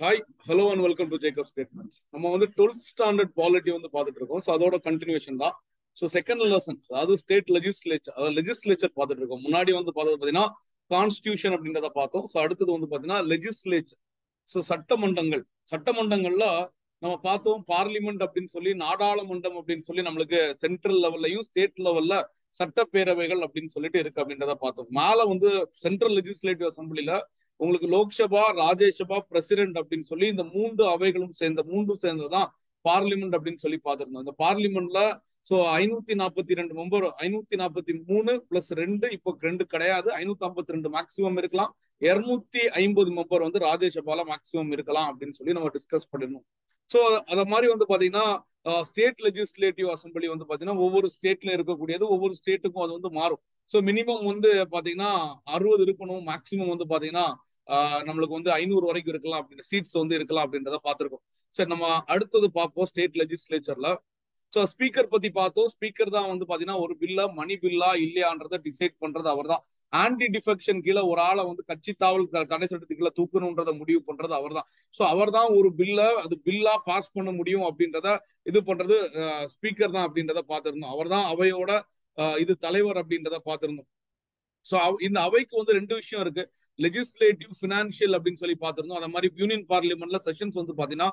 Hi hello and welcome to Jacob statements நம்ம வந்து twelfth standard polity வந்து பார்த்துட்டு இருக்கோம் ஸோ அதோட கண்டினியூஷன் தான். ஸோ செகண்ட் லெசன் அதாவது ஸ்டேட் லெஜிஸ்லேச்சர் அதாவது லெஜிஸ்லேச்சர் பார்த்துட்டு இருக்கோம் முன்னாடி வந்து பார்த்தது பார்த்தீங்கன்னா கான்ஸ்டியூஷன் அப்படின்றத பார்த்தோம். ஸோ அடுத்தது வந்து பார்த்தீங்கன்னா லெஜிஸ்லேச்சர் ஸோ சட்டமன்றங்கள். சட்டமன்றங்கள்ல நம்ம பார்த்தோம் பார்லிமெண்ட் அப்படின்னு சொல்லி நாடாளுமன்றம் அப்படின்னு சொல்லி நம்மளுக்கு சென்ட்ரல் லெவல்லையும் ஸ்டேட் லெவல்ல சட்டப்பேரவைகள் அப்படின்னு சொல்லிட்டு இருக்கு அப்படின்றத பார்த்தோம். மேல வந்து சென்ட்ரல் லெஜிஸ்லேட்டிவ் அசம்பிளில உங்களுக்கு லோக்சபா ராஜ்யசபா பிரசிடென்ட் அப்படின்னு சொல்லி இந்த மூன்று அவைகளும் சேர்ந்த மூன்றும் சேர்ந்ததுதான் பார்லிமெண்ட் அப்படின்னு சொல்லி பார்த்துருந்தோம். இந்த பார்லிமெண்ட்ல சோ ஐநூத்தி நாற்பத்தி ரெண்டு மெம்பர் ஐநூத்தி நாற்பத்தி மூணு பிளஸ் ரெண்டு இப்போ ரெண்டு கிடையாது. ஐநூத்தி ஐம்பத்தி ரெண்டு மேக்சிமம் இருக்கலாம். இருநூத்தி ஐம்பது மெம்பர் வந்து ராஜ்யசபால மேக்சிமம் இருக்கலாம் அப்படின்னு சொல்லி நம்ம டிஸ்கஸ் பண்ணிருந்தோம். ஸோ அத மாதிரி வந்து பாத்தீங்கன்னா ஸ்டேட் லெஜிஸ்லேட்டிவ் அசம்பிளி வந்து பாத்தீங்கன்னா ஒவ்வொரு ஸ்டேட்ல இருக்கக்கூடியது ஒவ்வொரு ஸ்டேட்டுக்கும் அது வந்து மாறும். ஸோ மினிமம் வந்து பாத்தீங்கன்னா அறுபது இருக்கணும். மேக்சிமம் வந்து பாத்தீங்கன்னா நம்மளுக்கு வந்து ஐநூறு வரைக்கும் இருக்கலாம் அப்படின்ற சீட்ஸ் வந்து இருக்கலாம் அப்படின்றத பார்த்துருக்கோம். சரி நம்ம அடுத்தது பார்ப்போம் ஸ்டேட் லெஜிஸ்லேச்சர்ல ஸோ ஸ்பீக்கர் பத்தி பார்த்தோம். ஸ்பீக்கர் தான் வந்து பாத்தீங்கன்னா ஒரு பில்லா மணி பில்லா இல்லையான்றத டிசைட் பண்றது அவர் தான் ஆன்டி டிஃபெக்ஷன் கீழே ஒரு ஆளை வந்து கட்சி தாவல் தடை சட்டத்துக்குள்ள தூக்கணுன்றத முடிவு பண்றது அவர் தான் ஸோ அவர் தான் ஒரு பில்லை அது பில்லா பாஸ் பண்ண முடியும் அப்படின்றத இது பண்றது ஸ்பீக்கர் தான் அப்படின்றத பார்த்திருந்தோம். அவர் தான் அவையோட இது தலைவர் அப்படின்றத பார்த்திருந்தோம். ஸோ இந்த அவைக்கு வந்து ரெண்டு விஷயம் இருக்கு. லெஜிஸ்லேட்டிவ் பினான்சியல் அப்படின்னு சொல்லி பார்த்திருந்தோம். அந்த மாதிரி யூனியன் பார்லிமெண்ட்ல செஷன்ஸ் வந்து பாத்தீங்கன்னா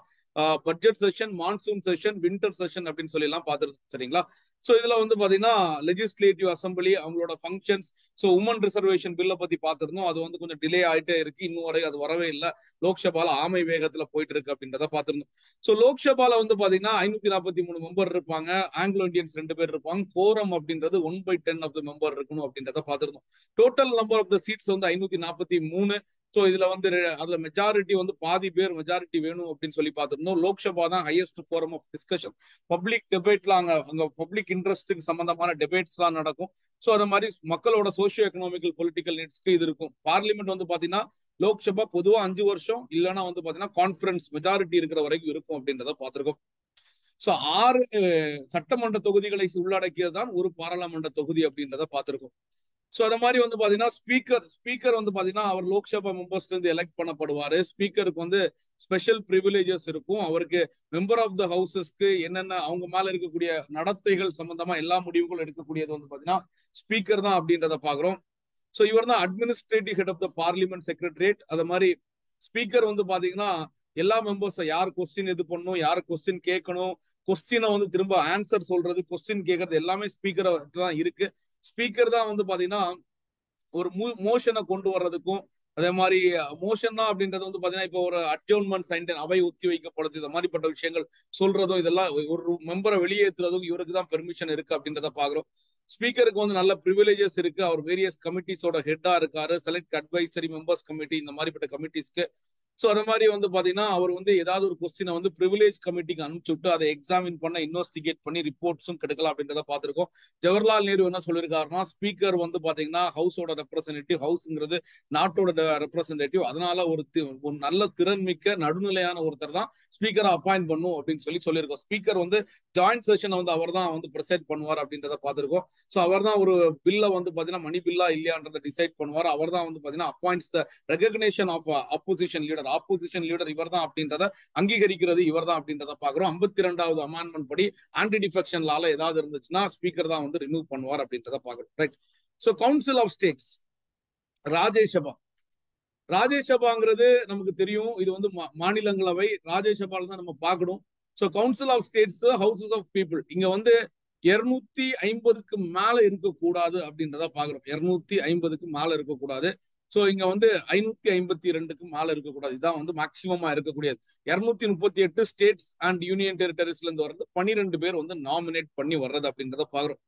budget session monsoon session winter session அப்படின்னு சொல்லி எல்லாம் பார்த்திருந்தோம். சரிங்களா? ஸோ இதுல வந்து பாத்தீங்கன்னா லெஜிஸ்லேட்டிவ் அசம்பிளி அவங்களோட ஃபங்க்ஷன்ஸ் ஸோ உமன் ரிசர்வேஷன் பில்லை பத்தி பார்த்துருந்தோம். அது வந்து கொஞ்சம் டிலே ஆயிட்டே இருக்கு. இன்னும் வரை அது வரவே இல்லை. லோக்சபால ஆமை வேகத்துல போயிட்டு இருக்கு அப்படின்றத பார்த்துருந்தோம். ஸோ லோக்சபால வந்து பாத்தீங்கன்னா ஐநூத்தி நாற்பத்தி மூணு மெம்பர் இருப்பாங்க. ஆங்கிலோ இந்தியன்ஸ் ரெண்டு பேர் இருப்பாங்க. கோரம் அப்படின்றது one by ten of the member இருக்கணும் அப்படின்றத பார்த்துருந்தோம். Total number of the seats வந்து ஐநூத்தி நாற்பத்தி மூணு. ஸோ இதுல வந்து அதுல மெஜாரிட்டி வந்து பாதி பேர் மெஜாரிட்டி வேணும் அப்படின்னு சொல்லி பார்த்துருந்தோம். லோக்சபா தான் highest forum of discussion public டிபேட்ல அங்க அங்க பப்ளிக் இன்ட்ரெஸ்ட்டுக்கு சம்பந்தமான டிபேட்ஸ் எல்லாம் நடக்கும். ஸோ அது மாதிரி மக்களோட சோசியோ எக்கனாமிக்கல் பொலிட்டிக்கல் நீட்ஸ்க்கு இது இருக்கும். பார்லிமெண்ட் வந்து பாத்தீங்கன்னா லோக்சபா பொதுவா அஞ்சு வருஷம் இல்லைன்னா வந்து பாத்தீங்கன்னா கான்ஃபரன்ஸ் மெஜாரிட்டி இருக்கிற வரைக்கும் இருக்கும் அப்படின்றத பார்த்திருக்கோம். ஸோ ஆறு சட்டமன்ற தொகுதிகளை உள்ளடக்கியது தான் ஒரு பாராளுமன்ற தொகுதி அப்படின்றத பார்த்திருக்கோம். ஸோ அதை மாதிரி வந்து பாத்தீங்கன்னா ஸ்பீக்கர் ஸ்பீக்கர் வந்து பாத்தீங்கன்னா அவர் லோக்சபா மெம்பர்ஸ்ல இருந்து எலெக்ட் பண்ணப்படுவாரு. ஸ்பீக்கருக்கு வந்து ஸ்பெஷல் ப்ரிவிலேஜஸ் இருக்கும். அவருக்கு மெம்பர் ஆஃப் த ஹவுசஸ்க்கு என்னென்ன அவங்க மேல இருக்கக்கூடிய நடத்தைகள் சம்பந்தமா எல்லா முடிவுகளும் எடுக்கக்கூடியது வந்து பாத்தீங்கன்னா ஸ்பீக்கர் தான் அப்படின்றத பாக்குறோம். ஸோ இவர் தான் administrative head of the parliament secretariat அது மாதிரி ஸ்பீக்கர் வந்து பாத்தீங்கன்னா எல்லா மெம்பர்ஸை யார் கொஸ்டின் இது பண்ணணும் யார் கொஸ்டின் கேட்கணும் கொஸ்டினை வந்து திரும்ப ஆன்சர் சொல்றது கொஸ்டின் கேட்கறது எல்லாமே ஸ்பீக்கர் தான் இருக்கு. ஸ்பீக்கர் தான் வந்து பாத்தீங்கன்னா ஒரு மோஷனை கொண்டு வர்றதுக்கும் அதே மாதிரி மோஷன் தான் அப்படின்றது வந்து பாத்தீங்கன்னா இப்போ ஒரு அட்ஜோன்மெண்ட் சைன் அவை ஒத்தி வைக்கப்படுது இந்த மாதிரிப்பட்ட விஷயங்கள் சொல்றதும் இதெல்லாம் ஒரு மெம்பரை வெளியேற்றுறதும் இவருக்கு தான் பெர்மிஷன் இருக்கு அப்படின்றத பாக்குறோம். ஸ்பீக்கருக்கு வந்து நல்ல ப்ரிவிலேஜஸ் இருக்கு. அவர் வேரியஸ் கமிட்டிஸோட ஹெட்டா இருக்காரு. செலக்ட் அட்வைசரி மெம்பர்ஸ் கமிட்டி இந்த மாதிரிப்பட்ட கமிட்டிஸ்க்கு ஸோ அது மாதிரி வந்து பாத்தீங்கன்னா அவர் வந்து ஏதாவது ஒரு கொஸ்டினை வந்து ப்ரிவிலேஜ் கமிட்டிக்கு அனுப்பிச்சு விட்டு அதை எக்ஸாமின் பண்ண இன்வெஸ்டிகேட் பண்ணி ரிப்போர்ட்ஸும் கிடைக்கலாம் அப்படின்றத பார்த்துருக்கோம் ஜவஹர்லால் நேரு என்ன சொல்லியிருக்காருன்னா ஸ்பீக்கர் வந்து பார்த்தீங்கன்னா ஹவுஸோட ரெப்ரஸன்டேட்டிவ் ஹவுஸ்ங்கிறது நாட்டோட ரெப்ரஸன்டேட்டிவ் அதனால ஒரு ஒரு நல்ல திறன்மிக்க நடுநிலையான ஒருத்தர் தான் ஸ்பீக்கரை அப்பாயிண்ட் பண்ணும் அப்படின்னு சொல்லி சொல்லியிருக்கோம். ஸ்பீக்கர் வந்து ஜாயிண்ட் செஷனை வந்து அவர் தான் வந்து ப்ரெசைட் பண்ணுவார் அப்படின்றத பார்த்துருக்கோம் ஸோ அவர் தான் ஒரு பில்லை வந்து பார்த்தீங்கன்னா மணி பில்லா இல்லையான்றதை டிசைட் பண்ணுவார். அவர் தான் வந்து பார்த்தீங்கன்னா appoints the recognition of opposition leader opposition leader இவர் தான் அப்படின்றத அங்கீகரிக்கிறது இவர் தான் அப்படின்றத பாக்குறோம் ஐம்பத்தி ரெண்டாவது அமெண்ட்மெண்ட் படி ஆன்டி டிஃபெக்ஷன் லால ஏதாவது இருந்துச்சுன்னா ஸ்பீக்கர் தான் வந்து ரிமூவ் பண்ணுவார் அப்படின்றத பாக்குறோம் right so council of states Rajya Sabha ராஜ்யசபாங்கிறது நமக்கு தெரியும். இது வந்து மாநிலங்களவை. ராஜ்யசபால தான் நம்ம பார்க்கணும். So council of states houses of people இங்க வந்து இருநூத்தி ஐம்பதுக்கு மேல இருக்கக்கூடாது அப்படின்றத பாக்குறோம் இருநூத்தி ஐம்பதுக்கு மேல இருக்கக்கூடாது. ஸோ இங்க வந்து ஐநூத்தி ஐம்பத்தி ரெண்டுக்கு மேல இருக்கக்கூடாது. இதான் வந்து மேக்சிமமா இருக்கக்கூடியது. இருநூத்தி முப்பத்தி எட்டு ஸ்டேட்ஸ் அண்ட் யூனியன் டெரிட்டரிஸ்ல இருந்து வர்றது பனிரெண்டு பேர் வந்து நாமினேட் பண்ணி வர்றது அப்படின்றத பாக்குறோம்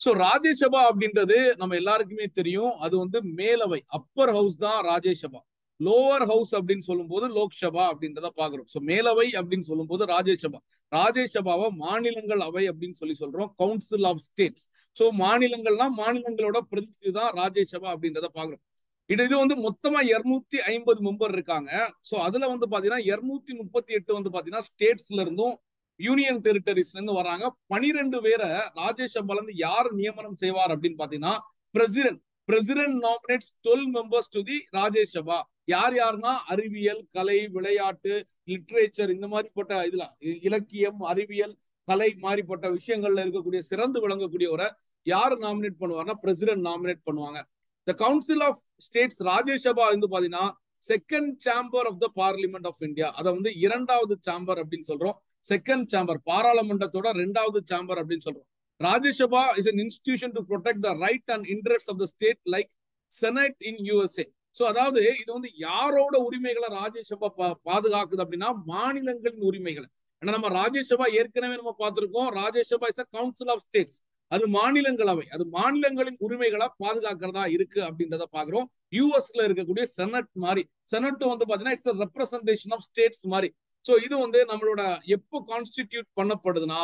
ஸோ ராஜ்யசபா அப்படின்றது நம்ம எல்லாருக்குமே தெரியும். அது வந்து மேலவை அப்பர் ஹவுஸ் தான் ராஜ்யசபா. லோவர் ஹவுஸ் அப்படின்னு சொல்லும்போது லோக்சபா அப்படின்றத பாக்குறோம் ஸோ மேலவை அப்படின்னு சொல்லும்போது ராஜ்யசபா. ராஜ்யசபாவை மாநிலங்கள் அவை அப்படின்னு சொல்லி சொல்றோம். கவுன்சில் ஆஃப் ஸ்டேட்ஸ் ஸோ மாநிலங்கள்னா மாநிலங்களோட பிரதிநிதி தான் ராஜ்யசபா அப்படின்றத பாக்குறோம் இது இது வந்து மொத்தமா இருநூத்தி ஐம்பது மெம்பர் இருக்காங்க. சோ அதுல வந்து பாத்தீங்கன்னா இருநூத்தி முப்பத்தி எட்டு வந்து பாத்தீங்கன்னா ஸ்டேட்ஸ்ல இருந்தும் யூனியன் டெரிட்டரிஸ்ல இருந்து வராங்க பனிரெண்டு பேரை ராஜ்யசபால இருந்து யார் நியமனம் செய்வார் அப்படின்னு பாத்தீங்கன்னா president president nominates twelve members to the Rajya Sabha யார் யாருன்னா அறிவியல் கலை விளையாட்டு லிட்ரேச்சர் இந்த மாதிரிப்பட்ட இதுல இலக்கியம் அறிவியல் கலை மாதிரிப்பட்ட விஷயங்கள்ல இருக்கக்கூடிய சிறந்து விளங்கக்கூடியவரை யார் நாமினேட் பண்ணுவார்னா பிரசிடென்ட் நாமினேட் பண்ணுவாங்க. The council of states Rajya Sabha வந்து பாத்தீங்கன்னா second chamber of the parliament of India அதை வந்து இரண்டாவது சாம்பர் அப்படின்னு சொல்றோம். செகண்ட் சாம்பர் பாராளுமன்றத்தோட ரெண்டாவது சாம்பர் அப்படின்னு சொல்றோம். Rajya Sabha is an institution to protect the right and interest of the state like senate in USA so அதாவது இது வந்து யாரோட உரிமைகளை ராஜ்யசபா பாதுகாக்குது அப்படின்னா மாநிலங்களின் உரிமைகளை. ஏன்னா நம்ம ராஜ்யசபா ஏற்கனவே நம்ம பார்த்திருக்கோம். Rajya Sabha is a council of states அது மாநிலங்களவை. அது மாநிலங்களின் உரிமைகளை பாதுகாக்கிறதா இருக்கு அப்படின்றத பாக்குறோம். யூஎஸ்ல இருக்கக்கூடிய செனட் மாதிரி செனட் வந்து பாத்தீங்கன்னா இட்ஸ் ரெப்ரசன்டேஷன் ஆஃப் ஸ்டேட்ஸ் மாதிரி சோ இது வந்து நம்மளோட எப்போ கான்ஸ்டிடியூட் பண்ணப்படுதுன்னா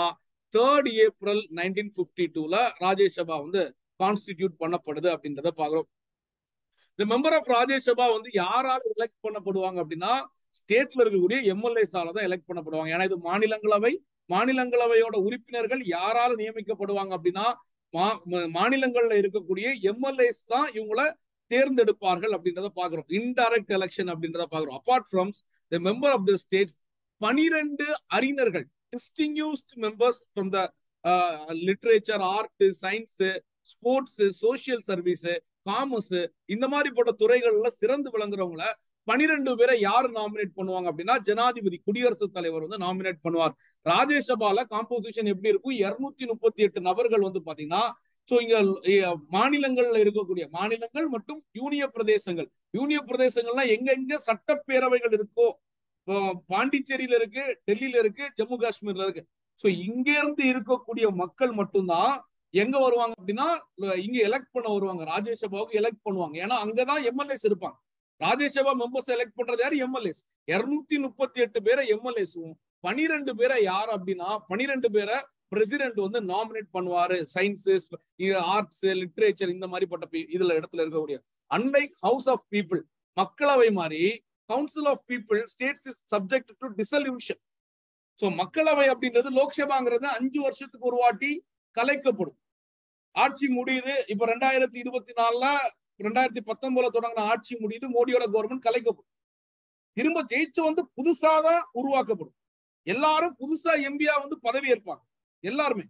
தேர்ட் ஏப்ரல் நைன்டீன் பிப்டி டூல ராஜ்யசபா வந்து கான்ஸ்டிடியூட் பண்ணப்படுது அப்படின்றத பாக்குறோம். இந்த மெம்பர் ஆஃப் ராஜ்யசபா வந்து யாரால எலெக்ட் பண்ணப்படுவாங்க அப்படின்னா ஸ்டேட்ல இருக்கக்கூடிய எம்எல்ஏஸால தான் எலெக்ட் பண்ணப்படுவாங்க. ஏன்னா இது மாநிலங்களவை மாநிலங்களவையோட உறுப்பினர்கள் யாரால நியமிக்கப்படுவாங்க அப்படின்னா மாநிலங்கள்ல இருக்கக்கூடிய எம்எல்ஏஸ் தான் இவங்கள தேர்ந்தெடுப்பார்கள் அப்படின்றத பாக்குறோம். இன்டைரக்ட் எலெக்ஷன் அப்படின்றத பாக்குறோம். Apart from the member of the states பனிரெண்டு அறிஞர்கள் distinguished members from the literature art science sports social service commerce இந்த மாதிரி போட்ட துறைகள்ல சிறந்து விளங்குறவங்கள பனிரெண்டு பேரை யார் நாமினேட் பண்ணுவாங்க அப்படின்னா ஜனாதிபதி குடியரசுத் தலைவர் வந்து நாமினேட் பண்ணுவார். ராஜ்யசபால காம்போசிஷன் எப்படி இருக்கும்? இருநூத்தி முப்பத்தி எட்டு நபர்கள் வந்து பாத்தீங்கன்னா சோ இங்க மாநிலங்கள்ல இருக்கக்கூடிய மாநிலங்கள் மற்றும் யூனிய பிரதேசங்கள். யூனிய பிரதேசங்கள்னா எங்க எங்க சட்டப்பேரவைகள் இருக்கோ பாண்டிச்சேரியில இருக்கு டெல்லியில இருக்கு ஜம்மு காஷ்மீர்ல இருக்கு. சோ இங்க இருந்து இருக்கக்கூடிய மக்கள் மட்டும்தான் எங்க வருவாங்க அப்படின்னா இங்க எலெக்ட் பண்ண வருவாங்க. ராஜ்யசபாவுக்கு எலெக்ட் பண்ணுவாங்க. ஏன்னா அங்கதான் எம்எல்ஏஸ் இருப்பாங்க. ராஜ்யசபா மெம்பர்ஸ் செலக்ட் பண்றது யாரு? எம்எல்ஏஸ் இருநூத்தி முப்பத்தி எட்டு பேரை எம்எல்ஏஸும் பனிரெண்டு பேரை யார் அப்படின்னா பனிரெண்டு பேரை பிரசிடென்ட் வந்து நாமினேட் பண்ணுவாரு. சயின்சஸ் ஆர்ட்ஸ் லிட்ரேச்சர் இந்த மாதிரிப்பட்ட இதுல இடத்துல இருக்கக்கூடிய அன்லைக் ஹவுஸ் ஆஃப் பீப்புள் மக்களவை மாதிரி council of people states is subject to dissolution so மக்களவை அப்படின்றது லோக்சபாங்கிறது அஞ்சு வருஷத்துக்கு ஒரு வாட்டி கலைக்கப்படும். ஆட்சி முடியுது. இப்ப ரெண்டாயிரத்தி இருபத்தி நாலுல ரெண்டாயிரத்தி பத்தொன்பதுல தொடங்கின ஆட்சி முடியுது மோடியோட கவர்மெண்ட் கலைக்கப்படும். திரும்ப ஜெயிச்சு வந்து புதுசாதான் உருவாக்கப்படும். எல்லாரும் புதுசா எம்பியா வந்து பதவி ஏற்பாங்க. எல்லாருமே.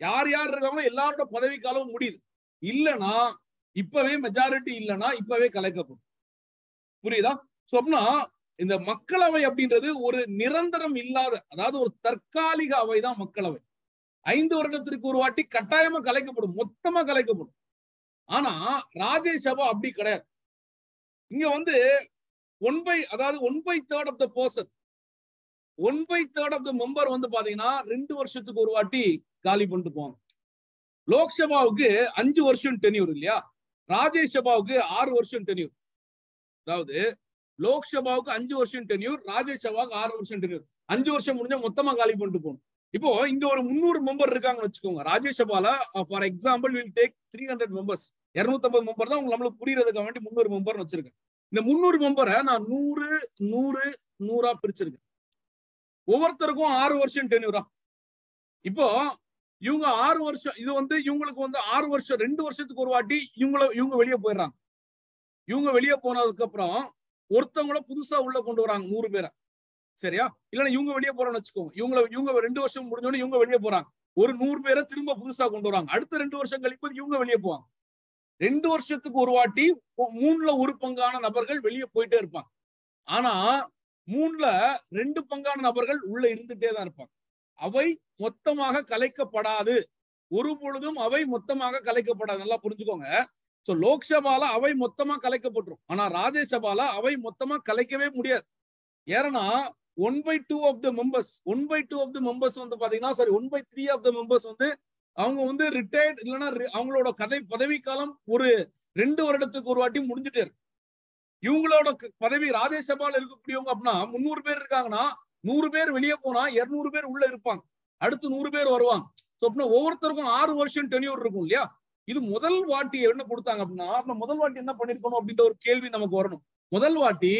யார் யார் இருக்காங்களோ எல்லாரோட பதவி காலம் முடியுது. இல்லைன்னா இப்பவே மெஜாரிட்டி இல்லைன்னா இப்பவே கலைக்கப்படும். புரியுதா? சொன்னா இந்த மக்களவை அப்படின்றது ஒரு நிரந்தரம் இல்லாத அதாவது ஒரு தற்காலிக அவை தான் மக்களவை. ஐந்து வருடத்திற்கு ஒரு வாட்டி கட்டாயமா கலைக்கப்படும். மொத்தமா கலைக்கப்படும். ஆனா ராஜ்யசபா அப்படி கிடையாது. இங்க வந்து ஒன் பை அதாவது one by third of the person one by third of the member வந்து பாத்தீங்கன்னா ரெண்டு வருஷத்துக்கு ஒரு வாட்டி காலி பண்ணிட்டு போவாங்க. லோக்சபாவுக்கு அஞ்சு வருஷம் டெனியூர் இல்லையா? ராஜ்யசபாவுக்கு ஆறு வருஷம் டெனியூர் அதாவது லோக்சபாவுக்கு அஞ்சு வருஷம் டெனியூர் ராஜ்யசபாவுக்கு ஆறு வருஷம் டெனியூர் அஞ்சு வருஷம் முடிஞ்சா மொத்தமா காலி பண்ணிட்டு போகணும். இப்போ இங்க ஒரு முன்னூறு மெம்பர் இருக்காங்கன்னு வச்சுக்கோங்க. ராஜ்யசபால for example will take three hundred members இருநூத்தம்பது member தான் நம்மளுக்கு புரியறதுக்கு வேண்டி முந்நூறு மெம்பர்னு வச்சிருக்கேன். இந்த முன்னூறு மெம்பரை நான் நூறு நூறு நூறா பிரிச்சிருக்கேன். ஒவ்வொருத்தருக்கும் ஆறு வருஷம் டென்யூரா இப்போ இவங்க ஆறு வருஷம் இது வந்து இவங்களுக்கு வந்து ஆறு வருஷம் ரெண்டு வருஷத்துக்கு ஒரு வாட்டி இவங்கள இவங்க வெளியே போயிடுறாங்க. இவங்க வெளியே போனதுக்கு அப்புறம் ஒருத்தவங்கள புதுசா உள்ள கொண்டு வராங்க நூறு பேரை. சரியா? இல்லைன்னா இவங்க வெளியே போறோம்னு வச்சுக்கோங்க. இவங்களை இவங்க ரெண்டு வருஷம் முடிஞ்சோடனே இவங்க வெளியே போறாங்க. ஒரு நூறு பேரை திரும்ப புதுசா கொண்டு வராங்க. அடுத்த ரெண்டு வருஷம் கழிப்பு இவங்க வெளியே போவாங்க. ரெண்டு வருஷத்துக்கு ஒரு வாட்டி மூணுல ஒரு பங்கான நபர்கள் வெளியே போயிட்டே இருப்பாங்க. ஆனா மூணுல ரெண்டு பங்கான நபர்கள் உள்ள இருந்துட்டே தான் இருப்பாங்க. அவை மொத்தமாக கலைக்கப்படாது. ஒரு பொழுதும் அவை மொத்தமாக கலைக்கப்படாது. நல்லா புரிஞ்சுக்கோங்க. சோ லோக்சபால அவை மொத்தமா கலைக்கப்பட்டுரும். ஆனா ராஜ்யசபால அவை மொத்தமா கலைக்கவே முடியாது. ஏன்னா one by two of the members one by two of the members வந்து பாத்தீங்கன்னா sorry one by three of the members வந்து அவங்க வந்து ரிட்டையர்ட் இல்லைன்னா அவங்களோட கதை பதவி காலம் ஒரு ரெண்டு வருடத்துக்கு ஒரு வாட்டி முடிஞ்சுட்டே இருக்கு. இவங்களோட பதவி ராஜ்யசபால இருக்கக்கூடியவங்க அப்படின்னா முந்நூறு பேர் இருக்காங்கன்னா நூறு பேர் வெளியே போனா இருநூறு பேர் உள்ள இருப்பாங்க. அடுத்து நூறு பேர் வருவாங்க. ஸோ அப்படின்னா ஒவ்வொருத்தருக்கும் ஆறு வருஷம் டென்யூர் இருக்கும் இல்லையா? இது முதல் வாட்டி என்ன கொடுத்தாங்க அப்படின்னா முதல் வாட்டி என்ன பண்ணிருக்கணும் அப்படின்ற ஒரு கேள்வி நமக்கு வரணும். முதல் வாட்டி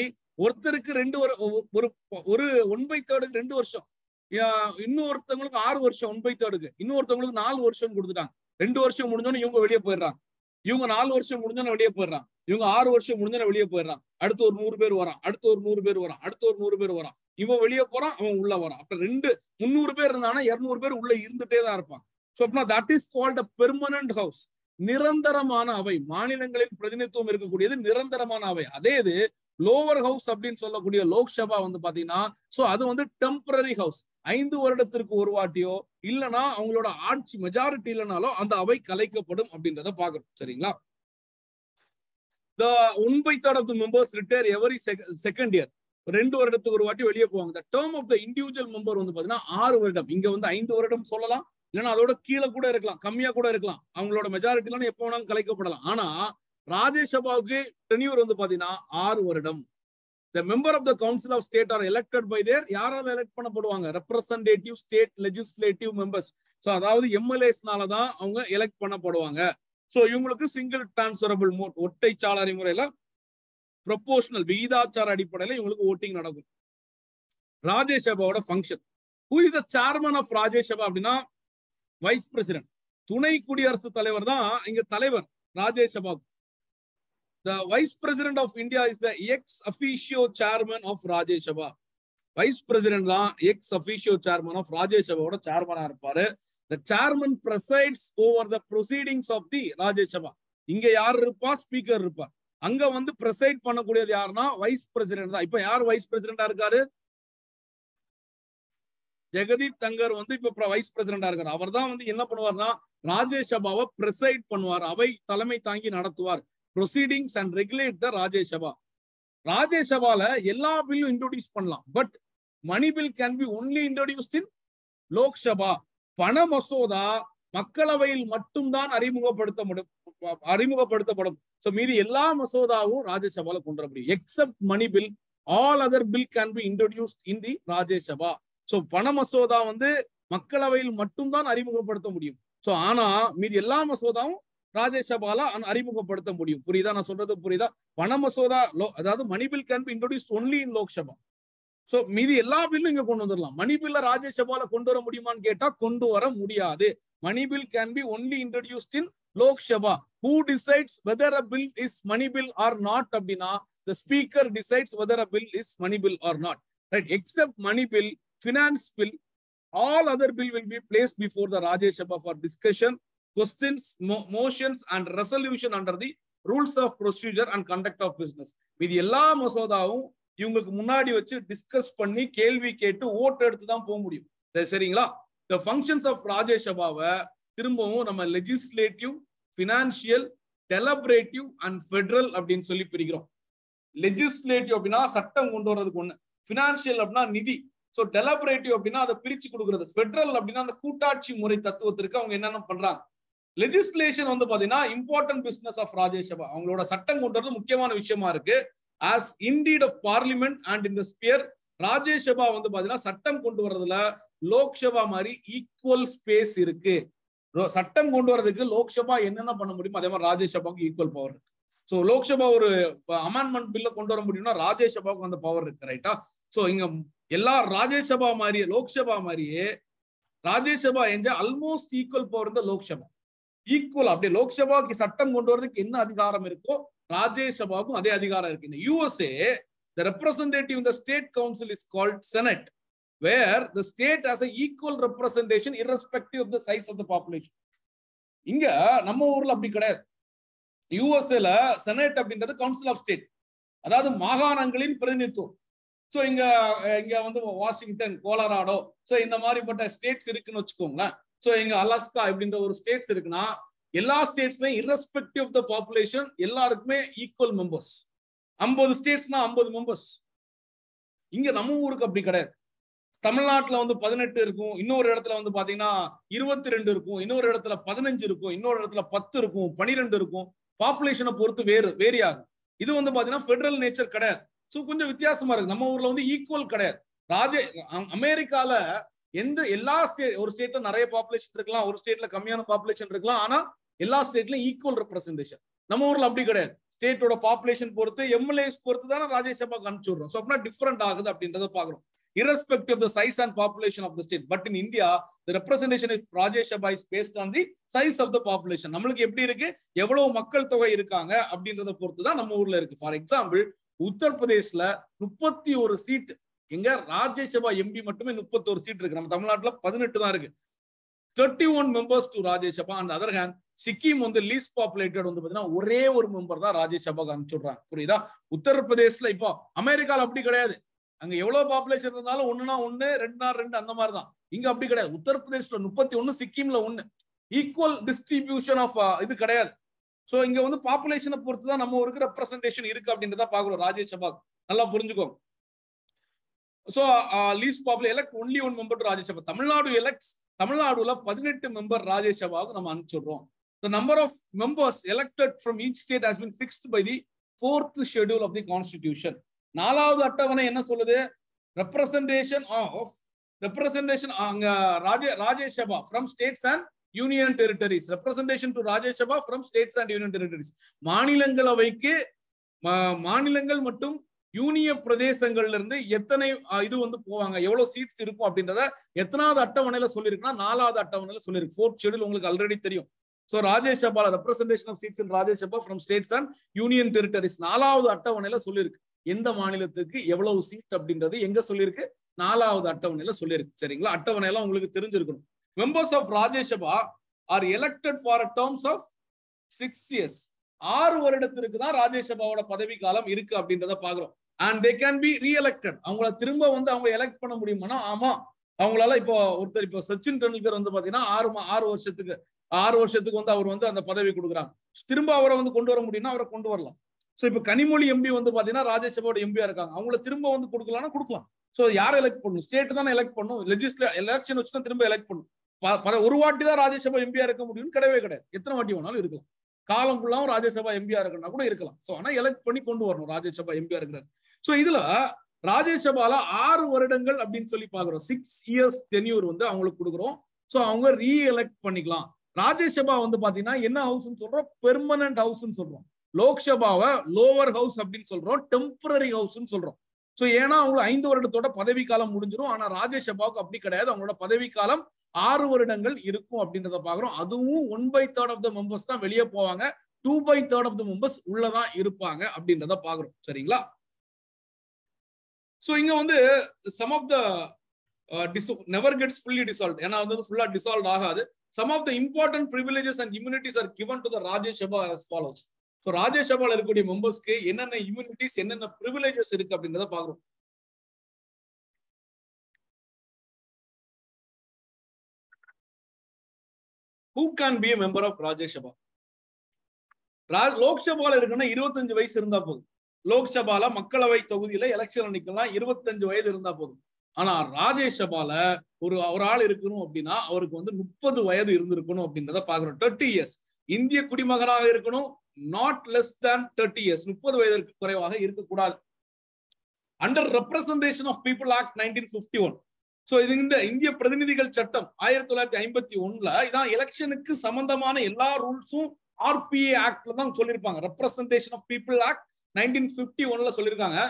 ஒருத்தருக்கு ரெண்டு ஒரு ஒரு ஒன் பை தேர்டுக்கு ரெண்டு வருஷம். இன்னொருத்தவங்களுக்கு ஆறு வருஷம் ஒன் பை தேர்டுக்கு இன்னொருத்தவங்களுக்கு நாலு வருஷம் கொடுத்துட்டாங்க. ரெண்டு வருஷம் முடிஞ்சோன்னு இவங்க வெளியே போயிடுறாங்க. இவங்க நாலு வருஷம் முடிஞ்சோன்னு வெளியே போயிடுறான் இவங்க ஆறு வருஷம் முடிஞ்சோன்னு வெளியே போயிடுறான் அடுத்து ஒரு நூறு பேர் வரான். அடுத்து ஒரு நூறு பேர் வரான். அடுத்து ஒரு நூறு பேர் வரான். இவன் வெளியே போறான் அவன் உள்ள வரான். அப்ப ரெண்டு முந்நூறு பேர் இருந்தானா இருநூறு பேர் உள்ள இருந்துட்டே தான் இருப்பான் ஸோ அப்படின்னா that is called a permanent house நிரந்தரமான அவை. மாநிலங்களின் பிரதிநிதித்துவம் இருக்கக்கூடியது நிரந்தரமான அவை. அதே இது லோவர் ஹவுஸ் அப்படின்னு சொல்லக்கூடிய லோக்சபா வந்து பாத்தீங்கன்னா சோ அது வந்து டெம்பரரி ஹவுஸ் ஐந்து வருடத்திற்கு ஒரு வாட்டியோ இல்லனா அவங்களோட ஆட்சி மெஜாரிட்டி இல்லைனாலும் அந்த அவை கலைக்கப்படும் அப்படின்றத பாக்குறோம் சரிங்களா? The one by third of the members retire every second year ரெண்டு வருடத்துக்கு ஒரு வாட்டி வெளியே போவாங்க. The term of the individual member வந்து பாத்தீங்கன்னா ஆறு வருடம். இங்க வந்து ஐந்து வருடம் சொல்லலாம். இல்லைன்னா அதோட கீழே கூட இருக்கலாம். கம்மியா கூட இருக்கலாம். அவங்களோட மெஜாரிட்டிலாம் எப்போ வேணாலும் கலைக்கப்படலாம். ஆனா ராஜ்யசபாவுக்கு டென்யூர் வந்து பாத்தீங்கன்னா ஆறு வருடம். The member of the council of state are elected by their யாரால elect பண்ணப்படுவாங்க? Representative state legislative members so அதாவது எம்எல்ஏஸ்னால தான் அவங்க எலெக்ட் பண்ணப்படுவாங்க. ஸோ இவங்களுக்கு சிங்கிள் டிரான்ஸ்பரபிள் மோட் ஒற்றை முறையில ப்ரொபோஷனல் விகிதாச்சார அடிப்படையில இவங்களுக்கு ஓட்டிங் நடக்கும். ராஜ்யசபாவோட function who is the chairman of Rajya Sabha அப்படின்னா வைஸ் பிரசிடென்ட் துணை குடியரசு தலைவர் தான் இங்க தலைவர் the vice president of India is the ex officio chairman of Rajya Sabha vice president தான் எக்ஸ் அபிஷியோ சேர்மன் ஆஃப் ராஜ்யசபாவோட சேர்மனா இருப்பாரு. The chairman presides over the proceedings of the Rajya Sabha இங்க யார் இருப்பா? ஸ்பீக்கர் இருப்பார் அங்க வந்து பிரசைட் பண்ணக்கூடியது யாருன்னா வைஸ் பிரசிடென்ட் தான். இப்ப யார் வைஸ் பிரசிடென்டா இருக்காரு? ஜெகதீப் தங்கர் வந்து இப்ப வைஸ் பிரசிடென்டா இருக்காரு. அவர் தான் வந்து என்ன பண்ணுவார்னா ராஜ்யசபாவை பிரசைட் பண்ணுவார். அவை தலைமை தாங்கி நடத்துவார். Proceedings and regulate the Rajya Sabha ராஜ்யசபால எல்லா பில்லும் இன்ட்ரோடியூஸ் பண்ணலாம். But money bill can be only introduced in Lok Sabha பண மசோதா மக்களவையில் மட்டும்தான் அறிமுகப்படுத்த முடியும் அறிமுகப்படுத்தப்படும். சோ மீதி எல்லா மசோதாவும் ராஜ்யசபால கொண்டு வர முடியும். Except money bill all other bill can be introduced in the Rajya Sabha so பண மசோதா வந்து மக்களவையில் மட்டும்தான் அறிமுகப்படுத்த முடியும். சோ ஆனா மீதி எல்லா மசோதாவும் ராஜ்யசபால அறிமுகப்படுத்த முடியும். புரியுதா? நான் சொல்றது புரியுதா? பண மசோதா அதாவது money bill can be introduce only in Lok Sabha. So மீதி எல்லா பில்லும் இங்க கொண்டு வந்துடலாம் மணி பில்ல ராஜ்யசபால கொண்டு வர முடியுமான்னு கேட்டா கொண்டு வர முடியாது. Money bill can be only introduced in Lok Sabha. Who decides whether a bill is money bill or not அப்படின்னா the speaker decides whether a bill is money bill or not right except money bill finance bill all other bill will be place before the Rajya for discussion questions, mo motions and resolution under the rules of procedure and conduct of business. இது எல்லா மசோதாவும் இவங்களுக்கு முன்னாடி வச்சு discuss பண்ணி கேள்வி கேட்டு ஓட்டு எடுத்து தான் போக முடியும். சரிங்களா? த ஃபங்க்ஷன்ஸ் ஆஃப் ராஜ்யசபாவை திரும்பவும் நம்ம legislative financial deliberative and federal அப்படின்னு சொல்லி பிரிக்கிறோம். லெஜிஸ்லேட்டிவ் அப்படின்னா சட்டம் கொண்டு வர்றதுக்கு ஒண்ணு. பினான்சியல் அப்படின்னா நிதி. ஸோ டெலபரேட்டிவ் அப்படின்னா அதை பிரிச்சு கொடுக்கறது. ஃபெடரல் அப்படின்னா அந்த கூட்டாட்சி முறை தத்துவத்திற்கு அவங்க என்னென்ன பண்றாங்க? லெஜிஸ்லேஷன் வந்து பாத்தீங்கன்னா இம்பார்ட்டன்ட் பிசினஸ் ஆஃப் ராஜ்யசபா அவங்களோட சட்டம் கொண்டு வரது முக்கியமான விஷயமா இருக்கு. As indeed of parliament and in the sphere Rajya Sabha வந்து பாத்தீங்கன்னா சட்டம் கொண்டு வர்றதுல லோக்சபா மாதிரி ஈக்குவல் ஸ்பேஸ் இருக்கு. சட்டம் கொண்டு வரதுக்கு லோக்சபா என்னென்ன பண்ண முடியுமோ அதே மாதிரி ராஜ்யசபாவுக்கு ஈக்குவல் பவர் இருக்கு. ஸோ லோக்சபா ஒரு அமெண்ட்மெண்ட் பில்ல கொண்டு வர முடியும்னா ராஜ்யசபாவுக்கு அந்த பவர் இருக்கு ரைட்டா ஸோ இங்க எல்லா ராஜ்யசபா மாதிரியே லோக்சபா மாதிரியே ராஜ்யசபா என்ற ஆல்மோஸ்ட் ஈக்குவல் பவர் இந்த லோக்சபா ஈக்குவல் அப்படியே லோக்சபாவுக்கு சட்டம் கொண்டு வரதுக்கு என்ன அதிகாரம் இருக்கோ ராஜ்யசபாவுக்கும் அதே அதிகாரம் இருக்கு. இந்த யூஎஸ்ஏ த ரெப்ரசன்டேட்டிவ் இந்த state council is called senate where the state has equal representation irrespective of the size of the population இங்க நம்ம ஊர்ல அப்படி கிடையாது. யூஎஸ்ஏல செனட் அப்படின்றது கவுன்சில் ஆஃப் ஸ்டேட் அதாவது மாகாணங்களின் பிரதிநிதித்துவம். ஸோ இங்க இங்க வந்து வாஷிங்டன் கோலராடோ ஸோ இந்த மாதிரிப்பட்ட ஸ்டேட்ஸ் இருக்குன்னு வச்சுக்கோங்களேன். ஸோ எங்க அலாஸ்கா அப்படின்ற ஒரு ஸ்டேட்ஸ் இருக்குன்னா எல்லா ஸ்டேட்ஸ்லயும் இரஸ்பெக்டிவ் ஆஃப் த பாப்புலேஷன் எல்லாருக்குமே ஈக்குவல் மெம்பர்ஸ் ஐம்பது ஸ்டேட்ஸ்னா ஐம்பது மெம்பர்ஸ் இங்க நம்ம ஊருக்கு அப்படி கிடையாது. தமிழ்நாட்டுல வந்து பதினெட்டு இருக்கும். இன்னொரு இடத்துல வந்து பாத்தீங்கன்னா இருபத்தி ரெண்டு இருக்கும். இன்னொரு இடத்துல பதினஞ்சு இருக்கும். இன்னொரு இடத்துல பத்து இருக்கும். பனிரெண்டு இருக்கும். பாப்புலேஷனை பொறுத்து வேறு வேரி ஆகும் இது வந்து பாத்தீங்கன்னா ஃபெடரல் நேச்சர் கிடையாது. ஸோ கொஞ்சம் வித்தியாசமா இருக்கு. நம்ம ஊர்ல வந்து ஈக்குவல் கிடையாது. ராஜ அமெரிக்கால எந்த எல்லா ஸ்டேட் ஒரு ஸ்டேட்ல நிறைய பாப்புலேஷன் இருக்கலாம் ஒரு ஸ்டேட்ல கம்மியான பாப்புலேஷன் இருக்கலாம் ஆனா எல்லா ஸ்டேட்லயும் ஈக்குவல் ரெப்ரஸன்டேஷன் நம்ம ஊர்ல அப்படி கிடையாது. ஸ்டேட்டோட பாப்புலேஷன் பொறுத்து எம்எல்ஏஸ் பொறுத்து தானே ராஜ்யசபாக்கு அனுப்பிச்சு விடுறோம். ஸோ அப்படின்னா டிஃப்ரெண்ட் ஆகுது அப்படின்றத பாக்குறோம் irrespective of the size and population of the state. But in India, the representation of Rajya Sabha is based on the size of the population. நம்மளுக்கு எப்படி இருக்கு? எவ்வளவு மக்கள் தொகை இருக்காங்க அப்படின்றத பொறுத்து தான் நம்ம ஊர்ல இருக்கு. ஃபார் எக்ஸாம்பிள் உத்தரப்பிரதேஷ்ல முப்பத்தி ஒரு சீட் எங்க ராஜ்யசபா எம்பி மட்டுமே முப்பத்தோரு சீட் இருக்கு. நம்ம தமிழ்நாட்டுல பதினெட்டு தான் இருக்கு. Thirty one members to Rajya Sabha அந்த அதர் ஹேண்ட் சிக்கிம் வந்து லீஸ்ட் பாப்புலேட்டட் வந்து பாத்தீங்கன்னா ஒரே ஒரு மெம்பர் தான் ராஜ்யசபாக்கு அனுப்பிச்சுடுறாங்க. புரியுதா? உத்தரப்பிரதேசல இப்போ அமெரிக்கால அப்படி கிடையாது. அங்க எவ்வளவு பாப்புலேஷன் இருந்தாலும் ஒண்ணுனா ஒண்ணு ரெண்டுனா ரெண்டு அந்த மாதிரி தான். இங்க அப்படி கிடையாது. உத்தரப்பிரதேசல முப்பத்தி ஒண்ணு. சிக்கிம்ல ஒண்ணு ஈக்குவல் டிஸ்ட்ரிபியூஷன் ஆஃப் இது கிடையாது. சோ இங்க வந்து பாப்புலேஷனை பொறுத்து தான் நம்ம ஒரு ரெப்ரஸன்டேஷன் இருக்கு அப்படின்றத பாக்குறோம் ராஜ்யசபா நல்லா புரிஞ்சுக்கோங்க. So least popular elect only one member to Rajya Sabha Tamil Nadu elects தமிழ்நாடுல பதினெட்டு மெம்பர் ராஜ்யசபாவுக்கு நம்ம அனுப்பிச்சிடுறோம். The number of members elected from each state has been fixed by the fourth schedule of the constitution நாலாவது அட்டவணை என்ன சொல்லுது? Representation of representation அங்க ராஜ Rajya Sabha from states and union territories representation to Rajya Sabha from states and union territories மாநிலங்களவைக்கு மாநிலங்கள் மற்றும் யூனிய பிரதேசங்கள்ல இருந்து எத்தனை இது வந்து போவாங்க? எவ்வளவு சீட்ஸ் இருக்கும் அப்படின்றத எத்தனாவது அட்டவணையில சொல்லிருக்குன்னா நாலாவது அட்டவணையில சொல்லிருக்கு ஃபோர்த் ஷெடியூல் உங்களுக்கு ஆல்ரெடி தெரியும். So ராஜ்யசபால representation of seats in Rajya Sabha from states and union territories நாலாவது அட்டவணையில சொல்லியிருக்கு. எந்த மாநிலத்துக்கு எவ்வளவு சீட் அப்படின்றது எங்க சொல்லியிருக்கு? நாலாவது அட்டவணையில சொல்லியிருக்கு. சரிங்களா? அட்டவணையெல்லாம் உங்களுக்கு தெரிஞ்சிருக்கணும். Members of Rajya Sabha are elected for terms of six years ஆறு வருடத்திற்கு தான் ராஜ்யசபாவோட பதவி காலம் இருக்கு அப்படின்றத பாக்குறோம். And they can be reelected அவங்கள திரும்ப வந்து அவங்க எலெக்ட் பண்ண முடியுமானா? ஆமா. அவங்களால இப்போ ஒருத்தர் இப்போ சச்சின் டெண்டுல்கர் வந்து பாத்தீங்கன்னா ஆறு ஆறு வருஷத்துக்கு ஆறு வருஷத்துக்கு வந்து அவர் வந்து அந்த பதவி கொடுக்குறாங்க. திரும்ப அவரை வந்து கொண்டு வர முடியும்னா அவரை கொண்டு வரலாம். சோ இப்ப கனிமொழி எம்பி வந்து பாத்தீங்கன்னா ராஜ்யசபாவோட எம்பியா இருக்காங்க. அவங்கள திரும்ப வந்து கொடுக்கலாம்னா கொடுக்கலாம். சோ யார் எலெக்ட் பண்ணும் ஸ்டேட் தானே எலெக்ட் பண்ணும் லெஜிஸ்ல எலெக்ஷன் வச்சு தான் திரும்ப எலெக்ட் பண்ணும் ஒரு வாட்டி தான் ராஜ்யசபா எம்பியா இருக்க முடியும்னு கிடையவே கிடையாது. எத்தனை வாட்டி வேணாலும் இருக்கலாம். காலம் ஃபுல்லாவும் ராஜ்யசபா எம்பியா இருக்கணும்னா கூட இருக்கலாம். ஸோ ஆனா எலெக்ட் பண்ணி கொண்டு வரணும். ராஜ்யசபா எம்பியா இருக்கிறது. சோ இதுல ராஜ்யசபால ஆறு வருடங்கள் அப்படின்னு சொல்லி பாக்குறோம் சிக்ஸ் இயர்ஸ் டென்யூர் வந்து அவங்களுக்கு கொடுக்குறோம். சோ அவங்க ரீ எலெக்ட் பண்ணிக்கலாம். ராஜ்யசபா வந்து பாத்தீங்கன்னா என்ன ஹவுஸ்னு சொல்றோம்? பெர்மனன்ட் ஹவுஸ்னு சொல்றோம். லோக்சபாவை லோவர் ஹவுஸ் அப்படின்னு சொல்றோம். டெம்பரரி ஹவுஸ்னு சொல்றோம். சோ ஏன்னா அவங்களுக்கு ஐந்து வருடத்தோட பதவி காலம் முடிஞ்சிடும் ஆனா ராஜ்யசபாவுக்கு அப்படி கிடையாது. அவங்களோட பதவி காலம் ஆறு வருடங்கள் இருக்கும் அப்படின்றத பாக்குறோம் அதுவும் one by third of the members தான் வெளியே போவாங்க. Two by third of the members உள்ளதான் இருப்பாங்க அப்படின்றத பாக்குறோம் சரிங்களா? சோ இங்க வந்து some of the never gets fully dissolve ஏன்னா வந்து ஃபுல்லா டிசால்வ் ஆகாது. Some of the important privileges and immunities are given to the Rajya Sabha as so ராஜ்யசபால இருக்கக்கூடிய மெம்பர்ஸ்க்கு என்னென்ன இம்யூனிட்டிஸ் என்னென்ன ப்ரிவிலேஜஸ் இருக்கு அப்படின்றத பாக்குறோம் who can be member of Rajya Sabha? லோக்சபால இருக்குன்னா இருபத்தஞ்சு வயசு இருந்தா போதும். லோக்சபால மக்களவை தொகுதியில எலெக்ஷன் நிக்கலாம் இருபத்தஞ்சு வயது இருந்தா போதும். ஆனா ராஜ்யசபால ஒரு ஒரு ஆள் இருக்கணும் அப்படின்னா அவருக்கு வந்து முப்பது வயது இருந்திருக்கணும் அப்படின்றத பாக்குறோம் தேர்ட்டி இயர்ஸ் இந்திய குடிமகனாக இருக்கணும் not less than thirty years முப்பது வயதிற்கு குறைவாக இருக்கக்கூடாது. Under representation of people act nineteen fifty one so இது இந்த இந்திய பிரதிநிதிகள் சட்டம் ஆயிரத்தி தொள்ளாயிரத்தி ஐம்பத்தி ஒன்னுல இதான் எலெக்ஷனுக்கு சம்பந்தமான எல்லா ரூல்ஸும் ஆர்பிஏ ஆக்ட்ல தான் சொல்லியிருப்பாங்க. Representation of people act nineteen fifty ஒன்ல சொல்லியிருக்காங்க.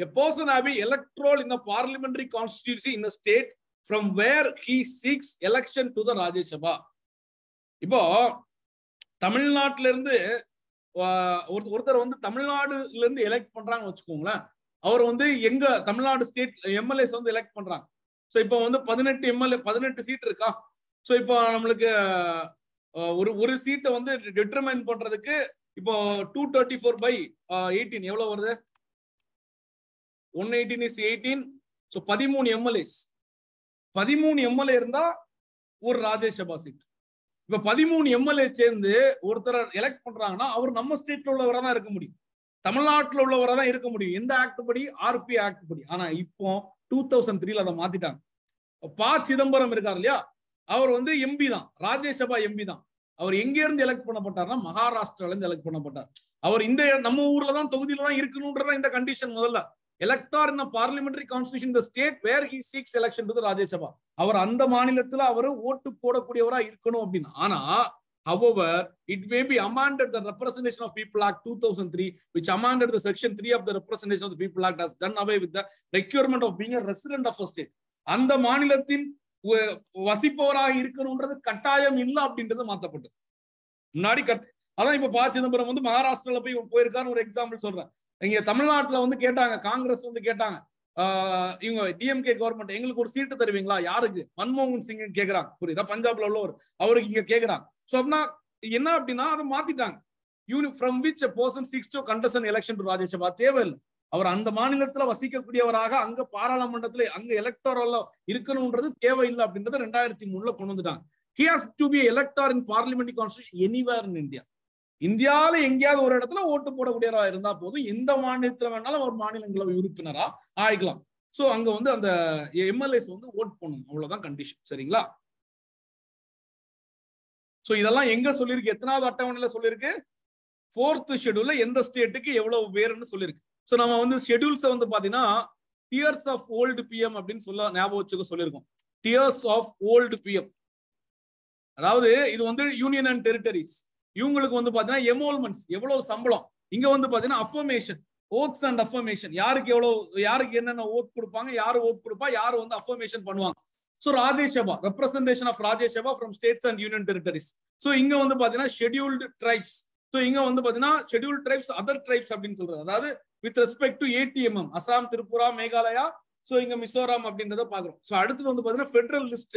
A person have been electoral in a parliamentary constituency in a state from where he seeks election to the Rajya Sabha. இப்போ தமிழ்நாட்டுல இருந்து ஒரு ஒருத்தர் வந்து தமிழ்நாடுல இருந்து எலெக்ட் பண்றாங்கன்னு வச்சுக்கோங்களேன். அவர் வந்து எங்க தமிழ்நாடு ஸ்டேட் எம்எல்ஏஸ் வந்து எலெக்ட் பண்றாங்க. ஸோ இப்போ வந்து பதினெட்டு எம்எல்ஏ பதினெட்டு சீட் இருக்கா? ஸோ இப்போ நம்மளுக்கு ஒரு ஒரு சீட்டை வந்து டிட்டர்மைன் பண்றதுக்கு இப்போ two thirty four by eighteen எவ்வளவு வருது? One eighteen is eighteen so பதிமூணு எம்எல்ஏஸ் பதிமூணு எம்எல்ஏ இருந்தா ஒரு ராஜ்யசபா சீட் இப்ப பதிமூணு எம்எல்ஏ சேர்ந்து ஒருத்தர் எலெக்ட் பண்றாங்கன்னா அவர் நம்ம ஸ்டேட்ல உள்ளவரா தான் இருக்க முடியும். தமிழ்நாட்டுல உள்ளவரா தான் இருக்க முடியும். இந்த ஆக்ட் படி ஆர்பி ஆக்ட் படி. ஆனா இப்போ டூ தௌசண்ட் த்ரீல அதை மாத்திட்டாங்க. ப. சிதம்பரம் இருக்கார் இல்லையா? அவர் வந்து எம்பி தான். ராஜ்யசபா எம்பி தான். அவர் எங்க இருந்து எலெக்ட் பண்ணப்பட்டார்னா மகாராஷ்டிரால இருந்து எலெக்ட் பண்ணப்பட்டார். அவர் இந்த நம்ம ஊர்ல தான் தொகுதியில தான் இருக்கணும்ன்றதான் இந்த கண்டிஷன் முதல்ல. Elector in parliamentary constitution the state where he seeks election to Rajya Sabha அவர் அந்த மாநிலத்துல அவர் ஓட்டு போடக்கூடியவரா இருக்கணும் அப்படின்னு. ஆனா However, it may be amended the Representation of People Act 2003, which amended the Section 3 of the Representation of the People Act, has done away with the requirement of being a resident of a state. அந்த மாநிலத்தின் வ- வசிப்பவராக இருக்கணும்ன்றது கட்டாயம் இல்லை அப்படின்றது மாத்தப்பட்டது. முன்னாடி cut அதான் இப்ப ப சிதம்பரம் வந்து மகாராஷ்டிரால போய் போயிருக்காருன்னு ஒரு எக்ஸாம்பிள் சொல்றேன். இங்க தமிழ்நாட்டுல வந்து கேட்டாங்க காங்கிரஸ் வந்து கேட்டாங்க ஆஹ் இவங்க டிஎம்கே கவர்மெண்ட் எங்களுக்கு ஒரு சீட்டு தருவீங்களா? யாருக்கு? மன்மோகன் சிங் கேக்குறாங்க. புரியுதா? பஞ்சாப்ல உள்ளவர் அவருக்கு இங்க கேக்குறாங்க. சோ அப்படின்னா என்ன அப்படின்னா அதை மாத்திட்டாங்க. யூனி from which person seeks to contest election to Rajya Sabha தேவையில்லை. அவர் அந்த மாநிலத்துல வசிக்கக்கூடியவராக அங்க பாராளுமன்றத்துல அங்க எலக்டோரல்ல இருக்கணும்ன்றது தேவையில்லை அப்படின்றத ரெண்டாயிரத்தி மூணுல கொண்டு வந்துட்டாங்க. He has to be elector in parliament constitution anywhere in India இந்தியாவில எங்கேயாவது ஒரு இடத்துல ஓட்டு போடக்கூடியவரா இருந்தா போதும். எந்த மாநிலத்துல வேணாலும் ஒரு மாநிலங்களவை உறுப்பினரா ஆயிக்கலாம். சோ அங்க வந்து அந்த எம்எல்ஏஸ் வந்து ஓட் பண்ணணும் அவ்வளவுதான் கண்டிஷன் சரிங்களா? சோ இதெல்லாம் எங்க சொல்லியிருக்கு? எத்தனாவது அட்டவணையில சொல்லியிருக்கு? ஃபோர்த் ஷெடியூல்ல எந்த ஸ்டேட்டுக்கு எவ்வளவு பேருன்னு சொல்லியிருக்கு. சோ நம்ம வந்து ஷெடியூல்ஸை வந்து பாத்தீங்கன்னா டியர்ஸ் ஆஃப் ஓல்டு பிஎம் அப்படின்னு சொல்ல ஞாபகம் வச்சுக்க சொல்லியிருக்கோம். டியர்ஸ் ஆஃப் ஓல்டு பிஎம் அதாவது இது வந்து யூனியன் அண்ட் டெரிட்டரிஸ் இவங்களுக்கு வந்து பாத்தீங்கன்னா எமோல்மெண்ட்ஸ் எவ்வளவு சம்பளம்? இங்க வந்து பாத்தீங்கன்னா அஃபர்மேஷன் ஓட்ஸ் அண்ட் அஃபர்மேஷன் யாருக்கு எவ்வளவு யாருக்கு என்னென்ன ஓட் கொடுப்பாங்க யாரு ஓட் கொடுப்பா யாரு வந்து அஃபர்மேஷன் பண்ணுவாங்க? So Rajya Sabha representation of Rajya Sabha from states and union territories so இங்க வந்து பாத்தீங்கன்னா ஷெடியூல்டு ட்ரைப்ஸ் ஸோ இங்க வந்து பாத்தீங்கன்னா ஷெட்யூல் ட்ரைப்ஸ் அதர் ட்ரைப்ஸ் அப்படின்னு சொல்றது. அதாவது with respect to ATMM Assam Tripura Meghalaya so இங்க மிசோராம் அப்படின்றத பாக்குறோம் ஸோ அடுத்தது வந்து பாத்தீங்கன்னா federal list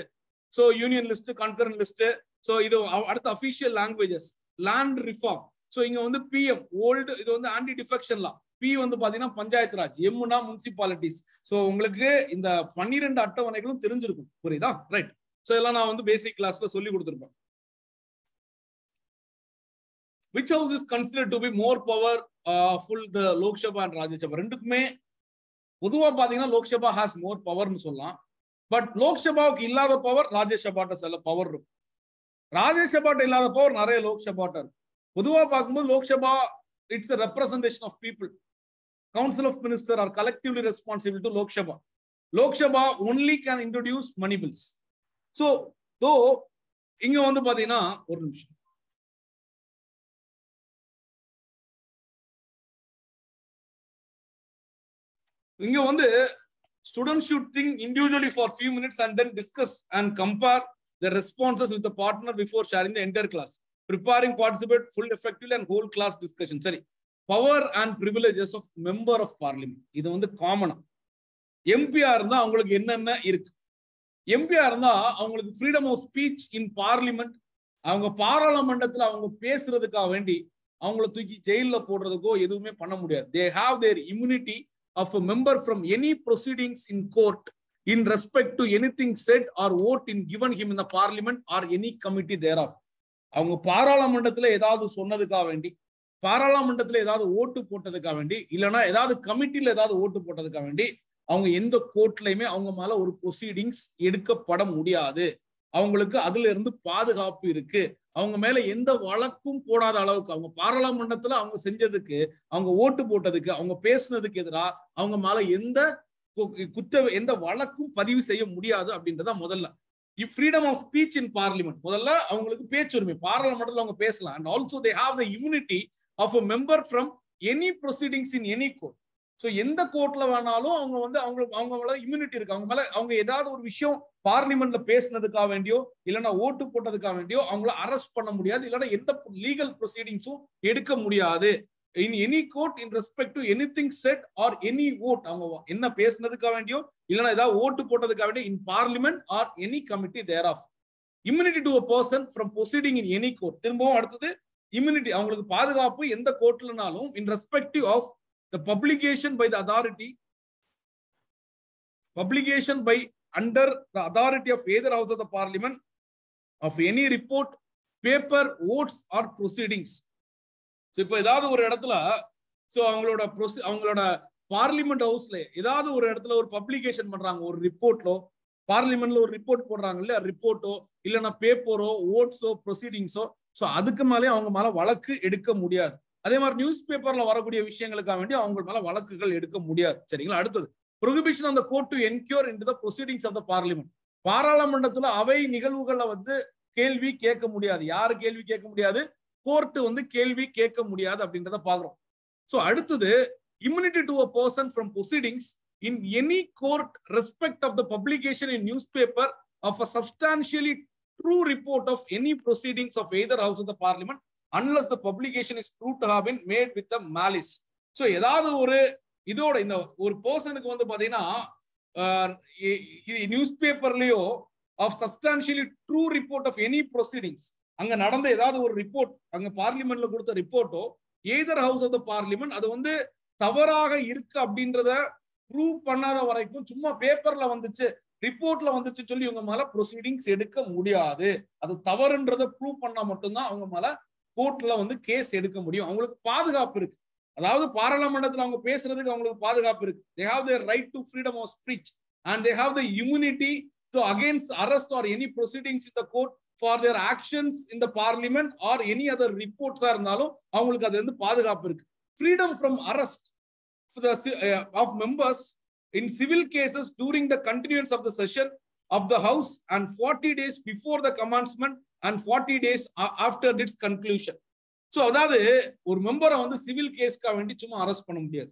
so union list concurrent list so இது அடுத்த official languages land reform so இங்க வந்து பிஎம் ஓல்டு இது வந்து ஆன்டி டிஃபெக்ஷன் லா பி வந்து பாத்தீங்கன்னா பஞ்சாயத்து ராஜ் எம்னா முனிசிபாலிட்டிஸ் ஸோ உங்களுக்கு இந்த பன்னிரெண்டு அட்டவணைகளும் தெரிஞ்சிருக்கும். புரியுதா? ரைட் ஸோ இதெல்லாம் நான் வந்து பேசிக் கிளாஸ்ல சொல்லி கொடுத்துருப்பேன். Which house is consider to be more power the Lok Sabha and Rajya Sabha ரெண்டுக்குமே பொதுவா பாத்தீங்கன்னா லோக்சபா ஹாஸ் மோர் பவர்னு சொல்லலாம். பட் லோக்சபாவுக்கு இல்லாத பவர் ராஜ்யசபாட்ட சில பவர் இருக்கும். ராஜ்யசபாட்ட இல்லாத பவர் நிறைய லோக்சபாட்ட இருக்கு. பொதுவா பார்க்கும்போது Lok Sabha its representation of people council of minister are collectively responsible to Lok Sabha. Lok Sabha only can introduce money bills so though இங்க வந்து பாத்தீங்கன்னா ஒரு நிமிஷம். இங்க வந்து student should think individually for few minutes and then discuss and compare the responses with the partner before sharing the entire class preparing participate full effectively and whole class discussion சரி power and privileges of member of parliament இது வந்து காமனா எம்பியா இருந்தா அவங்களுக்கு என்னென்ன இருக்கு எம்பியா இருந்தா அவங்களுக்கு freedom of speech in parliament அவங்க பாராளுமன்றத்துல அவங்க பேசுறதுக்காக வேண்டி அவங்கள தூக்கி ஜெயில போடுறதுக்கோ எதுவுமே பண்ண முடியாது they have their immunity of a member from any proceedings in court in respect to anything said or vote in given him in the parliament or any committee thereof. அவங்க பாராளுமன்றத்துல ஏதாவது சொன்னதுக்காக வேண்டி பாராளுமன்றத்துல ஏதாவது ஓட்டு போட்டதுக்காக வேண்டி இல்லைன்னா ஏதாவது கமிட்டியில் ஏதாவது ஓட்டு போட்டதுக்காக வேண்டி அவங்க எந்த கோர்ட்லயுமே அவங்க மேல ஒரு ப்ரொசீடிங்ஸ் எடுக்கப்பட முடியாது. அவங்களுக்கு அதுல இருந்து பாதுகாப்பு இருக்கு. அவங்க மேல எந்த வழக்கும் போடாத அளவுக்கு அவங்க பாராளுமன்றத்துல அவங்க செஞ்சதுக்கு அவங்க ஓட்டு போட்டதுக்கு அவங்க பேசுனதுக்கு எதிராக அவங்க மேல எந்த குற்ற எந்த வழக்கும் பதிவு செய்ய முடியாது அப்படின்றத முதல்ல. Freedom of speech in parliament முதல்ல அவங்களுக்கு பேச்சுரிமை பாராளுமன்றத்துல அவங்க பேசலாம். And also they have the immunity of a member from any proceedings in any court so எந்த கோர்ட்ல வேணாலும் அவங்க வந்து அவங்களுக்கு அவங்க மேல இம்யூனிட்டி இருக்கு. அவங்க மேல அவங்க ஏதாவது ஒரு விஷயம் பார்லிமெண்ட்ல பேசுனதுக்காக வேண்டியோ இல்லைன்னா ஓட்டு போட்டதுக்காக வேண்டியோ அவங்கள அரெஸ்ட் பண்ண முடியாது. இல்லைன்னா எந்த லீகல் ப்ரொசீடிங்ஸும் எடுக்க முடியாது. In any court in respect to anything said or any vote அவங்க என்ன பேசுனதுக்காக வேண்டியோ இல்லைன்னா ஏதாவது ஓட்டு போட்டதுக்காக வேண்டிய in parliament or any committee thereof immunity to a person from proceeding in any court திரும்பவும் அடுத்தது இம்யூனிட்டி அவங்களுக்கு பாதுகாப்பு எந்த கோர்ட்லனாலும் in respective of the publication by the authority publication by under the authority of either house of the parliament of any report paper votes or proceedings so இப்போ ஏதாவது ஒரு இடத்துல so அவங்களோட ப்ரொசி அவங்களோட பார்லிமெண்ட் ஹவுஸ்ல ஏதாவது ஒரு இடத்துல ஒரு பப்ளிகேஷன் பண்றாங்க ஒரு ரிப்போர்ட்லோ பார்லிமெண்ட்ல ஒரு ரிப்போர்ட் போடுறாங்க இல்லையா ரிப்போர்ட்டோ இல்லைன்னா பேப்பரோ ஓட்ஸோ ப்ரொசீடிங்ஸோ ஸோ அதுக்கு மேலே அவங்க மேல வழக்கு எடுக்க முடியாது. அதே மாதிரி நியூஸ் பேப்பர்ல வரக்கூடிய விஷயங்களுக்காக வேண்டி அவங்க மேல வழக்குகள் எடுக்க முடியாது. சரிங்களா? அடுத்தது ப்ரொஹிபிஷன் அந்த court to enquire in the proceedings of the parliament பாராளுமன்றத்துல அவை நிகழ்வுகளை வந்து கேள்வி கேட்க முடியாது. யாரு கேள்வி கேட்க முடியாது? கோர்ட் வந்து கேள்வி கேட்க முடியாது அப்படின்றத பாக்குறோம் சோ அடுத்தது immunity to a person from proceedings in any court respect of the publication in newspaper of a substantially true report of any proceedings of either house of the parliament unless the publication is true have been made with a malice so ஏதாவது ஒரு இதோட இந்த ஒரு பர்சனுக்கு வந்து பாத்தீங்கன்னா news பேப்பர்லயோ of substantially true report of any proceedings அங்க நடந்த ஏதாவது ஒரு ரிப்போர்ட் அங்க பார்லிமெண்ட்ல கொடுத்த ரிப்போர்ட்டோ either house of the parliament அது வந்து தவறாக இருக்கு அப்படின்றத ப்ரூவ் பண்ணாத வரைக்கும் சும்மா பேப்பர்ல வந்துச்சு ரிப்போர்ட்ல வந்துச்சு சொல்லி இவங்க மேல ப்ரொசீடிங்ஸ் எடுக்க முடியாது. அது தவறுன்றத ப்ரூவ் பண்ணா மட்டும்தான் அவங்க மேல கோர்ட்ல வந்து கேஸ் எடுக்க முடியும். அவங்களுக்கு பாதுகாப்பு இருக்கு. அதாவது பாராளுமன்றத்துல அவங்க பேசுறதுக்கு அவங்களுக்கு பாதுகாப்பு இருக்கு. They have their right to freedom of speech and they have the immunity to against arrest or any proceedings in the court for their actions இந்த பார்லிமெண்ட் ஆர் எனி அதர் ரிப்போர்ட்ஸா இருந்தாலும் அவங்களுக்கு அது வந்து பாதுகாப்பு இருக்கு. Freedom from arrest of members in civil cases during the continuance of the session of the house and forty days before the commencement and forty days after its conclusion so அதாவது ஒரு மெம்பரை வந்து சிவில் கேஸ்க்காக வேண்டி சும்மா arrest பண்ண முடியாது.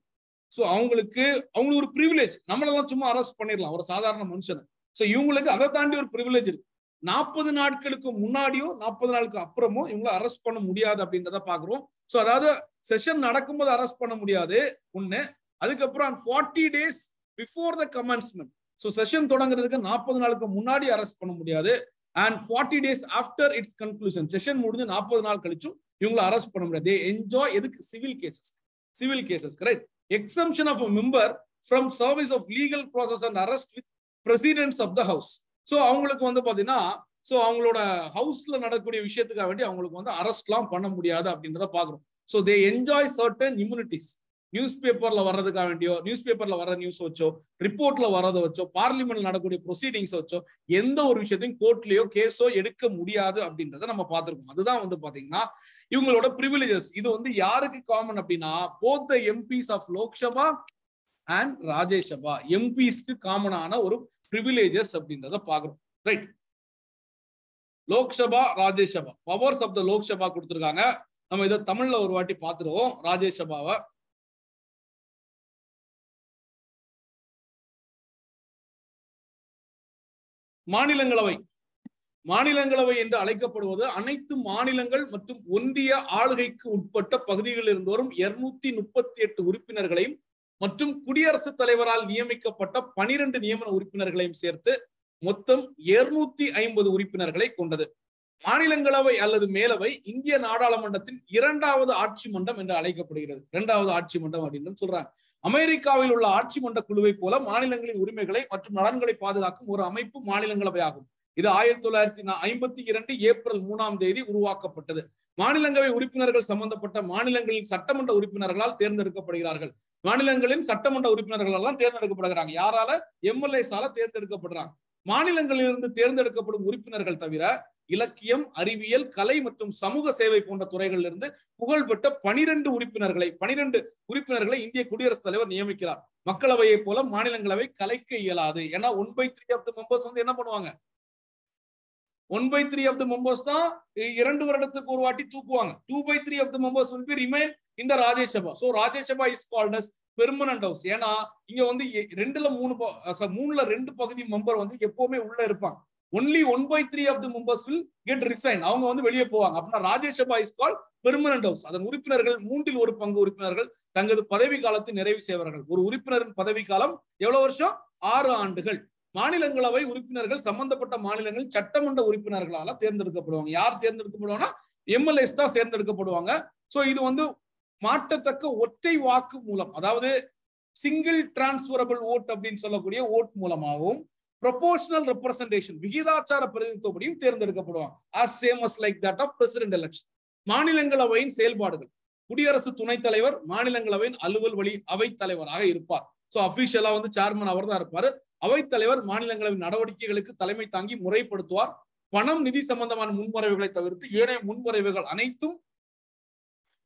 So அவங்களுக்கு அவங்களுக்கு ஒரு ப்ரிவிலேஜ் நம்மளெல்லாம் சும்மா அரெஸ்ட் பண்ணிடலாம். ஒரு சாதாரண மனுஷனை. ஸோ இவங்களுக்கு அதை தாண்டி ஒரு ப்ரிவிலேஜ் இருக்கு. நாற்பது நாட்களுக்கு முன்னாடியோ நாற்பது நாளுக்கு அப்புறமோ இவங்களை அரெஸ்ட் பண்ண முடியாது அப்படின்றத பாக்குறோம் ஸோ அதாவது செஷன் நடக்கும்போது அரெஸ்ட் பண்ண முடியாது. ஒண்ணு. அதுக்கப்புறம் forty days before the commencement so session தொடங்குறதுக்கு நாற்பது நாளுக்கு முன்னாடி அரெஸ்ட் பண்ண முடியாது. And forty days after its conclusion session முடிஞ்சு நாற்பது நாள் கழிச்சும் இவங்களை அரெஸ்ட் பண்ண முடியாது. என்ஜாய் எதுக்கு? Civil cases civil cases correct exemption of a member from service of legal process and arrest with presidents of the house so அவங்களுக்கு வந்து பாத்தீங்கன்னா ஸோ அவங்களோட ஹவுஸ்ல நடக்கக்கூடிய விஷயத்துக்காக வேண்டி அவங்களுக்கு வந்து அரெஸ்ட்லாம் பண்ண முடியாது அப்படின்றத பாக்குறோம். So they enjoy certain immunities news பேப்பர்ல வர்றதுக்காக வேண்டியோ நியூஸ் பேப்பர்ல வர நியூஸ் வச்சோ ரிப்போர்ட்ல வரதை வச்சோ பார்லிமெண்ட்ல நடக்கூடிய ப்ரொசீடிங்ஸ் வச்சோ எந்த ஒரு விஷயத்தையும் கோர்ட்லயோ கேஸோ எடுக்க முடியாது அப்படின்றத நம்ம பார்த்திருக்கோம். அதுதான் வந்து பாத்தீங்கன்னா இவங்களோட ப்ரிவிலேஜஸ் இது வந்து யாருக்கு காமன் அப்படின்னா both the MPs of Lok Sabha and Rajya Sabha எம்பிஸ்க்கு காமனான ஒரு ப்ரிவிலேஜஸ் அப்படின்றத பாக்குறோம் right Lok Sabha Rajya Sabha. Powers of the Lok Sabha கொடுத்துருக்காங்க. நம்ம இதை தமிழ்ல ஒரு வாட்டி பார்த்துருவோம். ராஜ்யசபாவை. மாநிலங்களவை. மாநிலங்களவை என்று அழைக்கப்படுவது அனைத்து மாநிலங்கள் மற்றும் ஒன்றிய ஆளுகைக்கு உட்பட்ட பகுதிகளில் இருந்து வரும் இருநூத்தி முப்பத்தி எட்டு உறுப்பினர்களையும் மற்றும் குடியரசுத் தலைவரால் நியமிக்கப்பட்ட பனிரெண்டு நியமன உறுப்பினர்களையும் சேர்த்து மொத்தம் இருநூத்தி ஐம்பது உறுப்பினர்களை கொண்டது. மாநிலங்களவை அல்லது மேலவை இந்திய நாடாளுமன்றத்தின் இரண்டாவது ஆட்சி மன்றம் என்று அழைக்கப்படுகிறது. இரண்டாவது ஆட்சி மன்றம் அப்படின்னு சொல்றாங்க. அமெரிக்காவில் உள்ள ஆட்சி மன்ற குழுவை போல மாநிலங்களின் உரிமைகளை மற்றும் நலன்களை பாதுகாக்கும் ஒரு அமைப்பு மாநிலங்களவை ஆகும். இது ஆயிரத்தி தொள்ளாயிரத்தி ஐம்பத்தி இரண்டு ஏப்ரல் மூணாம் தேதி உருவாக்கப்பட்டது. மாநிலங்களவை உறுப்பினர்கள் சம்பந்தப்பட்ட மாநிலங்களின் சட்டமன்ற உறுப்பினர்களால் தேர்ந்தெடுக்கப்படுகிறார்கள். மாநிலங்களின் சட்டமன்ற உறுப்பினர்கள் எல்லாம் தேர்ந்தெடுக்கப்படுகிறாங்க. யாரால? எம்எல்ஏஸால தேர்ந்தெடுக்கப்படுறாங்க. மாநிலங்களிலிருந்து தேர்ந்தெடுக்கப்படும் உறுப்பினர்கள் தவிர இலக்கியம் அறிவியல் கலை மற்றும் சமூக சேவை போன்ற துறைகளில் இருந்து புகழ்பெற்ற பனிரெண்டு உறுப்பினர்களை பனிரெண்டு உறுப்பினர்களை இந்திய குடியரசுத் தலைவர் நியமிக்கிறார். மக்களவையை போல மாநிலங்களவை கலைக்க இயலாது. ஏன்னா one by three of the members வந்து என்ன பண்ணுவாங்க? One by three of the members தான் இரண்டு வருடத்துக்கு ஒரு வாட்டி தூக்குவாங்க. Two by three of the members will be remain இந்த Rajya Sabha so Rajya Sabha is called as permanent house ஏன்னா இங்க வந்து ரெண்டுல மூணு மூணுல ரெண்டு பகுதி மெம்பர் வந்து எப்பவுமே உள்ள இருப்பாங்க. Only one by three of the members will get resign அவங்க வந்து வெளியே போவாங்க. அப்படின்னா Rajya Sabha is call permanent house அதன் உறுப்பினர்கள் மூன்றில் ஒரு பங்கு உறுப்பினர்கள் தங்களது பதவி காலத்தை நிறைவு செய்வார்கள். ஒரு உறுப்பினரின் பதவி காலம் எவ்வளவு வருஷம்? ஆறு ஆண்டுகள். மாநிலங்களவை உறுப்பினர்கள் சம்பந்தப்பட்ட மாநிலங்கள் சட்டமன்ற உறுப்பினர்களால தேர்ந்தெடுக்கப்படுவாங்க. யார் தேர்ந்தெடுக்கப்படுவாங்கன்னா எம்எல்ஏஸ் தான் தேர்ந்தெடுக்கப்படுவாங்க. சோ இது வந்து மாற்றத்தக்க ஒற்றை வாக்கு மூலம் அதாவது சிங்கிள் டிரான்ஸ்பரபிள் ஓட் அப்படின்னு சொல்லக்கூடிய ஓட் மூலமாகவும் ப்ரொபோஷனல் ரெப்ரசன்டேஷன் விகிதாச்சார பிரதிநிதித்துவப்படியும் தேர்ந்தெடுக்கப்படுவாங்க. As same as like that of president election மாநிலங்களவையின் செயல்பாடுகள். குடியரசு துணைத் தலைவர் மாநிலங்களவையின் அலுவல் வழி அவைத் தலைவராக இருப்பார். சோ அபிஷியலா வந்து சேர்மன் அவர் தான் இருப்பாரு. அவைத்தலைவர் மாநிலங்களவை நடவடிக்கைகளுக்கு தலைமை தாங்கி முறைப்படுத்துவார். பணம் நிதி சம்பந்தமான முன்முறைவுகளை தவிர்த்து ஏனைய முன்வரைவுகள் அனைத்தும்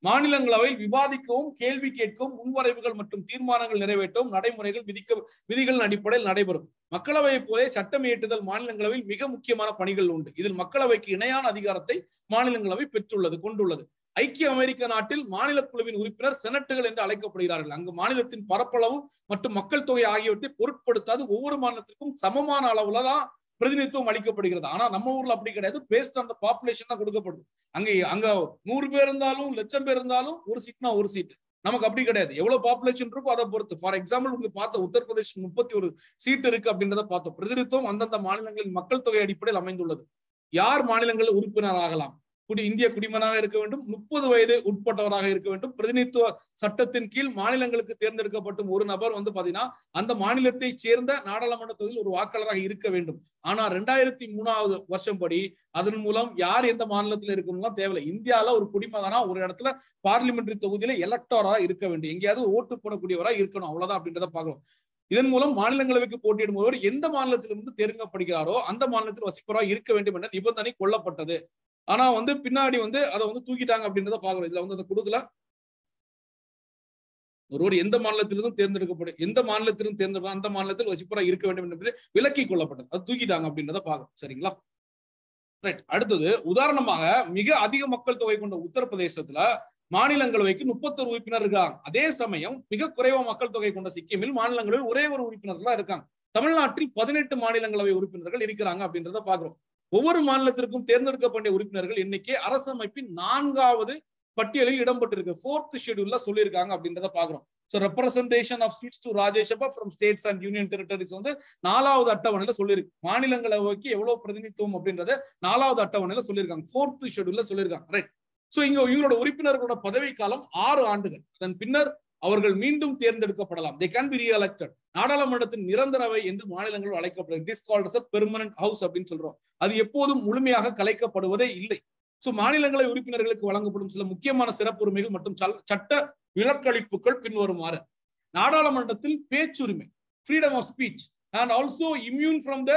மாநிலங்களவையில் விவாதிக்கவும் கேள்வி கேட்கவும் முன்வரைவுகள் மற்றும் தீர்மானங்கள் நிறைவேற்றவும் நடைமுறைகள் விதிக்க விதிகளின் அடிப்படையில் நடைபெறும். மக்களவையை போலே சட்டம் இயற்றுதல் மாநிலங்களவையில் மிக முக்கியமான பணிகள் உண்டு. இதில் மக்களவைக்கு இணையான அதிகாரத்தை மாநிலங்களவை பெற்றுள்ளது கொண்டுள்ளது. ஐக்கிய அமெரிக்க நாட்டில் மாநில குழுவின் உறுப்பினர் செனட்டுகள் என்று அழைக்கப்படுகிறார்கள். அங்கு மாநிலத்தின் பரப்பளவு மற்றும் மக்கள் தொகை ஆகியவற்றை பொருட்படுத்தாது. ஒவ்வொரு மாநிலத்திற்கும் சமமான அளவுல தான் பிரதிநிதித்துவம் அளிக்கப்படுகிறது. ஆனா நம்ம ஊர்ல அப்படி கிடையாது. பேஸ்ட் ஆன் பாப்புலேஷன் தான் கொடுக்கப்படுது. அங்க அங்க நூறு பேர் இருந்தாலும் லட்சம் பேர் இருந்தாலும் ஒரு சீட்னா ஒரு சீட் நமக்கு அப்படி கிடையாது. எவ்வளவு பாப்புலேஷன் இருக்கோ அதை பொறுத்து. ஃபார் எக்ஸாம்பிள் உங்க பார்த்த உத்தரப்பிரதேஷ் முப்பத்தி ஒரு சீட் இருக்கு அப்படின்றத பார்த்தோம். பிரதிநிதித்துவம் அந்தந்த மாநிலங்களின் மக்கள் தொகை அடிப்படையில் அமைந்துள்ளது. யார் மாநிலங்களில் உறுப்பினர் ஆகலாம்? குடி இந்திய குடிமனாக இருக்க வேண்டும். முப்பது வயது உட்பட்டவராக இருக்க வேண்டும். பிரதிநிதித்துவ சட்டத்தின் கீழ் மாநிலங்களுக்கு தேர்ந்தெடுக்கப்பட்ட ஒரு நபர் வந்து பாத்தீங்கன்னா அந்த மாநிலத்தை சேர்ந்த நாடாளுமன்ற தொகுதியில் ஒரு வாக்காளராக இருக்க வேண்டும். ஆனா ரெண்டாயிரத்தி மூணாவது வருஷம் படி அதன் மூலம் யார் எந்த மாநிலத்தில் இருக்கணும்லாம் தேவையில்லை. இந்தியாவில ஒரு குடிமகனா ஒரு இடத்துல பார்லிமெண்ட்ரி தொகுதியில எலக்டோரா இருக்க வேண்டும். எங்கேயாவது ஓட்டு போடக்கூடியவரா இருக்கணும். அவ்வளவுதான் அப்படின்றத பாக்குறோம் இதன் மூலம் மாநிலங்களவைக்கு போட்டியிடும் ஒருவர் எந்த மாநிலத்திலிருந்து தேர்ந்தெடுக்கப்படுகிறாரோ அந்த மாநிலத்தில் வசிப்பவராக இருக்க வேண்டும் என்ற நிபந்தனை கொல்லப்பட்டது ஆனா வந்து பின்னாடி வந்து அதை வந்து தூக்கிட்டாங்க அப்படின்றத பாக்குறோம் இதுல வந்து அதை கொடுக்கல. ஒருவர் எந்த மாநிலத்திலிருந்தும் தேர்ந்தெடுக்கப்படும் எந்த மாநிலத்திலும் தேர்ந்தெடுக்க அந்த மாநிலத்தில் வசிப்பரா இருக்க வேண்டும் என்பது விலக்கி கொள்ளப்பட்டது. அது தூக்கிட்டாங்க அப்படின்றத பாக்குறோம் சரிங்களா? ரைட் அடுத்தது உதாரணமாக மிக அதிக மக்கள் தொகை கொண்ட உத்தரப்பிரதேசத்துல மாநிலங்களவைக்கு முப்பத்தொரு உறுப்பினர் இருக்காங்க. அதே சமயம் மிக குறைவா மக்கள் தொகை கொண்ட சிக்கிமில் மாநிலங்களவை ஒரே ஒரு உறுப்பினர்களா இருக்காங்க. தமிழ்நாட்டில் பதினெட்டு மாநிலங்களவை உறுப்பினர்கள் இருக்கிறாங்க அப்படின்றத பாக்குறோம் ஒவ்வொரு மாநிலத்திற்கும் தேர்ந்தெடுக்கப்பட்ட உறுப்பினர்கள் இன்னைக்கு அரசமைப்பின் நான்காவது பட்டியலில் இடம்பெற்றிருக்கு. ஃபோர்த் ஷெடியூல்ல சொல்லியிருக்காங்க அப்படின்றத பாக்குறோம் so representation of seats to Rajya Sabha from states and union territories வந்து நாலாவது அட்டவணையில சொல்லியிருக்கு. மாநிலங்களவைக்கு எவ்வளவு பிரதிநிதித்துவம் அப்படின்றத நாலாவது அட்டவணையில சொல்லியிருக்காங்க. ஃபோர்த் ஷெடியூல்ல சொல்லியிருக்காங்க. ரைட் ஸோ இங்க இவங்களோட உறுப்பினர்களோட பதவி காலம் ஆறு ஆண்டுகள். அதன் பின்னர் அவர்கள் மீண்டும் தேர்ந்தெடுக்கப்படலாம். தே கேன் பி ரீஎலக்டட் நாடாளுமன்றத்தின் நிரந்தரவை என்று மாநிலங்கள் அழைக்கப்படுது it is called permanent house அப்படின்னு சொல்றோம். அது எப்போதும் முழுமையாக கலைக்கப்படுவதே இல்லை. சோ மாநிலங்களை உறுப்பினர்களுக்கு வழங்கப்படும் சில முக்கியமான சிறப்புரிமைகள் மற்றும் சட்ட விலக்களிப்புகள் பின்வருமாறு. நாடாளுமன்றத்தில் பேச்சுரிமை freedom of speech and also immune from the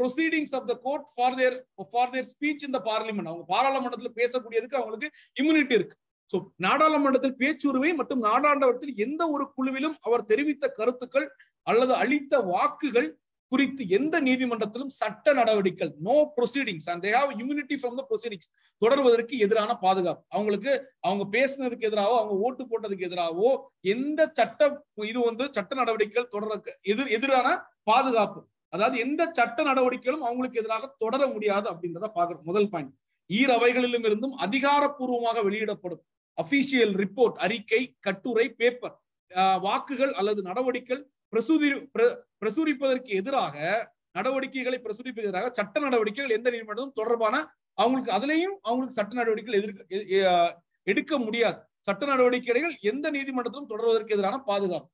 proceedings of the court for their for their speech இந்த பார்லிமெண்ட் அவங்க பாராளுமன்றத்தில் பேசக்கூடியதுக்கு அவங்களுக்கு இம்யூனிட்டி இருக்கு. சோ நாடாளுமன்றத்தில் பேச்சுரிமை மற்றும் நாடாளுமன்றத்தில் எந்த ஒரு குழுவிலும் அவர் தெரிவித்த கருத்துக்கள் அல்லது அளித்த வாக்குகள் குறித்து எந்த நீதிமன்றத்திலும் சட்ட நடவடிக்கைகள் no proceedings and they have immunity from the proceedings தொடர்வதற்கு எதிரான பாதுகாப்பு. அவங்களுக்கு அவங்க பேசுனதுக்கு எதிராகவோ அவங்க ஓட்டு போட்டதுக்கு எதிராகவோ எந்த சட்ட இது வந்து சட்ட நடவடிக்கைகள் தொடர்றதுக்கு எதிர் எதிரான பாதுகாப்பு. அதாவது எந்த சட்ட நடவடிக்கைகளும் அவங்களுக்கு எதிராக தொடர முடியாது அப்படின்றத பாக்குறோம் முதல் பாயிண்ட் ஈரவைகளிலும் இருந்தும் அதிகாரப்பூர்வமாக வெளியிடப்படும். அபிஷியல் ரிப்போர்ட் அறிக்கை கட்டுரை பேப்பர் வாக்குகள் அல்லது நடவடிக்கைகள் பிரசுரி பிரசுரிப்பதற்கு எதிராக நடவடிக்கைகளை பிரசுரிப்பதற்கு எதிராக சட்ட நடவடிக்கைகள் எந்த நீதிமன்றமும் தொடர்பான அவங்களுக்கு அதுலயும் அவங்களுக்கு சட்ட நடவடிக்கைகள் எதிர்க்க எடுக்க முடியாது. சட்ட நடவடிக்கைகள் எந்த நீதிமன்றத்திலும் தொடர்வதற்கு எதிரான பாதுகாப்பு.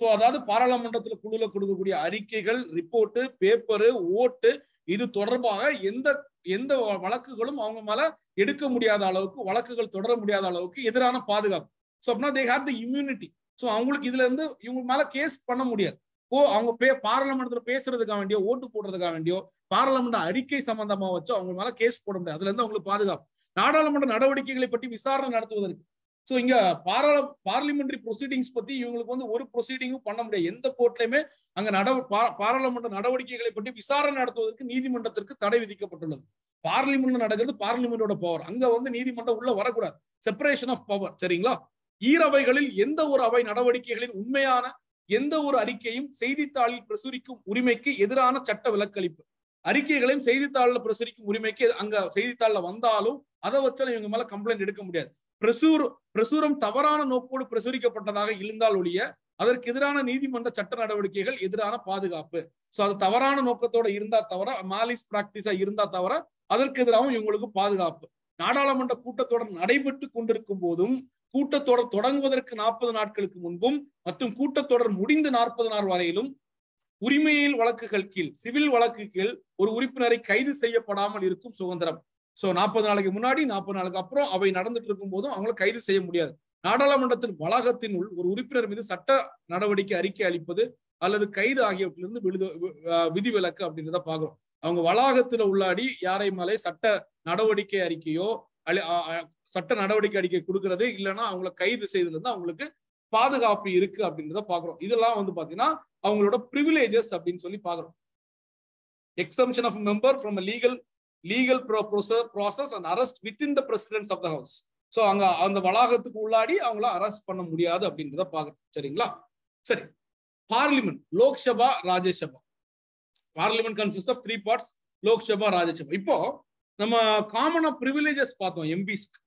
சோ அதாவது பாராளுமன்றத்தில் குழுல கொடுக்கக்கூடிய அறிக்கைகள் ரிப்போர்ட்டு பேப்பரு ஓட்டு இது தொடர்பாக எந்த எந்த வழக்குகளும் அவங்க மேல எடுக்க முடியாத அளவுக்கு வழக்குகள் தொடர முடியாத அளவுக்கு எதிரான பாதுகாப்பு. ஸோ அப்படின்னா they have the immunity so அவங்களுக்கு இதுல இருந்து இவங்க மேல கேஸ் பண்ண முடியாது. ஓ அவங்க பே பாராளுமன்றத்துல பேசுறதுக்காக வேண்டியோ ஓட்டு போடுறதுக்காக வேண்டியோ பாராளுமன்ற அறிக்கை சம்பந்தமா வச்சு அவங்க மேல கேஸ் போட முடியாது. அதுல இருந்து அவங்களுக்கு பாதுகாப்பு. நாடாளுமன்ற நடவடிக்கைகளை பற்றி விசாரணை நடத்துவதற்கு ஸோ இங்க பாராள பார்லிமெண்ட்ரி ப்ரொசீடிங்ஸ் பத்தி இவங்களுக்கு வந்து ஒரு ப்ரொசீடிங்கும் பண்ண முடியாது. எந்த கோர்ட்லயுமே அங்க நட பாராளுமன்ற நடவடிக்கைகளை பற்றி விசாரணை நடத்துவதற்கு நீதிமன்றத்திற்கு தடை விதிக்கப்பட்டுள்ளது. பார்லிமெண்ட்ல நடக்கிறது பார்லிமெண்டோட பவர் அங்க வந்து நீதிமன்றம் உள்ள வரக்கூடாது. செப்பரேஷன் ஆஃப் பவர் சரிங்களா? ஈரவைகளில் எந்த ஒரு அவை நடவடிக்கைகளின் உண்மையான எந்த ஒரு அறிக்கையும் செய்தித்தாளில் பிரசுரிக்கும் உரிமைக்கு எதிரான சட்ட விலக்களிப்பு. அறிக்கைகளையும் செய்தித்தாளில் பிரசுரிக்கும் உரிமைக்கு அங்க செய்தித்தாள்ல வந்தாலும் அதை வச்சாலும் இவங்க மேல கம்ப்ளைண்ட் எடுக்க முடியாது. பிரசுர் பிரசுரம் தவறான நோக்கோடு பிரசுரிக்கப்பட்டதாக இருந்தால் ஒழிய அதற்கு எதிரான நீதிமன்ற சட்ட நடவடிக்கைகள் எதிரான பாதுகாப்பு. சோ அது தவறான நோக்கத்தோட இருந்தா தவிர மாலிஸ் பிராக்டிஸா இருந்தா தவிர அதற்கு எதிராகவும் இவங்களுக்கு பாதுகாப்பு. நாடாளுமன்ற கூட்டத்தொடர் நடைபெற்று கொண்டிருக்கும் போதும் கூட்டத்தொடர் தொடங்குவதற்கு நாற்பது நாட்களுக்கு முன்பும் மற்றும் கூட்டத்தொடர் முடிந்து நாற்பது நாள் வரையிலும் உரிமையில் வழக்குகள் கீழ் சிவில் வழக்கு கீழ் ஒரு உறுப்பினரை கைது செய்யப்படாமல் இருக்கும் சுதந்திரம். சோ நாற்பது நாளைக்கு முன்னாடி நாற்பது நாளுக்கு அப்புறம் அவை நடந்துட்டு இருக்கும் போதும் அவங்கள கைது செய்ய முடியாது. நாடாளுமன்றத்தின் வளாகத்தினுள் ஒரு உறுப்பினர் மீது சட்ட நடவடிக்கை அறிக்கை அளிப்பது அல்லது கைது ஆகியவற்றிலிருந்து விடுத விதிவிலக்கு அப்படின்றத பாக்குறோம் அவங்க வளாகத்துல உள்ளாடி யாரை மேலே சட்ட நடவடிக்கை அறிக்கையோ சட்ட நடவடிக்கை அறிக்கை கொடுக்கறது இல்லைன்னா அவங்கள கைது செய்ததுலேருந்து அவங்களுக்கு பாதுகாப்பு இருக்கு அப்படின்றத பாக்குறோம் இதெல்லாம் வந்து பாத்தீங்கன்னா அவங்களோட ப்ரிவிலேஜஸ் அப்படின்னு சொல்லி பாக்குறோம் exemption of member from legal legal process and arrest within the presidents of the house so அங்க அந்த வளாகத்துக்கு உள்ளாடி அவங்கள அரெஸ்ட் பண்ண முடியாது அப்படின்றத பாக்குறோம். சரிங்களா? சரி. Parliament Lok Sabha Rajya Sabha parliament consist of three parts Lok Sabha Rajya Sabha இப்போ நம்ம காமனா ப்ரிவிலேஜஸ் பார்த்தோம் எம்பிஸ்க்கு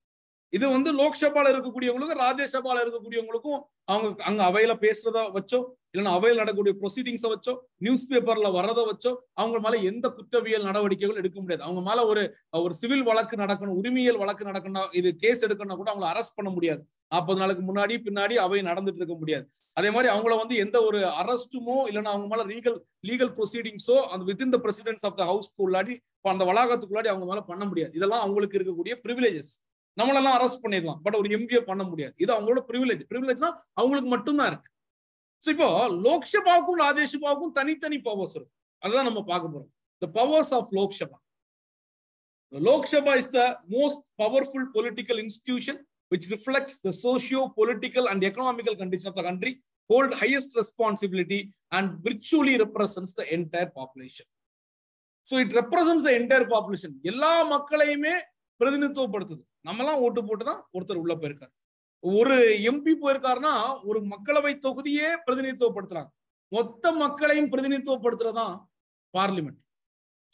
இது வந்து லோக்சபால இருக்கக்கூடியவங்களுக்கும் ராஜ்யசபால இருக்கக்கூடியவங்களுக்கும் அவங்க அங்க அவையில பேசுறத வச்சோ இல்லைன்னா அவையில் நடக்கக்கூடிய ப்ரொசீடிங்ஸை வச்சோ நியூஸ் பேப்பர்ல வர்றதை வச்சோ அவங்க மேல எந்த குற்றவியல் நடவடிக்கைகள் எடுக்க முடியாது. அவங்க மேல ஒரு ஒரு சிவில் வழக்கு நடக்கணும் உரிமையல் வழக்கு நடக்கணும் இது கேஸ் எடுக்கணும் கூட அவங்களை அரெஸ்ட் பண்ண முடியாது. நாற்பது நாளுக்கு முன்னாடி பின்னாடி அவை நடந்துட்டு இருக்க முடியாது. அதே மாதிரி அவங்கள வந்து எந்த ஒரு அரெஸ்ட்டுமோ இல்லைன்னா அவங்க மேல லீகல் லீகல் ப்ரொசீடிங்ஸோ அந்த within the presidents of the ஹவுஸ்க்கு உள்ளாடி அந்த வளாகத்துக்குள்ளாடி அவங்க மேல பண்ண முடியாது. இதெல்லாம் அவங்களுக்கு இருக்கக்கூடிய ப்ரிவிலேஜஸ் நம்மளெல்லாம் அரெஸ்ட் பண்ணிடலாம். பட் ஒரு எம்பிஏ பண்ண முடியாது. இது அவங்களோட ப்ரிவிலேஜ் ப்ரிவிலேஜ் தான் அவங்களுக்கு மட்டும்தான் இருக்கு. ஸோ இப்போ லோக்சபாவுக்கும் ராஜ்யசபாவுக்கும் தனித்தனி பவர்ஸ் இருக்கும் அதுதான் நம்ம பார்க்க போறோம். The powers of Lok Sabha Lok Sabha is the most powerful political institution which reflects the socio-political and economical condition of the country, hold highest responsibility and virtually represents the entire population. So it represents the entire population. எல்லா மக்களையுமே பிரதிநிதித்துவப்படுத்துது. நம்மலாம் ஓட்டு போட்டு தான் ஒருத்தர் உள்ள போயிருக்காரு. ஒரு எம்பி போயிருக்காருன்னா ஒரு மக்களவை தொகுதியே பிரதிநிதித்துவப்படுத்துறாங்க. மொத்த மக்களையும் பிரதிநிதித்துவப்படுத்துறதான் பார்லிமெண்ட்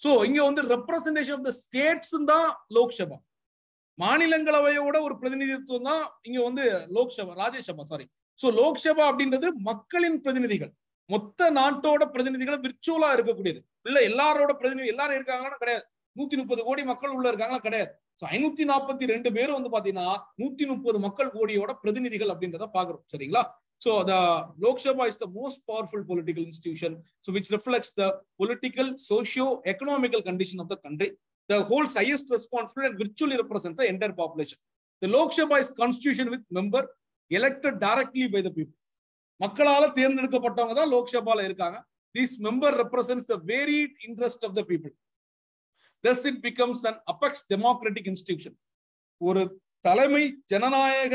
சோ இங்க வந்து ரெப்ரசன்டேஷன் ஆஃப் த ஸ்டேட்ஸ் தான் லோக்சபா. மாநிலங்களவையோட ஒரு பிரதிநிதித்துவம் தான் இங்க வந்து லோக்சபா ராஜ்யசபா சாரி சோ லோக்சபா அப்படின்றது மக்களின் பிரதிநிதிகள். மொத்த நாட்டோட பிரதிநிதிகள் விர்ச்சுவலா இருக்கக்கூடியது. இல்ல எல்லாரோட பிரதிநிதி எல்லாரும் இருக்காங்கன்னா கிடையாது. நூத்தி முப்பது கோடி மக்கள் உள்ள இருக்காங்களா? கிடையாது. ஸோ ஐநூத்தி நாற்பத்தி ரெண்டு பேரும் வந்து பாத்தீங்கன்னா நூத்தி முப்பது மக்கள் கோடியோட பிரதிநிதிகள் அப்படின்றத பாக்குறோம். சரிங்களா? So the Lok Sabha is the most powerful political institution so which reflects the political socio economical condition of the country the whole highest responsible and virtually represents the entire population the Lok Sabha is constitution with member member directly by the people மக்களால தேர்ந்தெடுக்கப்பட்டவங்க தான் லோக்சபால இருக்காங்க. This member represents the varied interest of the people thus it becomes an apex democratic institution. ஒரு தலைமை ஜனநாயக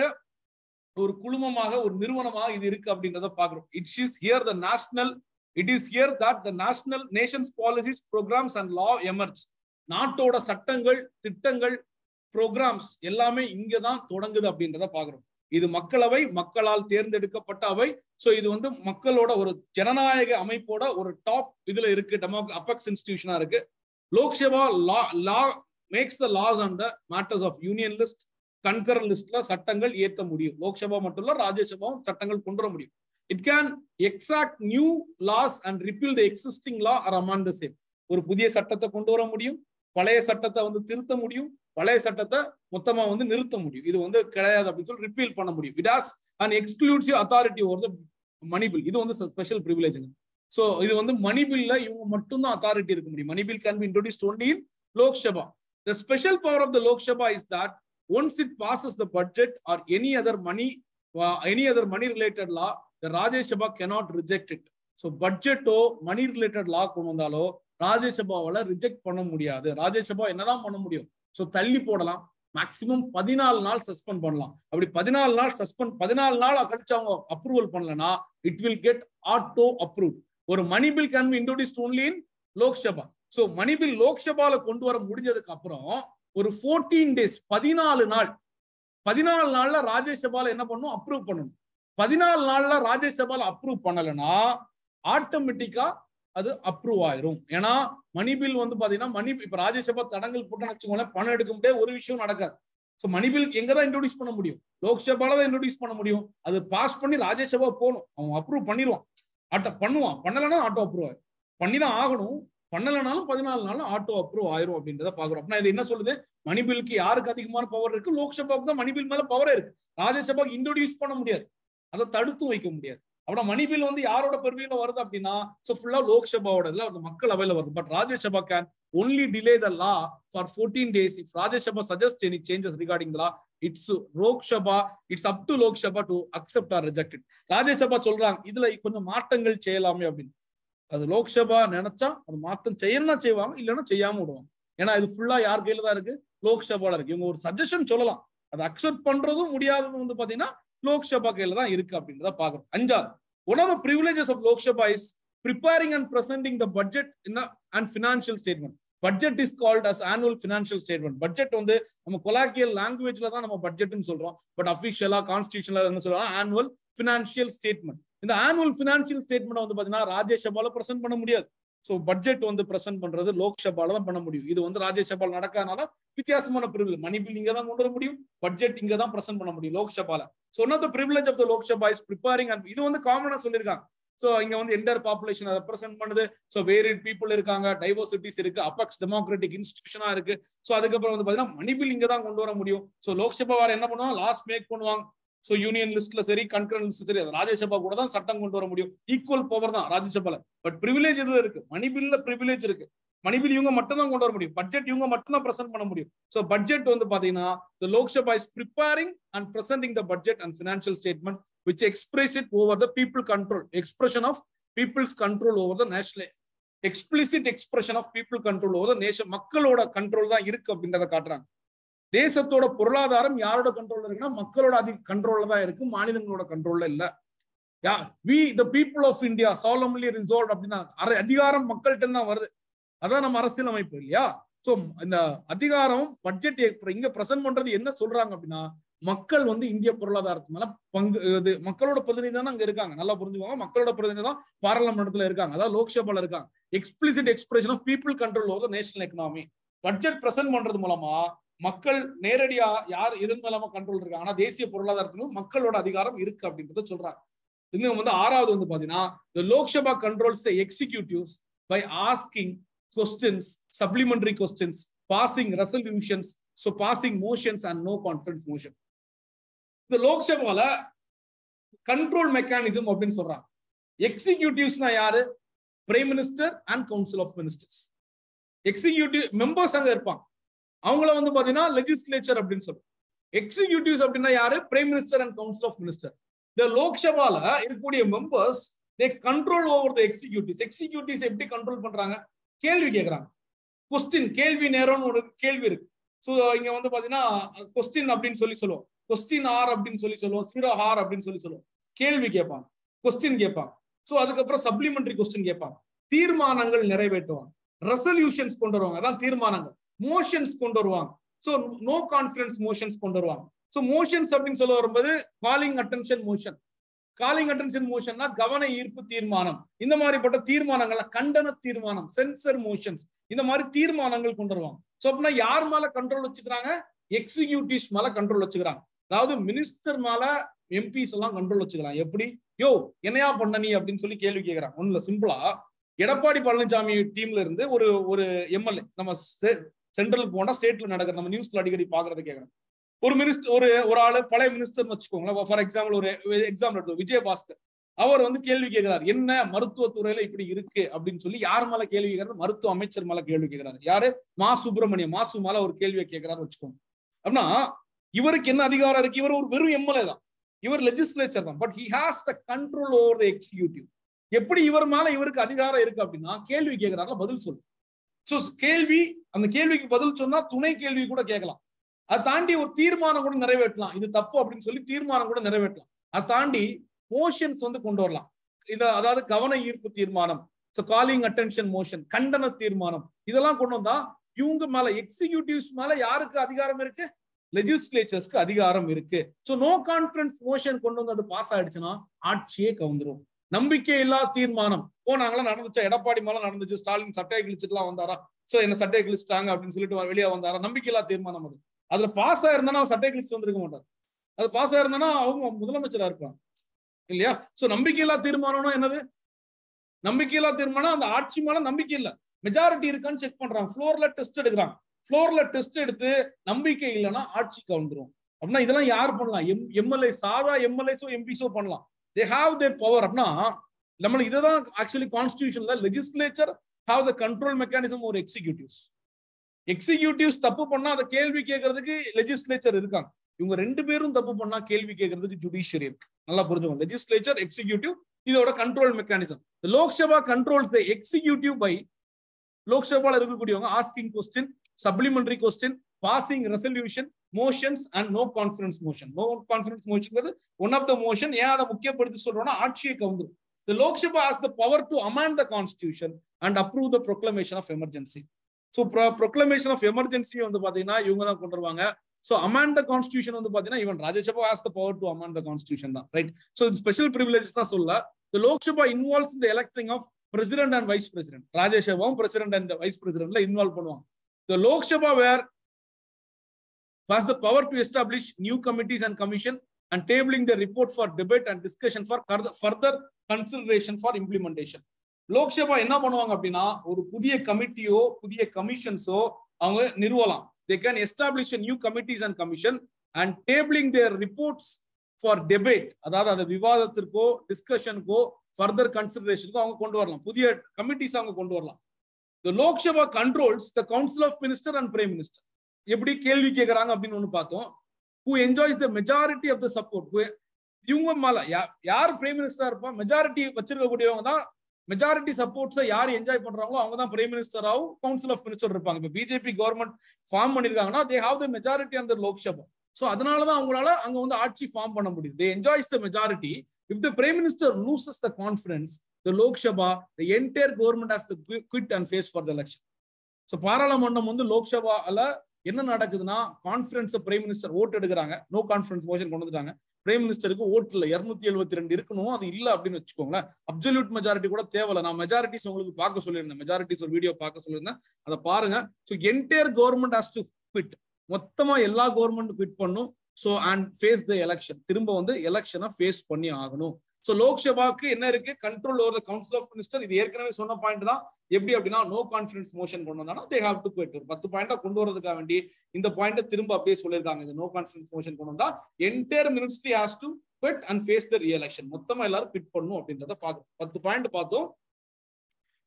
ஒரு குழுமமாக ஒரு நிறுவனமாக இது இருக்கு அப்படின்றத பாக்குறோம் it's is here the national it is here that the national nations policies programmes and law emerge நாட்டோட சட்டங்கள் திட்டங்கள் ப்ரோக்ராம்ஸ் எல்லாமே இங்கதான் தொடங்குது அப்படின்றத பாக்குறோம் இது மக்களவை மக்களால் தேர்ந்தெடுக்கப்பட்ட அவை சோ இது வந்து மக்களோட ஒரு ஜனநாயக அமைப்போட ஒரு டாப் இதுல இருக்கு டெமோ அபெக்ஸ் இன்ஸ்டிடியூஷனா இருக்கு. Lok Sabha law law makes the laws on the matters of union list concurrent லிஸ்ட்ல சட்டங்கள் ஏற்ற முடியும். லோக்சபா மட்டும் இல்ல ராஜ்யசபாவும் சட்டங்கள் கொண்டு வர முடியும். It can exact new laws and repeal the existing law or amend the same ஒரு புதிய சட்டத்தை கொண்டு வர முடியும் பழைய சட்டத்தை வந்து திருத்த முடியும் பழைய சட்டத்தை மொத்தமா வந்து நிறுத்த முடியும். இது வந்து கிடையாது அப்படின்னு சொல்லி ரிப்பீல் பண்ண முடியும். It has and exclusive authority over the money bill இது வந்து ஸ்பெஷல் ப்ரிவிலேஜ் சோ இது வந்து மணி பில்ல இவங்க மட்டும்தான் அத்தாரிட்டி இருக்க முடியும். Money bill can be introduced only in Lok Sabha the special power of the Lok Sabha is that once it passes the budget or any other money any other money related law the Rajya Sabha cannot reject it so பட்ஜெட்டோ money related law கொண்டு வந்தாலோ ராஜ்யசபாவால reject பண்ண முடியாது. ராஜ்யசபா என்னதான் பண்ண முடியும்? So தள்ளி போடலாம். Maximum பதினாலு நாள் சஸ்பெண்ட் பண்ணலாம். அப்படி பதினாலு நாள் சஸ்பெண்ட் பதினாலு நாள் கழிச்சு அவங்க அப்ரூவல் பண்ணலன்னா it will get auto approve ஒரு money bill can be introduce only in Lok Sabha so money bill லோக்சபால கொண்டு வர முடிஞ்சதுக்கு அப்புறம் ஒரு ஃபோர்டீன் டேஸ் பதினாலு நாள் பதினாலு நாள்ல ராஜ்யசபால என்ன பண்ணும்? அப்ரூவ் பண்ணணும். பதினாலு நாள்ல ராஜ்யசபால அப்ரூவ் பண்ணலன்னா ஆட்டோமேட்டிக்கா அது அப்ரூவ் ஆயிரும். ஏன்னா மணி பில் வந்து பாத்தீங்கன்னா மணி இப்ப ராஜ்யசபா தடங்கள் போட்டு வச்சுக்கோங்களேன் பணம் எடுக்க முடியாது ஒரு விஷயம் நடக்காது. ஸோ மணி பில் எங்க தான் இன்ட்ரோடியூஸ் பண்ண முடியும்? லோக்சபால தான் இன்ட்ரோடியூஸ் பண்ண முடியும். அது பாஸ் பண்ணி ராஜ்யசபா போகணும். அவன் அப்ரூவ் பண்ணிடுவான் ஆட்டோ பண்ணுவான். பண்ணலைன்னா ஆட்டோ அப்ரூவ் ஆகும் பண்ணி தான் ஆகணும். பண்ணலனாலும் பதினாலு நாள் ஆட்டோ அப்ரூவ் ஆயிரும் அப்படின்றத பாக்குறோம் அப்படின்னா இது என்ன சொல்லுது? மணி பில்க்கு யாருக்கு அதிகமான பவர் இருக்கு? லோக்சபாவுக்கு தான் மணி பில் மேல பவரே இருக்கு. ராஜ்யசபாவுக்கு இன்ட்ரோடியூஸ் பண்ண முடியாது. அதை தடுத்து வைக்க முடியாது. அப்புறம் மணிபில் வந்து யாரோட பெருமையில வருது அப்படின்னா சோ ஃபுல்லா லோக்சபாவோட இதுல மக்கள் அவையில வருது. But Rajya Sabha can only delay the law for fourteen days if Rajya Sabha suggest any changes regarding law it's Lok Sabha it's up to Lok Sabha to accept or reject Rajya Sabha சொல்றாங்க இதுல கொஞ்சம் மாற்றங்கள் செய்யலாமே அப்படின்னு. அது லோக்சபா நினைச்சா அது மாற்றம் செய்யணும்னா செய்வாங்க இல்லைன்னா செய்யாம விடுவாங்க. ஏன்னா இது ஃபுல்லா யார் கையில தான் இருக்கு? லோக்சபால இருக்கு. இவங்க ஒரு சஜஷன் சொல்லலாம். அதை அக்செப்ட் பண்றதும் முடியாதது வந்து பாத்தீங்கன்னா லோக்சபா கையில தான் இருக்கு அப்படின்றத பாக்குறோம் அஞ்சாவது one of privileges of Lok Sabha is preparing and presenting the budget என்ன and financial statement budget is called as annual financial statement budget வந்து நம்ம கொலாக்கியல் லாங்குவேஜ்ல தான் நம்ம பட்ஜெட்னு சொல்றோம். பட் அபிஷியலா கான்ஸ்டியூஷன்ல என்ன சொல்றோம்? ஆனுவல் பினான்சியல் ஸ்டேட்மெண்ட் இந்த ஆனுவல் ஃபினான்ஷியல் ஸ்டேட்மெண்ட் வந்து பாத்தீங்கன்னா ராஜ்யசபால பிரசென்ட் பண்ண முடியாது. ஸோ பட்ஜெட் வந்து பிரசன்ட் பண்றது லோக்சபால தான் பண்ண முடியும். இது வந்து ராஜ்யசபால நடக்காதனால வித்தியாசமான பிரிவில் மணி பில் இங்க தான் கொண்டு வர முடியும். பட்ஜெட் இங்க தான் பிரசன்ட் பண்ண முடியும் லோக்சபால so one of the privilege of the Lok Sabha is preparing and இது வந்து காமனா சொல்லியிருக்காங்க. ஸோ இங்க வந்து என்டர் பாப்புலேஷன் ரெப்ரசென்ட் பண்ணுது. ஸோ வேரியட் பீப்புள் இருக்காங்க. டைவர்சிட்டிஸ் இருக்கு. அபெக்ஸ் டெமோக்ராட்டிக் இன்ஸ்டிடியூஷனா இருக்கு. ஸோ அதுக்கப்புறம் வந்து பாத்தீங்கன்னா மணி பில் இங்க தான் கொண்டு வர முடியும். ஸோ லோக்சபா வார என்ன பண்ணுவாங்க? லாஸ்ட் மேக் பண்ணுவாங்க. ஸோ யூனியன் லிஸ்ட்ல சரி கன்கரன் லிஸ்ட் சரி அது ராஜ்யசபா கூட தான் சட்டம் கொண்டு வர முடியும். ஈக்குவல் பவர் தான் ராஜ்யசபால. பட் ப்ரிவிலேஜ் இருக்கு? மணி பில்ல ப்ரிவிலேஜ் இருக்கு. மணி பில் இவங்க மட்டும் தான் கொண்டு வர முடியும். பட்ஜெட் இவங்க மட்டும் தான் பிரசன்ட் பண்ண முடியும். ஸோ பட்ஜெட் வந்து பாத்தீங்கன்னா the Lok Sabha is preparing and presenting the budget and financial statement which express it over the people control expression of people's control over the national explicit expression of people control over nation மக்களோட control தான் இருக்கு அப்படின்றத காட்டுறாங்க. தேசத்தோட பொருளாதாரம் யாரோட கண்ட்ரோல்ல இருக்குன்னா மக்களோட அதிக கண்ட்ரோல்ல தான் இருக்கு மாநிலங்களோட கண்ட்ரோல்ல இல்ல. Yeah we the people of India solemnly resolve அப்படின்னா அதிகாரம் மக்கள்கிட்ட தான் வருது. அதான் நம்ம அரசியல் அமைப்பு இல்லையா? சோ இந்த அதிகாரம் பட்ஜெட் இங்க பிரசன்ட் பண்றது என்ன சொல்றாங்க அப்படின்னா மக்கள் வந்து இந்திய பொருளாதாரத்து மேல பங்கு இது மக்களோட பிரதிநிதி தான் அங்க இருக்காங்க. நல்லா புரிஞ்சுக்கோங்க. மக்களோட பிரதிநிதி தான் பாராளுமன்றத்துல இருக்காங்க. அதாவது லோக்சபால இருக்காங்க. Explicit expression of people control over national economy budget present பண்றது மூலமா மக்கள் நேரடியா யார் எதன் மூலமா கண்ட்ரோல் இருக்காங்க. ஆனா தேசிய பொருளாதாரத்திலும் மக்களோட அதிகாரம் இருக்கு அப்படின்றத சொல்றாங்க. இன்னும் வந்து ஆறாவது வந்து பாத்தீங்கன்னா Lok Sabha controls executives by asking questions supplementary questions passing resolutions so passing motions and no confidence motion இந்த லோக்சபால கண்ட்ரோல் மெக்கானிசம் அப்படின்னு சொல்றாங்க. எக்ஸிக்யூட்டிவ்ஸ்னா யாரு? Prime minister and council of ministers executive members அங்க இருப்பாங்க. அவங்கள வந்து பாத்தீங்கன்னா லெஜிஸ்லேச்சர் அப்படின்னு சொல்லுவோம் எக்ஸிக்யூட்டிவ்ஸ் அப்படின்னா யாரு? Prime minister and council of minister இந்த லோக்சபால இருக்கக்கூடிய members they control over the executives executives எப்படி கண்ட்ரோல் பண்றாங்க? கேள்வி கேட்கறாங்க கொஸ்டின் கேள்வி நேரம்னு ஒரு கேள்வி இருக்கு. ஸோ இங்க வந்து பாத்தீங்கன்னா கொஸ்டின் அப்படின்னு சொல்லி சொல்லுவோம். கொஸ்டின் ஆர் அப்படின்னு சொல்லி சொல்லுவோம். சீரோ ஆர் அப்படின்னு சொல்லி சொல்லுவோம். கேள்வி கேட்பாங்க. கொஸ்டின் கேட்பாங்க. ஸோ அதுக்கப்புறம் சப்ளிமெண்டரி கொஸ்டின் கேட்பாங்க. தீர்மானங்கள் நிறைவேற்றுவாங்க. ரெசல்யூஷன்ஸ் கொண்டு வருவாங்க. அதான் தீர்மானங்கள். மோஷன்ஸ் கொண்டு வருவாங்க. ஸோ நோ கான்ஃபிடன்ஸ் மோஷன்ஸ் கொண்டு வருவாங்க. ஸோ மோஷன்ஸ் அப்படின்னு சொல்ல வரும்போது calling attention motion calling attention மோஷன்னா கவன ஈர்ப்பு தீர்மானம். இந்த மாதிரிப்பட்ட தீர்மானங்கள் கண்டன தீர்மானம் சென்சர் மோஷன்ஸ் இந்த மாதிரி தீர்மானங்கள் கொண்டு வருவாங்க. ஸோ அப்படின்னா யார் மேல கண்ட்ரோல் வச்சுக்கிறாங்க? எக்ஸிக்யூட்டிவ்ஸ் மேல கண்ட்ரோல் வச்சுக்கிறாங்க. அதாவது மினிஸ்டர் மேல எம்பிஸ் எல்லாம் கண்ட்ரோல் வச்சுக்கலாம் எப்படி? யோ என்னையா பண்ண நீ? அப்படின்னு சொல்லி கேள்வி கேட்கிறான் ஒண்ணுல சிம்பிளா எடப்பாடி பழனிசாமி டீம்ல இருந்து ஒரு ஒரு எம்எல்ஏ நம்ம சென்ட்ரலுக்கு போனா ஸ்டேட்ல நடக்கிற நம்ம நியூஸ்ல அடிக்கடி பாக்குறத கேட்கறோம் ஒரு மினிஸ்டர் ஒரு ஒரு ஆளு பழைய மினிஸ்டர்னு வச்சுக்கோங்களேன். ஃபார் எக்ஸாம்பிள் ஒரு எக்ஸாம்பிள் எடுத்து விஜயபாஸ்கர். அவர் வந்து கேள்வி கேட்கிறார் என்ன மருத்துவத்துறையில இப்படி இருக்கு அப்படின்னு சொல்லி யார் மேல கேள்வி கேட்கறாரு மருத்துவ அமைச்சர் மேல கேள்வி கேட்கிறாரு யாரு? மா சுப்பிரமணியம். மாசு மேல ஒரு கேள்வியை கேட்கிறாரு வச்சுக்கோங்க. அப்படின்னா இவருக்கு என்ன அதிகாரம் இருக்கு? இவர் ஒரு வெறும் எம்எல்ஏ தான். இவர் லெஜிஸ்லேச்சர் தான். But he has the control over the executive எப்படி இவர் மேல இவருக்கு அதிகாரம் இருக்கு அப்படின்னா கேள்வி கேட்கிறாருல பதில் சொல்லு. ஸோ கேள்வி அந்த கேள்விக்கு பதில் சொன்னா துணை கேள்வி கூட கேட்கலாம். அதை தாண்டி ஒரு தீர்மானம் கூட நிறைவேற்றலாம். இது தப்பு அப்படின்னு சொல்லி தீர்மானம் கூட நிறைவேற்றலாம். அதை தாண்டி மோஷன்ஸ் வந்து கொண்டு வரலாம். இத அதாவது கவன ஈர்ப்பு தீர்மானம் ஸோ காலிங் அட்டென்ஷன் மோஷன் கண்டன தீர்மானம் இதெல்லாம் கொண்டு வந்தா இவங்க மேல எக்ஸிக்யூட்டிவ்ஸ் மேல யாருக்கு அதிகாரம் இருக்கு? லெஜிஸ்லேச்சர்ஸ்க்கு அதிகாரம் இருக்கு. ஸோ நோ கான்பிடன்ஸ் மோஷன் கொண்டு வந்து அது பாஸ் ஆயிடுச்சுன்னா ஆட்சியே கவுந்துரும். நம்பிக்கை இல்லா தீர்மானம். போனாங்களா நடந்துச்சா? எடப்பாடி மேல நடந்துச்சு. ஸ்டாலின் சட்டையை கிழிச்சுட்டுலாம் வந்தாரா? சோ என்ன சட்டையை கிழிச்சிட்டாங்க அப்படின்னு சொல்லிட்டு வெளியே வந்தாரா? நம்பிக்கையில்லா தீர்மானம் அது. அதுல பாஸ் ஆயிருந்தானா சட்டையை கிழிச்சு வந்திருக்க மாட்டார் அது பாஸ் ஆயிருந்தானா அவங்க முதலமைச்சரா இருப்பாங்க. இல்லையா? சோ நம்பிக்கையில்லா தீர்மானம்னா என்னது? நம்பிக்கையில்லா தீர்மானம் அந்த ஆட்சி மேல நம்பிக்கை இல்ல. மெஜாரிட்டி இருக்கான்னு செக் பண்றாங்க ஃப்ளோர்ல டெஸ்ட் எடுக்கிறாங்க ஃப்ளோர்ல டெஸ்ட் எடுத்து நம்பிக்கை இல்லைன்னா ஆட்சி கவுந்துரும் அப்படின்னா இதெல்லாம் யார் பண்ணலாம்? எம் எம்எல்ஏ சாதா எம்எல்ஏஸோ எம்பிஸோ பண்ணலாம். தே ஹாவ் தேர் பவர் அப்படின்னா நம்ம இதுதான் actually கான்ஸ்டியூஷன்ல legislature have the control mechanism ஒரு எக்ஸிக்யூட்டிவ்ஸ் எக்ஸிக்யூட்டிவ்ஸ் தப்பு பண்ணா அதை கேள்வி கேட்கறதுக்கு லெஜிஸ்லேச்சர் இருக்காங்க. இவங்க ரெண்டு பேரும் தப்பு பண்ணா கேள்வி கேட்கறதுக்கு ஜுடிஷியரி இருக்கு. நல்லா புரிஞ்சுக்கோங்க. லெஜிஸ்லேச்சர் எக்ஸிக்யூட்டிவ் இதோட control mechanism Lok Sabha controls the executive by லோக்சபால இருக்கக்கூடியவங்க asking question supplementary question passing resolution motions and no confidence motion no confidence motion one of the motion ஏன் அதை முக்கியப்படுத்தி சொல்றோம்னா ஆட்சியை கவுந்துரும். The Lok Sabha has the power to amend the constitution and approve the proclamation of emergency. So pro- proclamation of வந்து பாத்தீங்கன்னா இவங்க தான் கொண்டு வருவாங்க ஸோ அமெண்ட் த கான்ஸ்டியூஷன் வந்து பாத்தீங்கன்னா இவன் Rajya Sabha has the power to amend the constitution தான் ரைட் ஸோ இது ஸ்பெஷல் ப்ரிவிலேஜஸ் தான் சொல்ல. த லோக்சபா இன்வால்வ்ஸ் இந்த electing of president and vice president ராஜ்யசபாவும் president and vice பிரசிடென்ட்ல இன்வால்வ் பண்ணுவாங்க. The Lok Sabha where has the power to establish new committees and commission and tabling the report for debate and discussion for further, consideration for implementation. Lok Sabha என்ன பண்ணுவாங்க அப்படின்னா ஒரு புதிய கமிட்டியோ புதிய கமிஷன்ஸோ அவங்க நிறுவலாம் they can establish new committees and commission and tabling their reports for debate அதாவது அந்த விவாதத்திற்கோ டிஸ்கஷனுக்கோ ஃபர்தர் கன்சிடரேஷனுக்கோ அவங்க கொண்டு வரலாம் புதிய கமிட்டிஸ் அவங்க கொண்டு வரலாம் the Lok Sabha controls the council of minister and prime minister எப்படி கேள்வி கேட்கறாங்க அப்படின்னு ஒன்று பார்த்தோம் who enjoys the majority of the support இவங்க மேல யார் பிரைம் மினிஸ்டரா இருப்பா மெஜாரிட்டி வச்சிருக்கக்கூடியவங்க தான் மெஜாரிட்டி சப்போர்ட்ஸை யார் என்ஜாய் பண்றாங்களோ அவங்க தான் பிரைம் மினிஸ்டராகவும் கவுன்சில் ஆஃப் மினிஸ்டர் இருப்பாங்க. இப்போ பிஜேபி கவர்மெண்ட் ஃபார்ம் பண்ணிருக்காங்கன்னா தே ஹாவ் த மெஜாரிட்டி அந்த லோக்சபா ஸோ அதனாலதான் அவங்களால அங்க வந்து ஆட்சி ஃபார்ம் பண்ண முடியுது. They enjoys the majority if the prime minister loses the confidence the Lok Sabha the entire government has the quit and face for the election so பாராளுமன்றம் வந்து லோக்சபால என்ன நடக்குதுன்னா கான்ஃபிடன்ஸ் பிரைம் மினிஸ்டர் ஓட்டு எடுக்கிறாங்க. நோ கான்ஃபிடன்ஸ் மோஷன் கொண்டு வந்துட்டாங்க. Prime மினிஸ்டருக்கு ஓட்டு இல்ல. இருநூத்தி எழுபத்தி ரெண்டு இருக்கணும். அது இல்ல அப்படின்னு வச்சுக்கோங்களேன். அப்சல்யூட் மெஜாரிட்டி கூட தேவையில்ல. நான் மெஜாரிட்டிஸ் உங்களுக்கு பார்க்க சொல்லியிருந்தேன். மெஜாரிட்டிஸ் ஒரு வீடியோ பார்க்க சொல்லியிருந்தேன். அதை பாருங்க. So entire government has to quit மொத்தமா எல்லா கவர்மெண்ட் குவிட் பண்ணும். So and face the election திரும்ப வந்து எலெக்ஷனை ஃபேஸ் பண்ணி ஆகணும். சோ லோக்சபாக்கு என்ன இருக்கு? Control over council of minister இது ஏற்கனவே சொன்ன பாயிண்ட் தான். எப்படி அப்படின்னா நோ கான்ஃபிடன்ஸ் மோஷன் கொண்டு வந்தாங்கன்னா தே ஹாவ் டு போயிட்டு ஒரு பத்து பாயிண்டா கொண்டு வரதுக்காக வேண்டி இந்த பாயிண்ட திரும்ப அப்படியே சொல்லியிருக்காங்க. இந்த நோ கான்பிடன்ஸ் மோஷன் கொண்டு வந்தா entire ministry has to quit and face the reelection மொத்தமா எல்லாரும் குவிட் பண்ணும் அப்படின்றத பார்க்கணும். பத்து பாயிண்ட் பார்த்தோம்.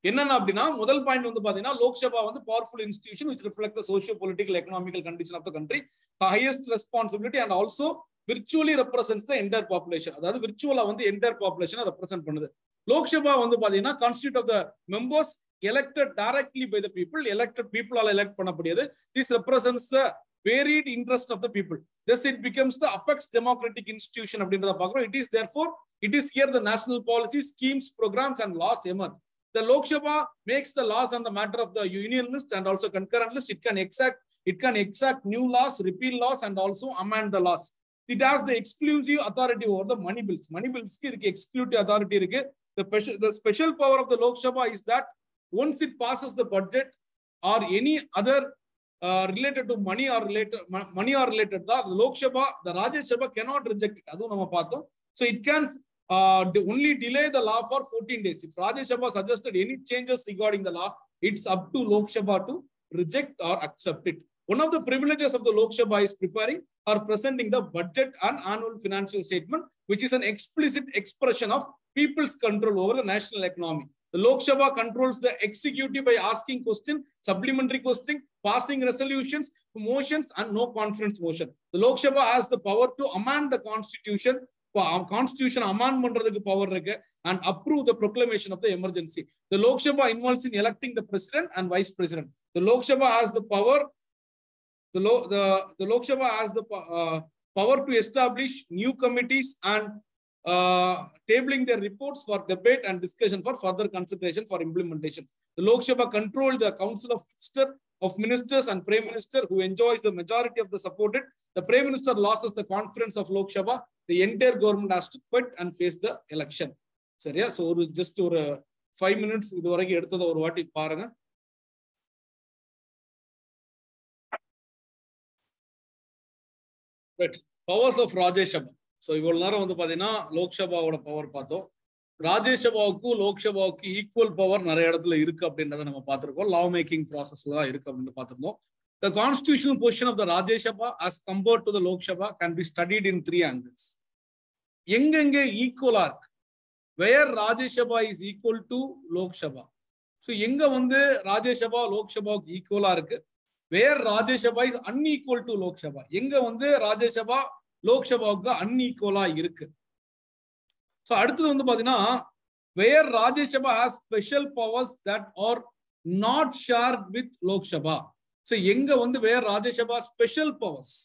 என்னென்ன அப்படின்னா முதல் பாயிண்ட் வந்து பாத்தீங்கன்னா லோக்சபா வந்து powerful institution which reflect socio political economical condition of the country highest responsibility and also virtually represents the entire population அதாவது விர்ச்சுவலா வந்து என்டையர் பாப்புலேஷனை ரெப்ரசென்ட் பண்ணுது லோக்சபா வந்து பாத்தீங்கன்னா constitute of the members elected directly by the people elected பீப்புளால் elect பண்ணக்கூடியது this represents the varied interest of the people this it becomes the apex democratic institution அப்படின்றத பாக்குறோம் it is therefore it is here the national policy schemes programmes and laws emerge The Lok Sabha makes the laws on the matter of the union list and also concurrent list. It can exact it can exact new laws, repeal laws, and also amend the. It has the exclusive authority over the money bills money bills இதுக்கு exclusive authority இருக்கு the special the special power of the lok sabha is that once it passes the budget or any other uh, related to money or related money or related the Lok Sabha, the Rajya Sabha cannot reject it. அதுவும் நம்ம பார்த்தோம். So it can uh, only delay the law for 14 days. If Rajya Sabha suggested any changes regarding the law, it's up to Lok Sabha to reject or accept it. One of the privileges of the Lok Sabha is preparing or presenting the budget and annual financial statement, which is an explicit expression of people's control over the national economy. The Lok Sabha controls the executive by asking question, supplementary question, passing resolutions, motions, and no confidence motion. The Lok Sabha has the power to amend the constitution. Constitution amend பண்றதுக்கு power இருக்கு and approve the proclamation of the emergency. The Lok Sabha involves in electing the president and vice president. The Lok Sabha has the power. The, Lo, the, the Lok Sabha has the uh, power to establish new committees and uh, tabling their reports for debate and discussion for further consideration for implementation. The Lok Sabha controlled the Council of Minister of Ministers and Prime Minister who enjoys the majority of the supported. The Prime Minister loses the confidence of Lok Sabha. The entire government has to quit and face the election. சரியா so ஒரு just ஒரு five minutes இது வரைக்கும் எடுத்ததை ஒரு வாட்டி பாருங்க powers of Rajya Sabha so இவ்வளவு நேரம் வந்து பாத்தீங்கன்னா லோக்சபாவோட பவர் பார்த்தோம். ராஜ்யசபாவுக்கும் லோக்சபாவுக்கும் ஈக்குவல் பவர் நிறைய இடத்துல இருக்கு அப்படின்றத நம்ம பார்த்திருக்கோம். லா மேக்கிங் ப்ராசஸ்ல தான் இருக்கு அப்படின்னு பார்த்திருந்தோம். The constitutional position of the Rajya Sabha as compared to the Lok Sabha can be studied in three angles எங்கெங்க ஈக்குவலா இருக்கு? Where Rajya Sabha is equal to Lok Sabha so எங்க வந்து ராஜ்யசபா லோக்சபாவுக்கு ஈக்குவலா இருக்கு? Where Rajya Sabha is unequal to Lok Sabha. எங்க வந்து ராஜ்யசபா லோக்சபாவுக்கு அன்இக்குவலா இருக்கு. ஸோ அடுத்தது வந்து பாத்தீங்கன்னா where Rajya Sabha has special powers that are not share with Lok Sabha. So எங்க வந்து where Rajya Sabha special powers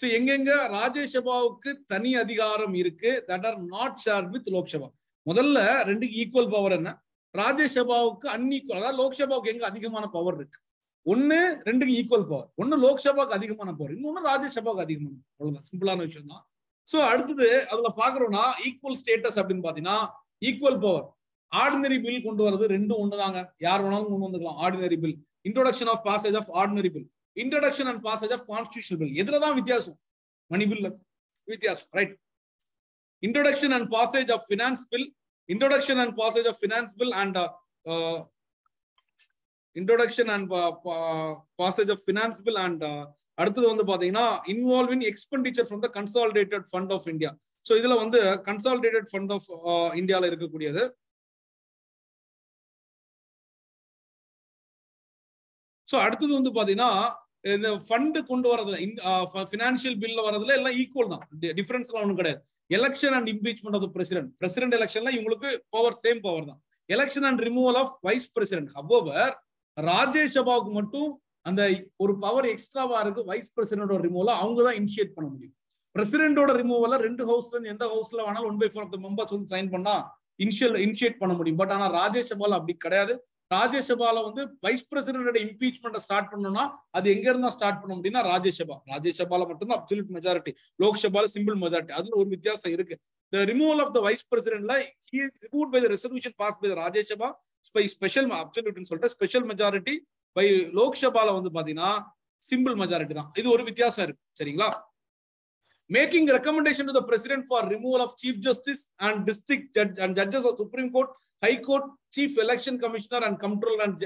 so எங்கெங்க ராஜ்யசபாவுக்கு தனி அதிகாரம் இருக்கு that are not share with Lok Sabha. முதல்ல ரெண்டுக்கு ஈக்குவல் பவர் என்ன? ராஜ்யசபாவுக்கு அன்இக்குவல் அதாவது லோக்சபாவுக்கு எங்க அதிகமான பவர் இருக்கு? ஒன்னு ரெண்டுக்கு ஈக்குவல் பவர் ஒன்னு லோக்சபாக்கு அதிகமான பவர் இன்னொன்னு ராஜ்யசபாக்கு அதிகமான அவ்வளவுதான். சிம்பிளான விஷயம் தான் சோ அடுத்தது அதுல பாக்குறோம்னா ஈக்குவல் ஸ்டேட்டஸ் அப்படின்னு பாத்தீங்கன்னா ஈக்குவல் பவர் ஆர்டினரி பில் கொண்டு வரது ரெண்டும் ஒண்ணுதாங்க. யார் வேணாலும் கொண்டு வந்துக்கலாம். Ordinary bill introduction of passage of ordinary bill introduction and passage of constitution bill எதுலதான் வித்தியாசம். மணி பில்ல வித்தியாசம். Right introduction and passage of finance bill introduction and passage of finance bill and introduction and passage of finance bill and அடுத்தது வந்து பாத்தீங்கன்னா involving expenditure from the consolidated fund of India so இதுல வந்து consolidated fund of இந்தியாவில் இருக்கக்கூடியது. So அடுத்தது வந்து பாத்தீங்கன்னா இந்த ஃபண்டு கொண்டு வரதுல ஃபினான்ஷியல் பில்ல uh, வரதுல எல்லாம் ஈக்குவல் தான். டிஃபரன்ஸ்லாம் ஒன்றும் கிடையாது. Election and impeachment of president president எலெக்ஷன்ல இவங்களுக்கு பவர் சேம் பவர் தான். Election and removal of vice president hour ராஜ்யசபாவுக்கு மட்டும் அந்த ஒரு பவர் எக்ஸ்ட்ராவா இருக்கு வைஸ் பிரசிடென்டோட ரிமூவல அவங்க தான் இனிஷியேட் பண்ண முடியும். பிரசிடென்டோட ரிமூவல ரெண்டு ஹவுஸ்ல இருந்து எந்த ஹவுஸ்ல வேணாலும் one by four of the members வந்து சைன் பண்ணா இனிஷியல் இனிஷியேட் பண்ண முடியும். பட் ஆனா ராஜ்யசபால அப்படி கிடையாது. ராஜ்யசபால வந்து வைஸ் பிரசிடென்டோட இம்பீச்மெண்ட் ஸ்டார்ட் பண்ணணும்னா அது எங்க இருந்தா ஸ்டார்ட் பண்ண முடியும்னா ராஜ்யசபா ராஜ்யசபால மட்டும்தான் அப்சல்யூட் மெஜாரிட்டி லோக்சபால சிம்பிள் மெஜாரிட்டி அதுல ஒரு வித்தியாசம் இருக்கு. The removal of the vice பிரசிடென்ட்ல he is remove by the resolution pass by Rajya Sabha by special அப்சல்யூட்னு சொல்லிட்டு ஸ்பெஷல் மெஜாரிட்டி பை லோக்சபால வந்து பாத்தீங்கன்னா சிம்பிள் மெஜாரிட்டி தான். இது ஒரு வித்தியாசம் இருக்கு. சரிங்களா? Making recommendation to the president for removal of chief justice and district judge and judges of supreme court high court chief election commissioner and control and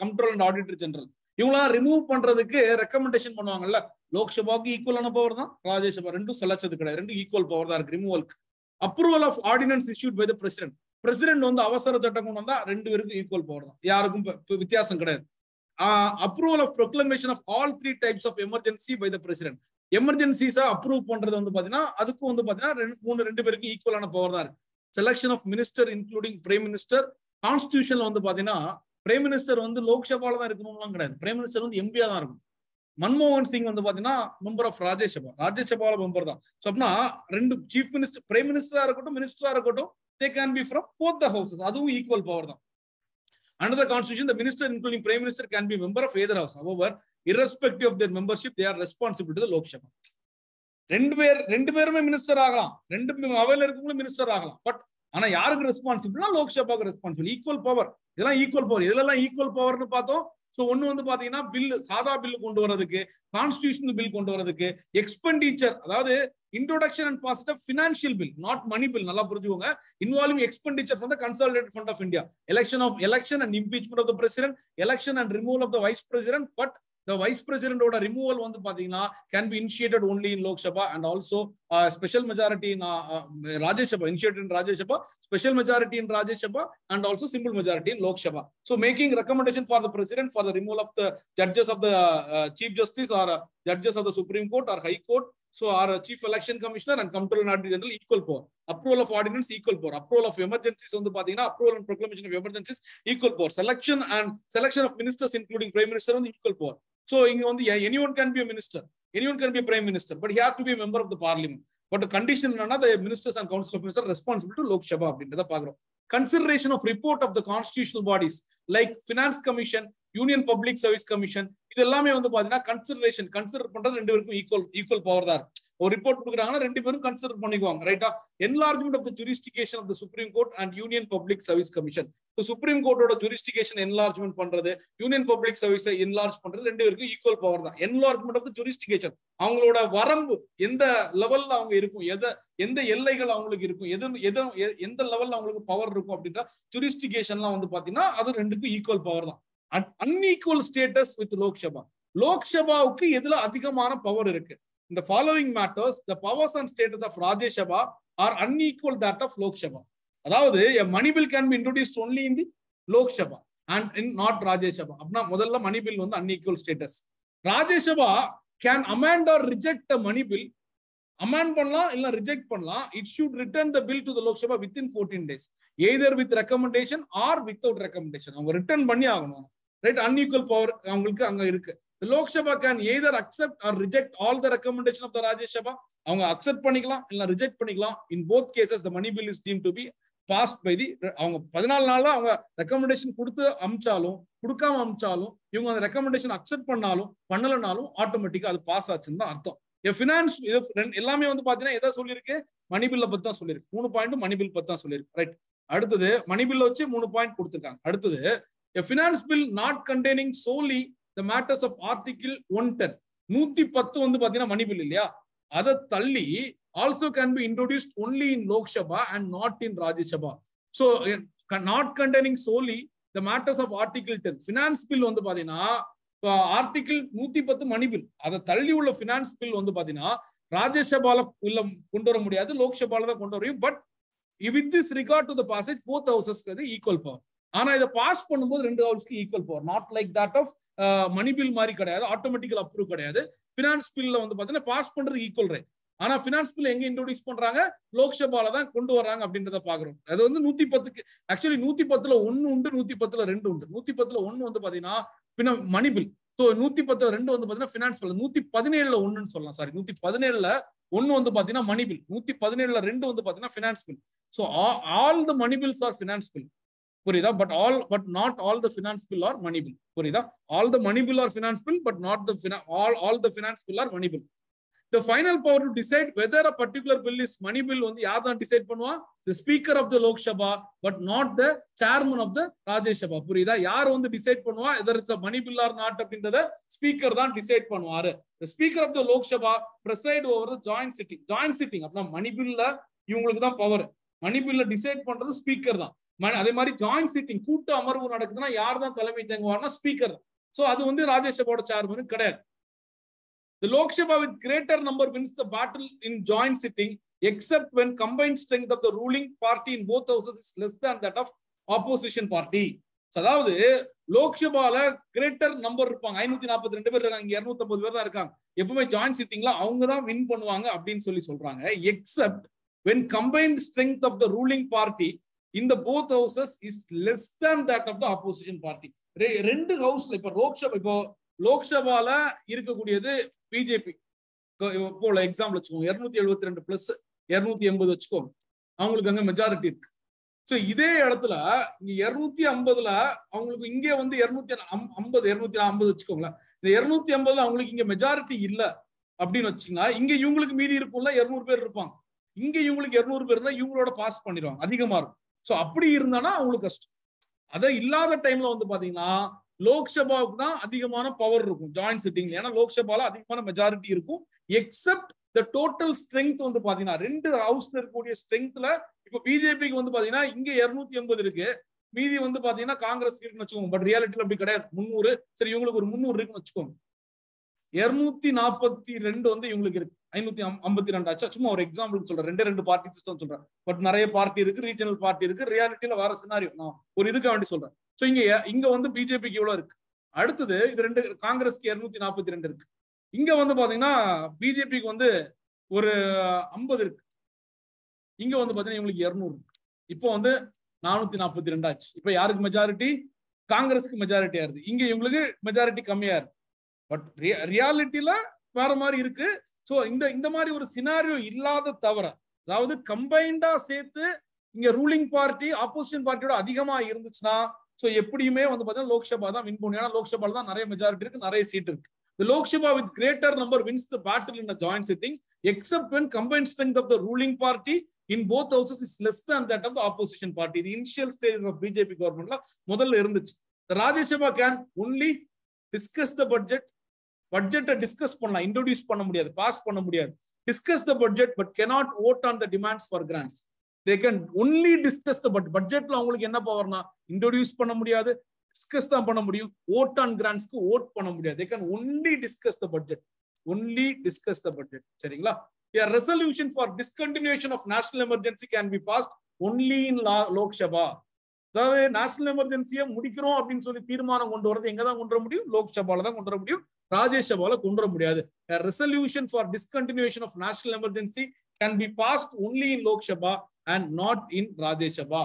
control and auditor general இவங்களாம் remove பண்றதுக்கு recommendation பண்ணுவாங்கல்ல? லோக்சபாவுக்கு ஈக்குவலான power தான் ராஜ்யசபா ரெண்டும் செலச்சது கிடையாது. ரெண்டும் equal power தான் இருக்கு ரிமூவலுக்கு approval of ordinance issued by the president president வந்து அவசர சட்டம் கொண்டு வந்தா ரெண்டு பேருக்கும் ஈக்குவல் பவர் தான். யாருக்கும் வித்தியாசம் கிடையாது. Approval of proclamation of all three types of emergency by the president எமர்ஜென்சிஸா approve பண்றது வந்து பாத்தீங்கன்னா அதுக்கும் வந்து பாத்தீங்கன்னா மூணு ரெண்டு பேருக்கும் ஈக்குவலான பவர் தான் இருக்கு. Selection of minister including prime minister கான்ஸ்டியூஷன்ல வந்து பாத்தீங்கன்னா பிரைம் மினிஸ்டர் வந்து லோக்சபால தான் இருக்கணும்லாம் கிடையாது. பிரைம் மினிஸ்டர் வந்து எம்பியா தான் இருக்கும் மன்மோகன் சிங் வந்து பாத்தீங்கன்னா மெம்பர் ஆஃப் ராஜ்யசபா. ராஜ்யசபால மெம்பர் தான். ஸோ அப்படின்னா ரெண்டு சீஃப் மினிஸ்டர் பிரைம் மினிஸ்டரா இருக்கட்டும் மினிஸ்டரா இருக்கட்டும் they can be from both the houses அதுவும் ஈக்குவல் பவர் தான். Under the constitution, the minister, including prime minister, can be member of either house. However, irrespective of their membership, they are responsible to the Lok Sabha. ரெண்டு பேர் ரெண்டு பேருமே minister ஆகலாம். ரெண்டு அவையில இருக்கவங்களும் மினிஸ்டர் ஆகலாம். பட் ஆனா யாருக்கு ரெஸ்பான்சிபிள்னா லோக்சபாவுக்கு ரெஸ்பான்சிபிள் ஈக்குவல் பவர் இதெல்லாம் ஈக்குவல் பவர் இதுல ஈக்குவல் பவர்னு பார்த்தோம். ஸோ ஒன்னு வந்து பாத்தீங்கன்னா பில்லு சாதா பில்லு கொண்டு வரதுக்கு கான்ஸ்டியூஷன் பில் கொண்டு வரதுக்கு எக்ஸ்பெண்டிச்சர் அதாவது introduction and passed financial financial bill not money bill நல்லா புரிஞ்சுக்கோங்க. Involving expenditure from the consolidate fund of India election of election and impeachment of the president election and removal of the vice president but the wise president removal வந்து பாத்தீங்கன்னா can be initiated only in Lok Sabha and also special majority in Rajya Sabha initiated in Rajya Sabha special majority in Rajya Sabha and also simple majority in Lok Sabha so making recommendation for the president for the removal of the judges of the chief justice or judges of the supreme court or high court So our chief election commissioner and comptroller and auditor general equal power. Approval of ordinance equal power. Approval of emergencies on the pathina. Approval and proclamation of emergencies equal power. Selection and selection of ministers including prime minister on the equal power. So on the anyone can be a minister, anyone can be a prime minister, but he has to be a member of the parliament. But the condition என்னன்னா the ministers and council of ministers responsible to Lok Sabha அப்படின்றத பாக்குறோம் consideration of report of the constitutional bodies like finance commission union public service commission இது எல்லாமே வந்து பாத்தீங்கன்னா consideration consider பண்றது ரெண்டு பேருக்கும் ஈக்குவல் ஈக்குவல் பவர் தான். ஒரு ரிப்போர்ட் கொடுக்குறாங்கன்னா ரெண்டு பேரும் கன்சிடர் பண்ணிக்குவாங்க ரைட்டா enlargement of the jurisdiction of the supreme court and union public service commission supreme கோர்ட்டோட jurisdiction enlargement பண்றது யூனியன் பப்ளிக் சர்வீஸ் என்லார்ஜ் பண்றது ரெண்டு பேருக்கும் ஈக்குவல் பவர் தான். என்லார்ஜ்மெண்ட் ஆஃப் த ஜூரிஸ்டிகேஷன் அவங்களோட வரம்பு எந்த லெவல்ல அவங்க இருக்கும் எதை எந்த எல்லைகள் அவங்களுக்கு இருக்கும் எது எது எந்த லெவல்ல அவங்களுக்கு பவர் இருக்கும் அப்படின்ற ஜூரிஸ்டிகேஷன்லாம் வந்து பாத்தீங்கன்னா அது ரெண்டுக்கும் ஈக்குவல் பவர் தான். அன்இக்குவல் ஸ்டேட்டஸ் வித் லோக்சபா லோக்சபாவுக்கு எதுல அதிகமான பவர் இருக்கு? இந்த following matters the powers and status of Rajya Sabha R unequal that of Lok Sabha அதாவது money bill can be introduced only in the Lok Sabha and in not Rajya Sabha அப்படின்னா முதல்ல மணி பில் வந்து unequal status Rajya Sabha can amend or reject money bill amend பண்ணலாம் இல்ல reject பண்ணலாம். It should return the bill to the Lok Sabha within fourteen days either with recommendation or without recommendation அவங்க return பண்ணி ஆகணும். Right unequal power அவங்களுக்கு அங்க இருக்கு. Lok Sabha can either accept or reject all the recommendation of the Rajya Sabha அவங்க accept பண்ணிக்கலாம் இல்ல reject பண்ணிக்கலாம். In both cases the money bill is deemed to be passed by the அவங்க பதினாலு நாள்ல அவங்க ரெக்கமெண்டேஷன் கொடுத்து அமிச்சாலும் கொடுக்காம அமிச்சாலும் இவங்க அந்த ரெக்கமெண்டேஷன் அக்செப்ட் பண்ணாலும் பண்ணலனாலும் ஆட்டோமேட்டிக்கா அது பாஸ் ஆச்சுன்னு தான் அர்த்தம். ஃபினான்ஸ் எல்லாமே வந்து பாத்தீங்கன்னா எதை சொல்லியிருக்கு? மணி பில்ல பத்தி தான் சொல்லியிருக்கு. மூணு பாயிண்ட் மணி பில் பத்தி தான் சொல்லியிருக்கு. ரைட் அடுத்தது மணி பில்ல வச்சு மூணு பாயிண்ட் கொடுத்துருக்காங்க. அடுத்தது finance bill not containing solely the matters of article one ten நூத்தி பத்து வந்து பாத்தீங்கன்னா மணி பில் இல்லையா? அதை தள்ளி also can be introduced only in Lok Sabha and not in Rajya Sabha so not containing solely the matters of article ten finance bill வந்து பாத்தீங்கன்னா article நூத்தி பத்து மணி பில் அதை தள்ளி உள்ள ஃபினான்ஸ் பில் வந்து பாத்தீங்கன்னா ராஜ்யசபால உள்ள கொண்டு வர முடியாது லோக்சபால தான் கொண்டு வரையும் but with this regard to the passage both ஹவுசஸ்க்கு equal power ஆனா இதை பாஸ் பண்ணும்போது ரெண்டு ஹவுஸ்க்கு equal power not like that of money bill மாதிரி கிடையாது. ஆட்டோமேட்டிக்கல் அப்ரூவ் கிடையாது. பினான்ஸ் பில்ல வந்து பாத்தீங்கன்னா பாஸ் பண்றது ஈக்குவல் ரேட் ஆனா பினான்ஸ் பில் எங்க இன்ட்ரோடியூஸ் பண்றாங்க? லோக்சபால தான் கொண்டு வர்றாங்க அப்படின்றத பாக்குறோம். அது வந்து நூத்தி பத்துக்கு ஆக்சுவலி நூத்தி பத்துல ஒன்னு உண்டு நூத்தி பத்துல ரெண்டு உண்டு. நூத்தி பத்துல ஒன்னு வந்து பாத்தீங்கன்னா பின்ன மணி பில் ஸோ நூத்தி பத்துல ரெண்டு வந்து பாத்தீங்கன்னா பினான்ஸ் பில் நூத்தி பதினேழுல ஒண்ணுன்னு சொல்லலாம். சாரி நூத்தி பதினேழுல ஒன்னு வந்து பாத்தீங்கன்னா மணி பில் நூத்தி பதினேழுல ரெண்டு வந்து பாத்தீங்கன்னா finance bill so all the money bills are finance bill புரியுதா? But all but not all the finance bill are money bill புரியுதா? All the money bill are finance bill but not the all all the finance bill are money bill the final power to decide whether a particular bill is money bill வந்து யார் தான் decide பண்ணுவா the speaker of the Lok Sabha but not the chairman of the Rajya Sabha புரியுதா? யார் வந்து decide பண்ணுவா? Either it's money bill or not அப்படின்றத speaker தான் டிசைட் பண்ணுவாரு. Speaker of the Lok Sabha preside over the joint sitting joint sitting அப்படின்னா money பில்ல இவங்களுக்கு தான் பவர் மணி பில்ல டிசைட் பண்றது ஸ்பீக்கர் தான். அதே மாதிரி ஜாயிண்ட் சிட்டிங் கூட்டு அமர்வு நடக்குதுன்னா யார் தான் தலைமை தங்குவார்னா ஸ்பீக்கர் தான். சோ அது வந்து ராஜ்யசபாவோட சேர்மனு கிடையாது. The Lok Sabha with greater number wins the battle in joint sitting, except when combined strength of the ruling party in both houses is less than that of opposition party. அதாவது லோக்சபால greater number இருப்பாங்க. ஐநூத்தி நாற்பத்தி ரெண்டு பேர் இருக்காங்க. இங்க இருநூத்தி ஐம்பது பேர் தான் இருக்காங்க. எப்பவுமே ஜாயின் சிட்டிங்ல அவங்க தான் வின் பண்ணுவாங்க அப்படின்னு சொல்லி சொல்றாங்க. Except when combined strength of the ruling party இந்த both houses is less than that of the opposition party ரெண்டு ஹவுஸ்ல இப்ப லோக்சபா இப்போ லோக்சபால இருக்கக்கூடியது பிஜேபி இப்போ எக்ஸாம்பிள் வச்சுக்கோங்க. இருநூத்தி எழுபத்தி ரெண்டு பிளஸ் இருநூத்தி எண்பது வச்சுக்கோங்க. அவங்களுக்கு அங்க மெஜாரிட்டி இருக்கு. சோ இதே இடத்துல இங்க இருநூத்தி ஐம்பதுல அவங்களுக்கு இங்க வந்து இருநூத்தி ஐம்பது இருநூத்தி ஐம்பது வச்சுக்கோங்களேன். இந்த இருநூத்தி ஐம்பதுல அவங்களுக்கு இங்க மெஜாரிட்டி இல்ல அப்படின்னு வச்சுங்கன்னா இங்க இவங்களுக்கு மீறி இருக்கும்ல இருநூறு பேர் இருப்பாங்க. இங்க இவங்களுக்கு இருநூறு பேர் தான் இவங்களோட பாஸ் பண்ணிடுவாங்க. அதிகமா இருக்கும். சோ அப்படி இருந்தானா அவங்களுக்கு கஷ்டம். அதை இல்லாத டைம்ல வந்து பாத்தீங்கன்னா லோக்சபாவுக்கு தான் அதிகமான பவர் இருக்கும் ஜாயிண்ட் சிட்டிங்ல ஏன்னா லோக்சபால அதிகமான மெஜாரிட்டி இருக்கும் எக்ஸப்ட் த டோட்டல் ஸ்ட்ரென்த் வந்து பாத்தீங்கன்னா ரெண்டு ஹவுஸ்ல இருக்கக்கூடிய ஸ்ட்ரென்த்ல இப்ப பிஜேபிக்கு வந்து பாத்தீங்கன்னா இங்க இருநூத்தி எண்பது இருக்கு. மீதி வந்து பாத்தீங்கன்னா காங்கிரஸ் இருக்குன்னு வச்சுக்கோங்க. பட் ரியாலிட்டியில அப்படி கிடையாது. முந்நூறு சரி இவங்களுக்கு ஒரு முந்நூறு இருக்குன்னு வச்சுக்கோங்க. இருநூத்தி நாற்பத்தி ரெண்டு வந்து இவங்களுக்கு இருக்கு. ஐநூத்தி ஐம்பத்தி ரெண்டு ஆச்சா. சும்மா ஒரு எக்ஸாம்பிள் சொல்றேன். ரெண்டு ரெண்டு பார்ட்டி சிஸ்டம் சொல்றேன். பட் நிறைய பார்ட்டி இருக்கு ரீஜனல் பார்ட்டி இருக்கு ரியாலிட்டியில வர சினாரியோ நான் ஒரு இதுக்காக வேண்டி சொல்றேன். சோ இங்க இங்க வந்து பிஜேபிக்கு இவ்வளவு இருக்கு. அடுத்தது இது ரெண்டு காங்கிரஸ்க்கு இருநூத்தி நாற்பத்தி ரெண்டு இருக்கு. இங்க வந்து பாத்தீங்கன்னா பிஜேபிக்கு வந்து ஒரு ஐம்பது இருக்கு. இங்க வந்து பாத்தீங்கன்னா இவங்களுக்கு இருநூறு இப்போ வந்து நானூத்தி நாற்பத்தி ரெண்டு ஆச்சு. இப்ப யாருக்கு மெஜாரிட்டி காங்கிரஸ்க்கு மெஜாரிட்டி இருக்கு. இங்க இவங்களுக்கு மெஜாரிட்டி கம்மியா இருக்கு. பட் ரியாலிட்டியில வேற மாதிரி இருக்கு. சோ இந்த இந்த மாதிரி ஒரு சினாரியோ இல்லாத தவிர அதாவது கம்பைண்டா சேர்த்து இங்க ரூலிங் பார்ட்டி ஆப்போசிஷன் பார்ட்டியோட அதிகமா இருந்துச்சுன்னா சோ எப்படியுமே வந்து பாத்தீங்கன்னா லோக்சபா தான் வின் பண்ணும். ஏன்னா லோக்சபால தான் நிறைய மெஜாரிட்டி இருக்கு நிறைய சீட் இருக்கு. Lok Sabha with greater number wins the battle in joint sitting except when combine strength of the ruling party in both houses is less than that of the opposition party இது initial stage of BJP கவர்மெண்ட்ல முதல்ல இருந்துச்சு. Rajya Sabha can only discuss the budget பட்ஜெட்டை discuss பண்ணலாம். Introduce பண்ண முடியாது. Pass பண்ண முடியாது. Discuss the budget but cannot vote on the demands for grants they can only discuss the but பட்ஜெட்ல அவங்களுக்கு என்ன பவர்னா இன்ட்ரோடியூஸ் பண்ண முடியாது டிஸ்கஸ் தான் பண்ண முடியும். ஓட் ஆன் கிராண்ட்ஸ்க்கு ஓட் பண்ண முடியாது. They can only discuss the budget only discuss the budget சரிங்களா? A resolution for discontinuation of national emergency can be passed only in Lok Sabha. அதாவது நேஷனல் எமர்ஜென்சியை முடிக்கிறோம் அப்படின்னு சொல்லி தீர்மானம் கொண்டு வரது எங்க தான் கொண்டு வர முடியும்? லோக்சபால தான் கொண்டு வர முடியும். ராஜ்யசபால கொண்டு வர முடியாது. Resolution for discontinuation of national emergency can be passed only in Lok Sabha and not in Rajya Sabha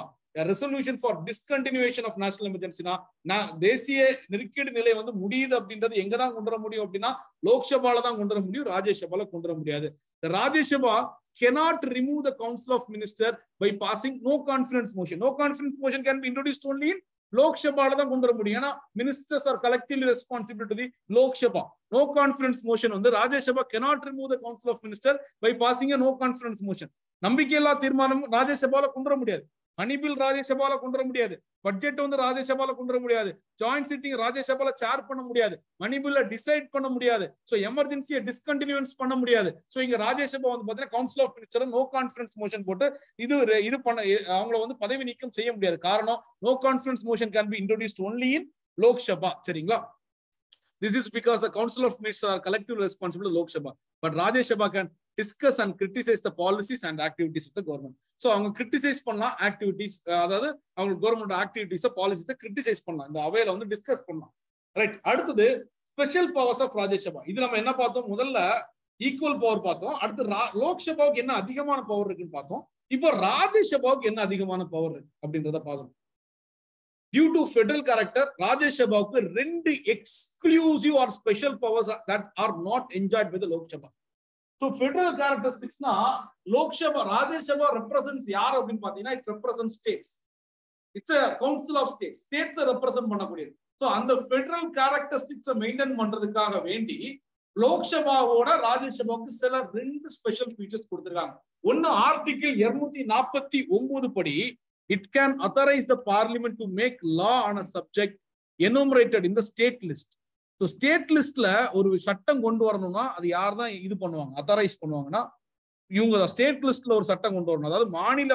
resolution for discontinuation of national எமர்ஜென்சினா நான் தேசிய நெருக்கீடு நிலை வந்து முடியுது அப்படின்றது எங்க தான் கொண்டு வர முடியும் அப்படின்னா லோக்சபால தான் கொண்டு வர முடியும் ராஜ்யசபால கொண்டு வர முடியாது. Rajya Sabha cannot remove the council of minister by passing no confidence motion. No confidence motion can be introduced only in லோக்சபால தான் கொண்டு வர முடியும். ஏன்னா ministers are collectively responsible to the Lok Sabha. No confidence motion வந்து Rajya Sabha cannot remove the council of minister by passing no confidence motion நம்பிக்கையில்லா தீர்மானம் ராஜ்யசபால கொண்டு வர முடியாது. மணிபில் ராஜ்யசபால கொண்டு வர முடியாது. பட்ஜெட் வந்து ராஜ்யசபால கொண்டு வர முடியாது. ஜாயிண்ட் சிட்டிங் ராஜ்யசபால சேர் பண்ண முடியாது. மணிபில்ல டிசைட் பண்ண முடியாது. சோ எமர்ஜென்சியை டிஸ்கண்டினியூன்ஸ் பண்ண முடியாது. சோ இங்க ராஜ்யசபா வந்து பாத்தீங்கன்னா council of minister no confidence motion போட்டு இது இது பண்ண அவங்கள வந்து பதவி நீக்கம் செய்ய முடியாது. காரணம் no confidence motion can be introduced only in Lok Sabha. சரிங்களா? This is because the council of minister are collectively responsible to Lok can discuss and criticise the policies and activities with government so அவங்க criticise பண்ணலாம் activities அதாவது அவங்க government ஆக்டிவிட்டிஸை பாலிசிஸை criticise பண்ணலாம். இந்த அவையில வந்து discuss பண்ணலாம். ரைட் அடுத்தது ஸ்பெஷல் பவர்ஸ் ஆஃப் ராஜ்யசபா இது நம்ம என்ன பார்த்தோம்? முதல்ல ஈக்குவல் பவர் பார்த்தோம். அடுத்து லோக்சபாவுக்கு என்ன அதிகமான பவர் இருக்குன்னு பார்த்தோம். இப்போ ராஜ்யசபாவுக்கு என்ன அதிகமான பவர் இருக்கு அப்படின்றத பார்த்தோம் டியூ டு ஃபெடரல் கேரக்டர் ராஜ்யசபாவுக்கு ரெண்டு exclusive or special powers that are not enjoyed with Lok Sabha so federal கேரக்டரிஸ்டிக்ஸ்னா Lok Sabha Rajya Sabha represents யார் அப்படின்னு பாத்தீங்கன்னா it represent states it's a council of states states represent பண்ணக்கூடியது. ஸோ அந்த ஃபெடரல் கேரக்டரிஸ்டிக்ஸை மெயின்டைன் பண்றதுக்காக வேண்டி லோக்சபாவோட ராஜ்யசபாவுக்கு சில ரெண்டு ஸ்பெஷல் ஃபீச்சர்ஸ் கொடுத்திருக்காங்க. ஒன்னு ஆர்டிகிள் இருநூத்தி நாற்பத்தி ஒன்பது படி it can authorise the parliament to make law on a subject enumerated in the state list so state லிஸ்ட்ல ஒரு சட்டம் கொண்டு வரணும்னா அது யார் தான் இது பண்ணுவாங்க? அத்தரைஸ் பண்ணுவாங்கன்னா இவங்க ஸ்டேட் லிஸ்ட்ல ஒரு சட்டம் கொண்டு வரணும். அதாவது மாநில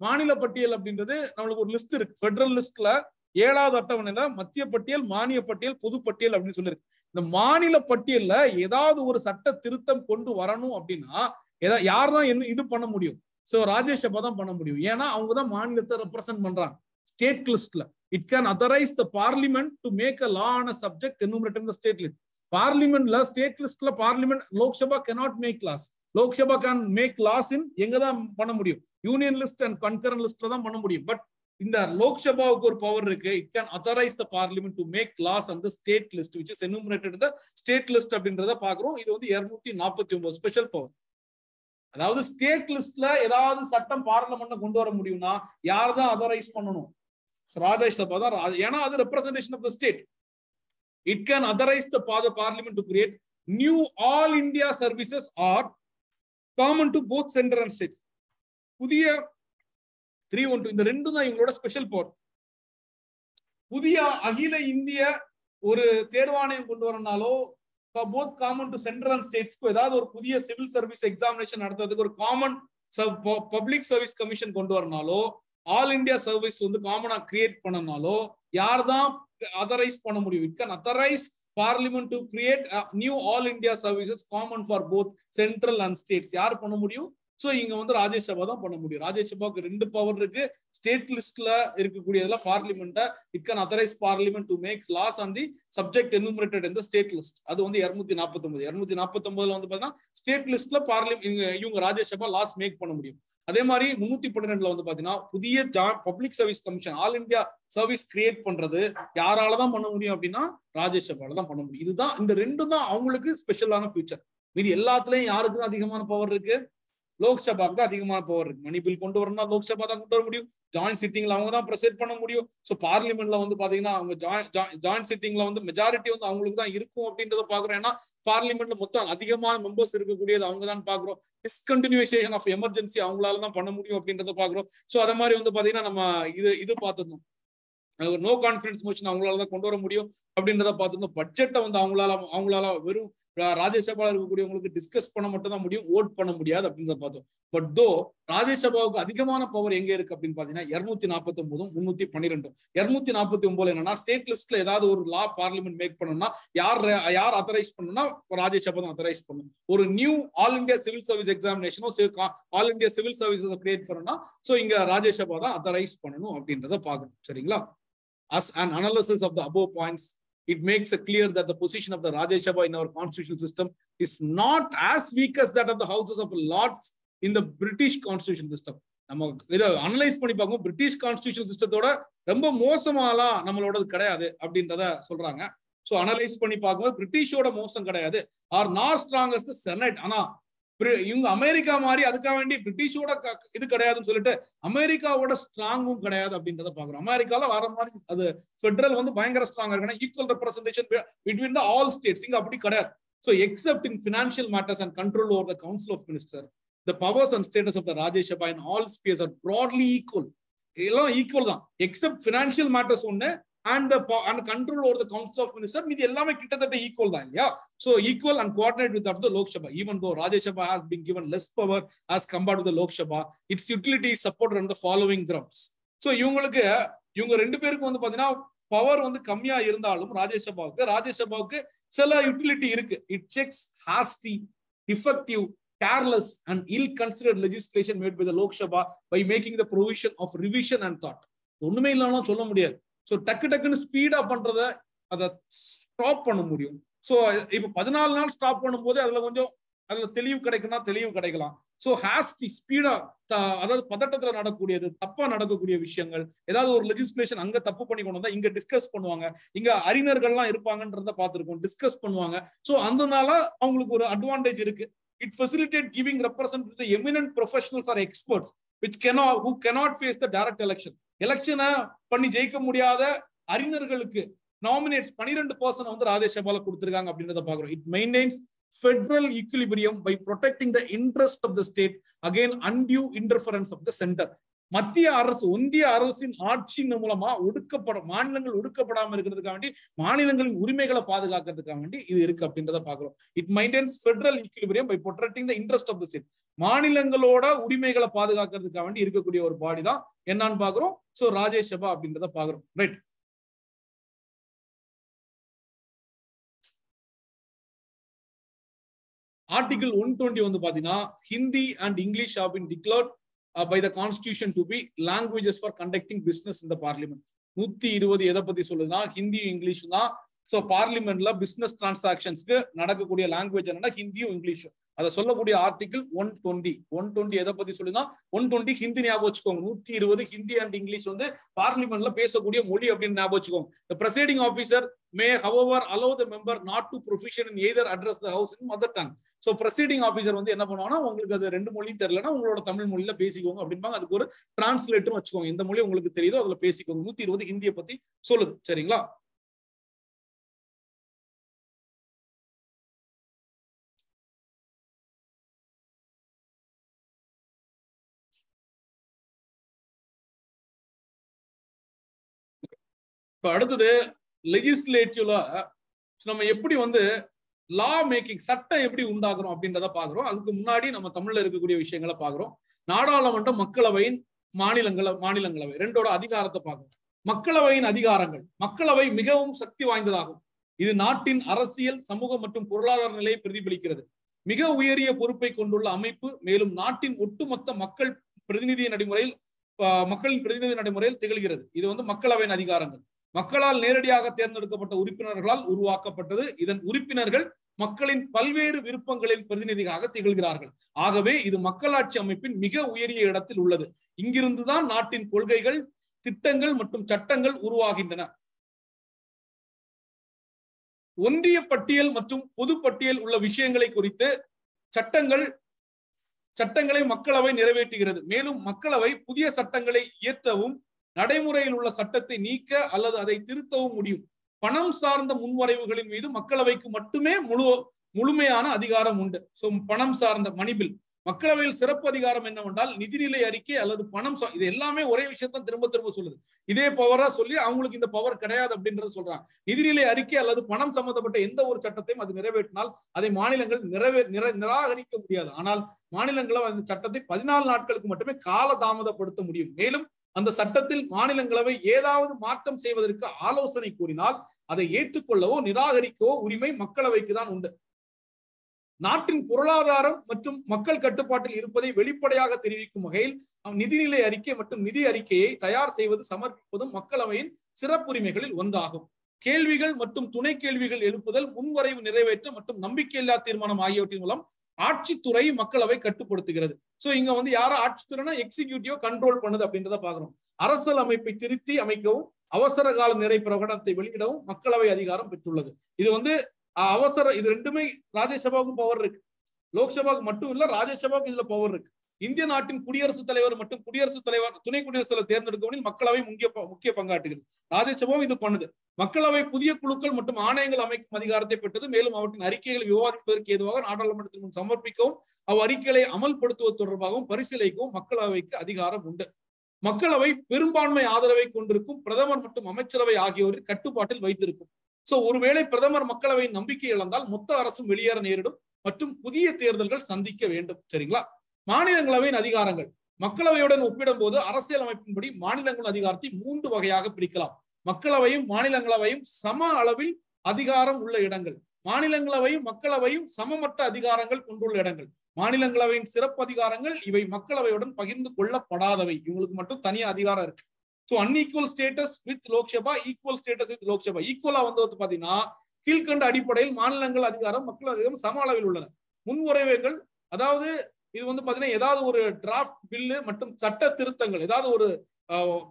மாநில பட்டியல் அப்படின்றது நம்மளுக்கு ஒரு லிஸ்ட் இருக்கு. ஃபெடரல் லிஸ்ட்ல ஏழாவது அட்டவணையில மத்திய பட்டியல் மானிய பட்டியல் பொது பட்டியல் அப்படின்னு சொல்லியிருக்கு இந்த மாநில பட்டியல்ல ஏதாவது ஒரு சட்ட திருத்தம் கொண்டு வரணும் அப்படின்னா ஏதாவது யார் தான் என்ன இது பண்ண முடியும்? சோ ராஜ்யசபா தான் பண்ண முடியும். ஏன்னா அவங்க தான் மாநிலத்தை ரெப்ரசென்ட் பண்றாங்க. ஸ்டேட் லிஸ்ட்ல it can authorise the parliament to make a law on a subject enumerate state list பார்லிமெண்ட்ல ஸ்டேட் லிஸ்ட்ல parliament Lok Sabha cannot make laws Lok Sabha can make laws in எங்க தான் பண்ண முடியும்? யூனியன் லிஸ்ட் அண்ட் கன்கரன் லிஸ்ட்ல தான் பண்ண முடியும். பட் இந்த லோக்சபாவுக்கு ஒரு பவர் இருக்கு. It can authorise the parliament to make laws அந்த state list which is enumerated state list அப்படின்றத பாக்குறோம் இது வந்து இருநூத்தி நாற்பத்தி ஒன்பது ஸ்பெஷல் பவர் அதாவது ஸ்டேட் லிஸ்ட்ல ஏதாவது சட்டம் பார்லமெண்ட்ல கொண்டு வர முடியும்னா யார் தான் அதரைஸ் பண்ணணும் ராஜ்யசபா தான் ஏன்னா அது representation of the state it can authorise the parliament to create new all India services or common to both centre and state புதிய த்ரீ ஒன் டூ இந்த ரெண்டும் தான் இவங்களோட ஸ்பெஷல் பவர் புதிய அகில இந்திய ஒரு தேர்வாணையம் கொண்டு வரனாலோ both common to central and ஸ்டேட்ஸ்க்கு ஏதாவது ஒரு புதிய சிவில் சர்வீஸ் எக்ஸாமினேஷன் நடத்துறதுக்கு ஒரு காமன் பப்ளிக் சர்வீஸ் கமிஷன் கொண்டு வரனாலோ ஆல் இந்தியா சர்வீஸ் வந்து காமனா கிரியேட் பண்ணனாலோ யார் தான் அதரைஸ் பண்ண முடியும் it can authorise parliament to create new all India services common for both central and states யார் பண்ண முடியும் ஸோ இங்க வந்து ராஜ்யசபா தான் பண்ண முடியும். ராஜ்யசபாவுக்கு ரெண்டு பவர் இருக்கு. ஸ்டேட் லிஸ்ட்ல இருக்கக்கூடியதுல பார்லிமெண்ட்டை it can authorise parliament to make laws on the subject enumerated இந்த ஸ்டேட் லிஸ்ட் அது வந்து இருநூத்தி நாற்பத்தி ஒன்பது இருநூத்தி நாற்பத்தி ஒன்பதுல வந்து பாத்தீங்கன்னா ஸ்டேட் லிஸ்ட்ல பார்லிமெண்ட் இவங்க ராஜ்யசபா லாஸ் மேக் பண்ண முடியும். அதே மாதிரி முன்னூத்தி பன்னிரெண்டுல வந்து பாத்தீங்கன்னா புதிய public service commission all India service create பண்றது யாராலதான் பண்ண முடியும் அப்படின்னா ராஜ்யசபால தான் பண்ண முடியும். இதுதான் இந்த ரெண்டும் தான் அவங்களுக்கு ஸ்பெஷலான ஃபியூச்சர் மீது எல்லாத்துலயும் யாருக்கு அதிகமான பவர் இருக்கு? லோக்சபாக்கு தான் அதிகமான பவர் இருக்கு மணி பில் கொண்டு வரணும்னா லோக்சபா தான் கொண்டு வர முடியும். ஜாயின் சிட்டிங்ல அவங்க தான் ப்ரெசென்ட் பண்ண முடியும். ஸோ பார்லிமெண்ட்ல வந்து பாத்தீங்கன்னா அவங்க ஜாயின் சிட்டிங்ல வந்து மெஜாரிட்டி வந்து அவங்களுக்கு தான் இருக்கும் அப்படின்றத பாக்குறோம். ஏன்னா பார்லிமெண்ட்ல மொத்தம் அதிகமான மெம்பர்ஸ் இருக்கக்கூடியது அவங்க தான் பாக்குறோம். டிஸ்கண்டினியூஷன் ஆஃப் எமர்ஜென்சி அவங்களால தான் பண்ண முடியும் அப்படின்றத பாக்குறோம். ஸோ அத மாதிரி வந்து பாத்தீங்கன்னா நம்ம இது இது பார்த்துருந்தோம் நோ கான்பிடன்ஸ் மோஷன் அவங்களால தான் கொண்டு வர முடியும் அப்படின்றத பார்த்துருந்தோம் பட்ஜெட்டை வந்து அவங்களால அவங்களால வெறும் ராஜ்யசபாவில் இருக்கக்கூடியவங்களுக்கு டிஸ்கஸ் பண்ண மட்டும் தான் முடியும் ஓட் பண்ண முடியாது அப்படின்றத பார்த்தோம். பட் தோ ராஜ்யசபாவுக்கு அதிகமான பவர் எங்க இருக்கு அப்படின்னு பாத்தீங்கன்னா இருநூத்தி நாற்பத்தி ஒன்பதும் முன்னூத்தி பன்னிரெண்டும் இருநூத்தி நாற்பத்தி ஒன்பதுல என்னன்னா ஸ்டேட் லிஸ்ட்ல ஏதாவது ஒரு லா பார்லிமெண்ட் மேக் பண்ணணும்னா யார் யார் அத்தரைஸ் பண்ணணும்னா ராஜ்யசபா தான் அத்தரைஸ் பண்ணும். ஒரு new all India civil service எக்ஸாமினேஷனோ all India civil services create பண்ணணும்னா சோ இங்க ராஜ்யசபா தான் அத்தரைஸ் பண்ணணும் அப்படின்றத பாக்கணும் சரிங்களா? As and analysis of the above points it makes it clear that the position of the Rajya Sabha in our constitutional system is not as weak as that of the Houses of Lords in the British constitution system. நம்ம இதை analyse பண்ணி பார்க்கும் British constitution சிஸ்டத்தோட ரொம்ப மோசமாலாம் நம்மளோடது கிடையாது அப்படின்றத சொல்றாங்க so analyse பண்ணி பார்க்கும்போது பிரிட்டிஷோட மோசம் கிடையாது ஆர் நாட் ஸ்ட்ராங்கஸ்ட் செனட் ஆனா இவங்க அமெரிக்கா மாதிரி அதுக்காக வேண்டி பிரிட்டிஷோட இது கிடையாதுன்னு சொல்லிட்டு அமெரிக்காவோட ஸ்ட்ராங்கும் கிடையாது அப்படின்றத பாக்குறோம் அமெரிக்கால வர மாதிரி அது ஃபெடரல் வந்து பயங்கர ஸ்ட்ராங்கா இருக்கு equal representation between the all states இங்க அப்படி கிடையாது. So except in financial matters and control over the council of minister the powers and status of the Rajya Sabha in all spheres are broadly equal எல்லாம் equal தான். Except financial matters ஒன்று and the and control over the council of minister மீது எல்லாமே கிட்டத்தட்ட equal தான் இல்லையா? So equal and coordinate with of the Lok Sabha even though Rajya Sabha has been given less power as compared with the Lok Sabha its utility support and the following grounds so இவங்களுக்கு இவங்க ரெண்டு பேருக்கும் வந்து பாத்தீங்கன்னா power வந்து கம்மியா இருந்தாலும் ராஜ்யசபாவுக்கு ராஜ்யசபாவுக்கு சில யூட்டிலிட்டி இருக்கு. It checks hasty defective careless and ill-considered legislation made by the Lok Sabha by making the provision of revision and thought. ஒண்ணுமே இல்லாம சொல்ல முடியாது. ஸோ டக்கு டக்குன்னு ஸ்பீடா பண்றத அதை ஸ்டாப் பண்ண முடியும். ஸோ இப்போ பதினாலு நாள் ஸ்டாப் பண்ணும்போது அதுல கொஞ்சம் அதுல தெளிவு கிடைக்கும்னா தெளிவு கிடைக்கலாம். ஸோ ஹாஸ்டி ஸ்பீடா அதாவது பதட்டத்துல நடக்கக்கூடியது தப்பா நடக்கக்கூடிய விஷயங்கள் ஏதாவது ஒரு லெஜிஸ்லேஷன் அங்க தப்பு பண்ணி கொண்டு வந்தா இங்க டிஸ்கஸ் பண்ணுவாங்க. இங்க அறிஞர்கள்லாம் இருப்பாங்கன்றத பார்த்துருக்கோம் டிஸ்கஸ் பண்ணுவாங்க. ஸோ அதனால அவங்களுக்கு ஒரு அட்வான்டேஜ் இருக்கு. It facilitate giving represent eminent professionals or experts which can who cannot face the direct election எலெக்ஷனை பண்ணி ஜெயிக்க முடியாத அறிஞர்களுக்கு நாமினேட்ஸ் பனிரெண்டு பர்சன் வந்து ராஜேஷபால கொடுத்திருக்காங்க அப்படின்றத பாக்குறோம் it maintains federal equilibrium by protecting the interest of the state against undue interference of the centre மத்திய அரசு ஒன்றிய அரசின் ஆட்சியின் மூலமா ஒடுக்கப்பட மாநிலங்கள் ஒடுக்கப்படாம இருக்கிறதுக்காக வேண்டி மாநிலங்களின் உரிமைகளை பாதுகாக்கிறதுக்காக வேண்டி இது இருக்கு அப்படின்றத பாக்குறோம் it maintains federal equilibrium by protecting the interest of the state மாநிலங்களோட உரிமைகளை பாதுகாக்கிறதுக்காக வேண்டி இருக்கக்கூடிய ஒரு பாடி தான் என்னன்னு பாக்குறோம் சோ ராஜேஷ் சபா அப்படின்றத பாக்குறோம் ரைட் ஆர்டிகிள் ஒன் டுவெண்ட்டி வந்து பாத்தீங்கன்னா Hindi and English have been declared by the constitution to be languages for conducting business இந்த பார்லிமெண்ட் நூத்தி இருபது எதை பத்தி சொல்லுதுன்னா ஹிந்தி இங்கிலீஷ் தான் ஸோ பார்லிமெண்ட்ல பிசினஸ் டிரான்சாக்ஷன்ஸ்க்கு நடக்கக்கூடிய லாங்குவேஜ் என்னன்னா ஹிந்தியும் இங்கிலீஷும் அதை சொல்லக்கூடிய article one twenty one twenty எதை பத்தி சொல்லுன்னா ஒன் டுவெண்ட்டி ஹிந்தி ஞாபகம் வச்சுக்கோங்க. நூத்தி இருபது ஹிந்தி அண்ட் இங்கிலீஷ் வந்து பார்லிமெண்ட்ல பேசக்கூடிய மொழி அப்படின்னு ஞாபகம் வச்சுக்கோங்க. Presiding officer may however allow the member not to proficient in either address the house in mother tongue so proceeding officer வந்து என்ன பண்ணுவாங்கன்னா உங்களுக்கு அது ரெண்டு மொழியும் தெரியலன்னா உங்களோட தமிழ் மொழியில பேசிக்கோங்க அப்படின்பாங்க அதுக்கு ஒரு டிரான்ஸ்லேட்டும் வச்சுக்கோங்க. எந்த மொழி உங்களுக்கு தெரியுதோ அதுல பேசிக்கோங்க. நூத்தி இருபது ஹிந்தியை பத்தி சொல்லுது. சரிங்களா? இப்ப அடுத்தது லெஜிஸ்லேட்டிவ்ல நம்ம எப்படி வந்து லா மேக்கிங் சட்டம் எப்படி உண்டாக்குறோம் அப்படின்றத பாக்குறோம் அதுக்கு முன்னாடி நம்ம தமிழ்ல இருக்கக்கூடிய விஷயங்களை பாக்குறோம் நாடாளுமன்றம் மக்களவையின் மாநிலங்கள மாநிலங்களவை ரெண்டோட அதிகாரத்தை பார்க்கணும் மக்களவையின் அதிகாரங்கள் மக்களவை மிகவும் சக்தி வாய்ந்ததாகும். இது நாட்டின் அரசியல் சமூக மற்றும் பொருளாதார நிலையை பிரதிபலிக்கிறது. மிக உயரிய பொறுப்பை கொண்டுள்ள அமைப்பு மேலும் நாட்டின் ஒட்டுமொத்த மக்கள் பிரதிநிதி நடைமுறையில் மக்களின் பிரதிநிதி நடைமுறையில் திகழ்கிறது. இது வந்து மக்களவையின் அதிகாரங்கள். மக்களால் நேரடியாக தேர்ந்தெடுக்கப்பட்ட உறுப்பினர்களால் உருவாக்கப்பட்டது. இதன் உறுப்பினர்கள் மக்களின் பல்வேறு விருப்பங்களின் பிரதிநிதிகளாக திகழ்கிறார்கள். ஆகவே இது மக்களாட்சி அமைப்பின் மிக உயரிய இடத்தில் உள்ளது. இங்கிருந்துதான் நாட்டின் கொள்கைகள் திட்டங்கள் மற்றும் சட்டங்கள் உருவாகின்றன. ஒன்றிய பட்டியல் மற்றும் பொது பட்டியல் உள்ள விஷயங்களை குறித்து சட்டங்கள் சட்டங்களை மக்களவை நிறைவேற்றுகிறது. மேலும் மக்களவை புதிய சட்டங்களை இயற்றவும் நடைமுறையில் உள்ள சட்டத்தை நீக்க அல்லது அதை திருத்தவும் முடியும். பணம் சார்ந்த முன்வரைவுகளின் மீது மக்களவைக்கு மட்டுமே முழு முழுமையான அதிகாரம் உண்டு. ஸோ பணம் சார்ந்த மணிபில் மக்களவையில் சிறப்பு அதிகாரம் என்னவென்றால் நிதிநிலை அறிக்கை அல்லது பணம் இது எல்லாமே ஒரே விஷயத்தான் திரும்ப திரும்ப சொல்லுது. இதே பவரா சொல்லி அவங்களுக்கு இந்த பவர் கிடையாது அப்படின்றத சொல்றாங்க. நிதிநிலை அறிக்கை அல்லது பணம் சம்பந்தப்பட்ட எந்த ஒரு சட்டத்தையும் அது நிறைவேற்றினால் அதை மாநிலங்கள் நிறைவே நிர நிராகரிக்க முடியாது. ஆனால் மாநிலங்களும் அந்த சட்டத்தை பதினாலு நாட்களுக்கு மட்டுமே கால தாமதப்படுத்த முடியும். மேலும் அந்த சட்டத்தில் மாநிலங்களவை ஏதாவது மாற்றம் செய்வதற்கு ஆலோசனை கூறினால் அதை ஏற்றுக்கொள்ளவோ நிராகரிக்கவோ உரிமை மக்களவைக்கு தான் உண்டு. நாட்டின் பொருளாதாரம் மற்றும் மக்கள் கட்டுப்பாட்டில் இருப்பதை வெளிப்படையாக தெரிவிக்கும் வகையில் நிதிநிலை அறிக்கை மற்றும் நிதி அறிக்கையை தயார் செய்வது சமர்ப்பிப்பதும் மக்களவையின் சிறப்புரிமைகளில் ஒன்றாகும். கேள்விகள் மற்றும் துணை கேள்விகள் எழுப்புதல் முன்வரைவு நிறைவேற்ற மற்றும் நம்பிக்கையில்லா தீர்மானம் ஆகியவற்றின் மூலம் ஆட்சித்துறை மக்களவை கட்டுப்படுத்துகிறது. சோ இங்க வந்து யாரோ ஆட்சித்துறைனா எக்ஸிகியூட்டிவ் கண்ட்ரோல் பண்ணுது அப்படின்றத பாக்குறோம் அரசியல் அமைப்பை திருத்தி அமைக்கவும் அவசர கால நிறை பிரகடனத்தை வெளியிடவும் மக்களவை அதிகாரம் பெற்றுள்ளது. இது வந்து அவசர இது ரெண்டுமே ராஜ்யசபாவுக்கும் பவர் இருக்கு. லோக்சபாவுக்கு மட்டும் இல்ல ராஜ்யசபாவுக்கு இதுல பவர் இருக்கு. இந்திய நாட்டின் குடியரசுத் தலைவர் மற்றும் குடியரசுத் தலைவர் துணை குடியரசுத் தலைவர் தேர்ந்தெடுக்கவனில் மக்களவை முக்கிய முக்கிய பங்காற்றுகிறது. ராஜ்யசபாவும் இது பண்ணுது. மக்களவை புதிய குழுக்கள் மற்றும் ஆணையங்கள் அமைக்கும் அதிகாரத்தை பெற்றது. மேலும் அவற்றின் அறிக்கைகளை விவாதிப்பதற்கு ஏதுவாக நாடாளுமன்றத்தின் முன் சமர்ப்பிக்கவும் அவ் அறிக்கைகளை அமல்படுத்துவது தொடர்பாகவும் பரிசீலிக்கவும் மக்களவைக்கு அதிகாரம் உண்டு. மக்களவை பெரும்பான்மை ஆதரவை கொண்டிருக்கும் பிரதமர் மற்றும் அமைச்சரவை ஆகியோரின் கட்டுப்பாட்டில் வைத்திருக்கும். சோ ஒருவேளை பிரதமர் மக்களவையின் நம்பிக்கை இழந்தால் மொத்த அரசும் வெளியேற நேரிடும் மற்றும் புதிய தேர்தல்கள் சந்திக்க வேண்டும். சரிங்களா? மாநிலங்களவையின் அதிகாரங்கள். மக்களவையுடன் ஒப்பிடும் போது அரசியல் அமைப்பின்படி மாநிலங்கள் அதிகாரத்தை மூன்று வகையாக பிரிக்கலாம். மக்களவையும் மாநிலங்களவையும் சம அளவில் அதிகாரம் உள்ள இடங்கள். மாநிலங்களவையும் மக்களவையும் சமமற்ற அதிகாரங்கள் கொண்டுள்ள இடங்கள். மாநிலங்களவையின் சிறப்பு அதிகாரங்கள் இவை மக்களவையுடன் பகிர்ந்து கொள்ளப்படாதவை. இவங்களுக்கு மட்டும் தனியா அதிகாரம் இருக்கு. So unequal status with Lok Sabha equal status with Lok Sabha. ஈக்குவலா வந்து பாத்தீங்கன்னா கீழ்கண்ட அடிப்படையில் மாநிலங்கள் அதிகாரம் மக்கள் அதிகாரம் சம அளவில் உள்ளன. முன்வரைவுகள் அதாவது இது வந்து பாத்தீங்கன்னா ஏதாவது ஒரு டிராஃப்ட் பில்லு மற்றும் சட்ட திருத்தங்கள் ஏதாவது ஒரு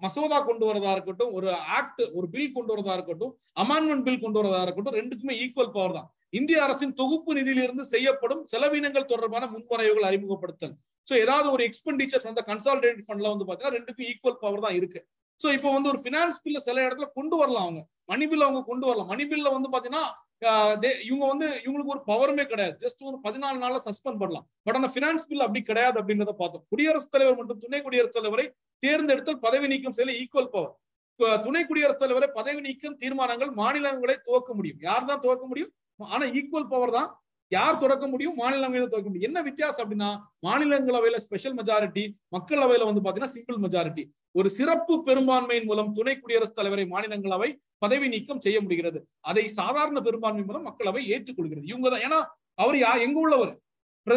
மசோதா கொண்டு வரதா இருக்கட்டும் ஒரு ஆக்ட் ஒரு பில் கொண்டு வரதா இருக்கட்டும் அமான்மெண்ட் பில் கொண்டு வரதா இருக்கட்டும் ரெண்டுக்குமே ஈக்குவல் பவர் தான். இந்திய அரசின் தொகுப்பு நிதியிலிருந்து செய்யப்படும் செலவினங்கள் தொடர்பான முன்வரைவுகள் அறிமுகப்படுத்தல். சோ ஏதாவது ஒரு எக்ஸ்பெண்டிச்சர் அந்த கன்சாலிடேட் ஃபண்ட்ல வந்து பாத்தீங்கன்னா ரெண்டுக்கும் ஈக்குவல் பவர் தான் இருக்கு. சோ இப்போ வந்து ஒரு பினான்ஸ் பில்ல சில இடத்துல கொண்டு வரலாம் அவங்க. மணி பில்ல அவங்க கொண்டு வரலாம். மணி பில்ல வந்து பாத்தீங்கன்னா இவங்க வந்து இவங்களுக்கு ஒரு பவருமே கிடையாது. ஜஸ்ட் ஒரு பதினாலு நாள்ல சஸ்பெண்ட் பண்ணலாம். பட் ஆனா பினான்ஸ் பில் அப்படி கிடையாது அப்படின்றத பார்த்தோம். குடியரசுத் தலைவர் மற்றும் துணை குடியரசுத் தலைவரை தேர்ந்தெடுத்தல் பதவி நீக்கம் செய்ய ஈக்குவல் பவர் துணை குடியரசுத் தலைவரை பதவி நீக்கம் தீர்மானங்கள் மாநிலங்களை துவக்க முடியும். யார் தான் துவக்க முடியும்? ஆனா ஈக்குவல் பவர் தான் யார் தொடக்க முடியும்? மாநிலங்களவையில தொடக்க முடியும். என்ன வித்தியாசம் அப்படின்னா மாநிலங்களவையில ஸ்பெஷல் மெஜாரிட்டி மக்களவையில வந்து பாத்தீங்கன்னா சிங்கிள் மெஜாரிட்டி ஒரு சிறப்பு பெரும்பான்மையின் மூலம் துணை குடியரசுத் தலைவரை மாநிலங்களவை பதவி நீக்கம் செய்ய முடிகிறது. அதை சாதாரண பெரும்பான்மை மூலம் மக்களவை ஏற்றுக்கொள்கிறது. இவங்க தான் ஏன்னா அவர் எங்க உள்ளவர்?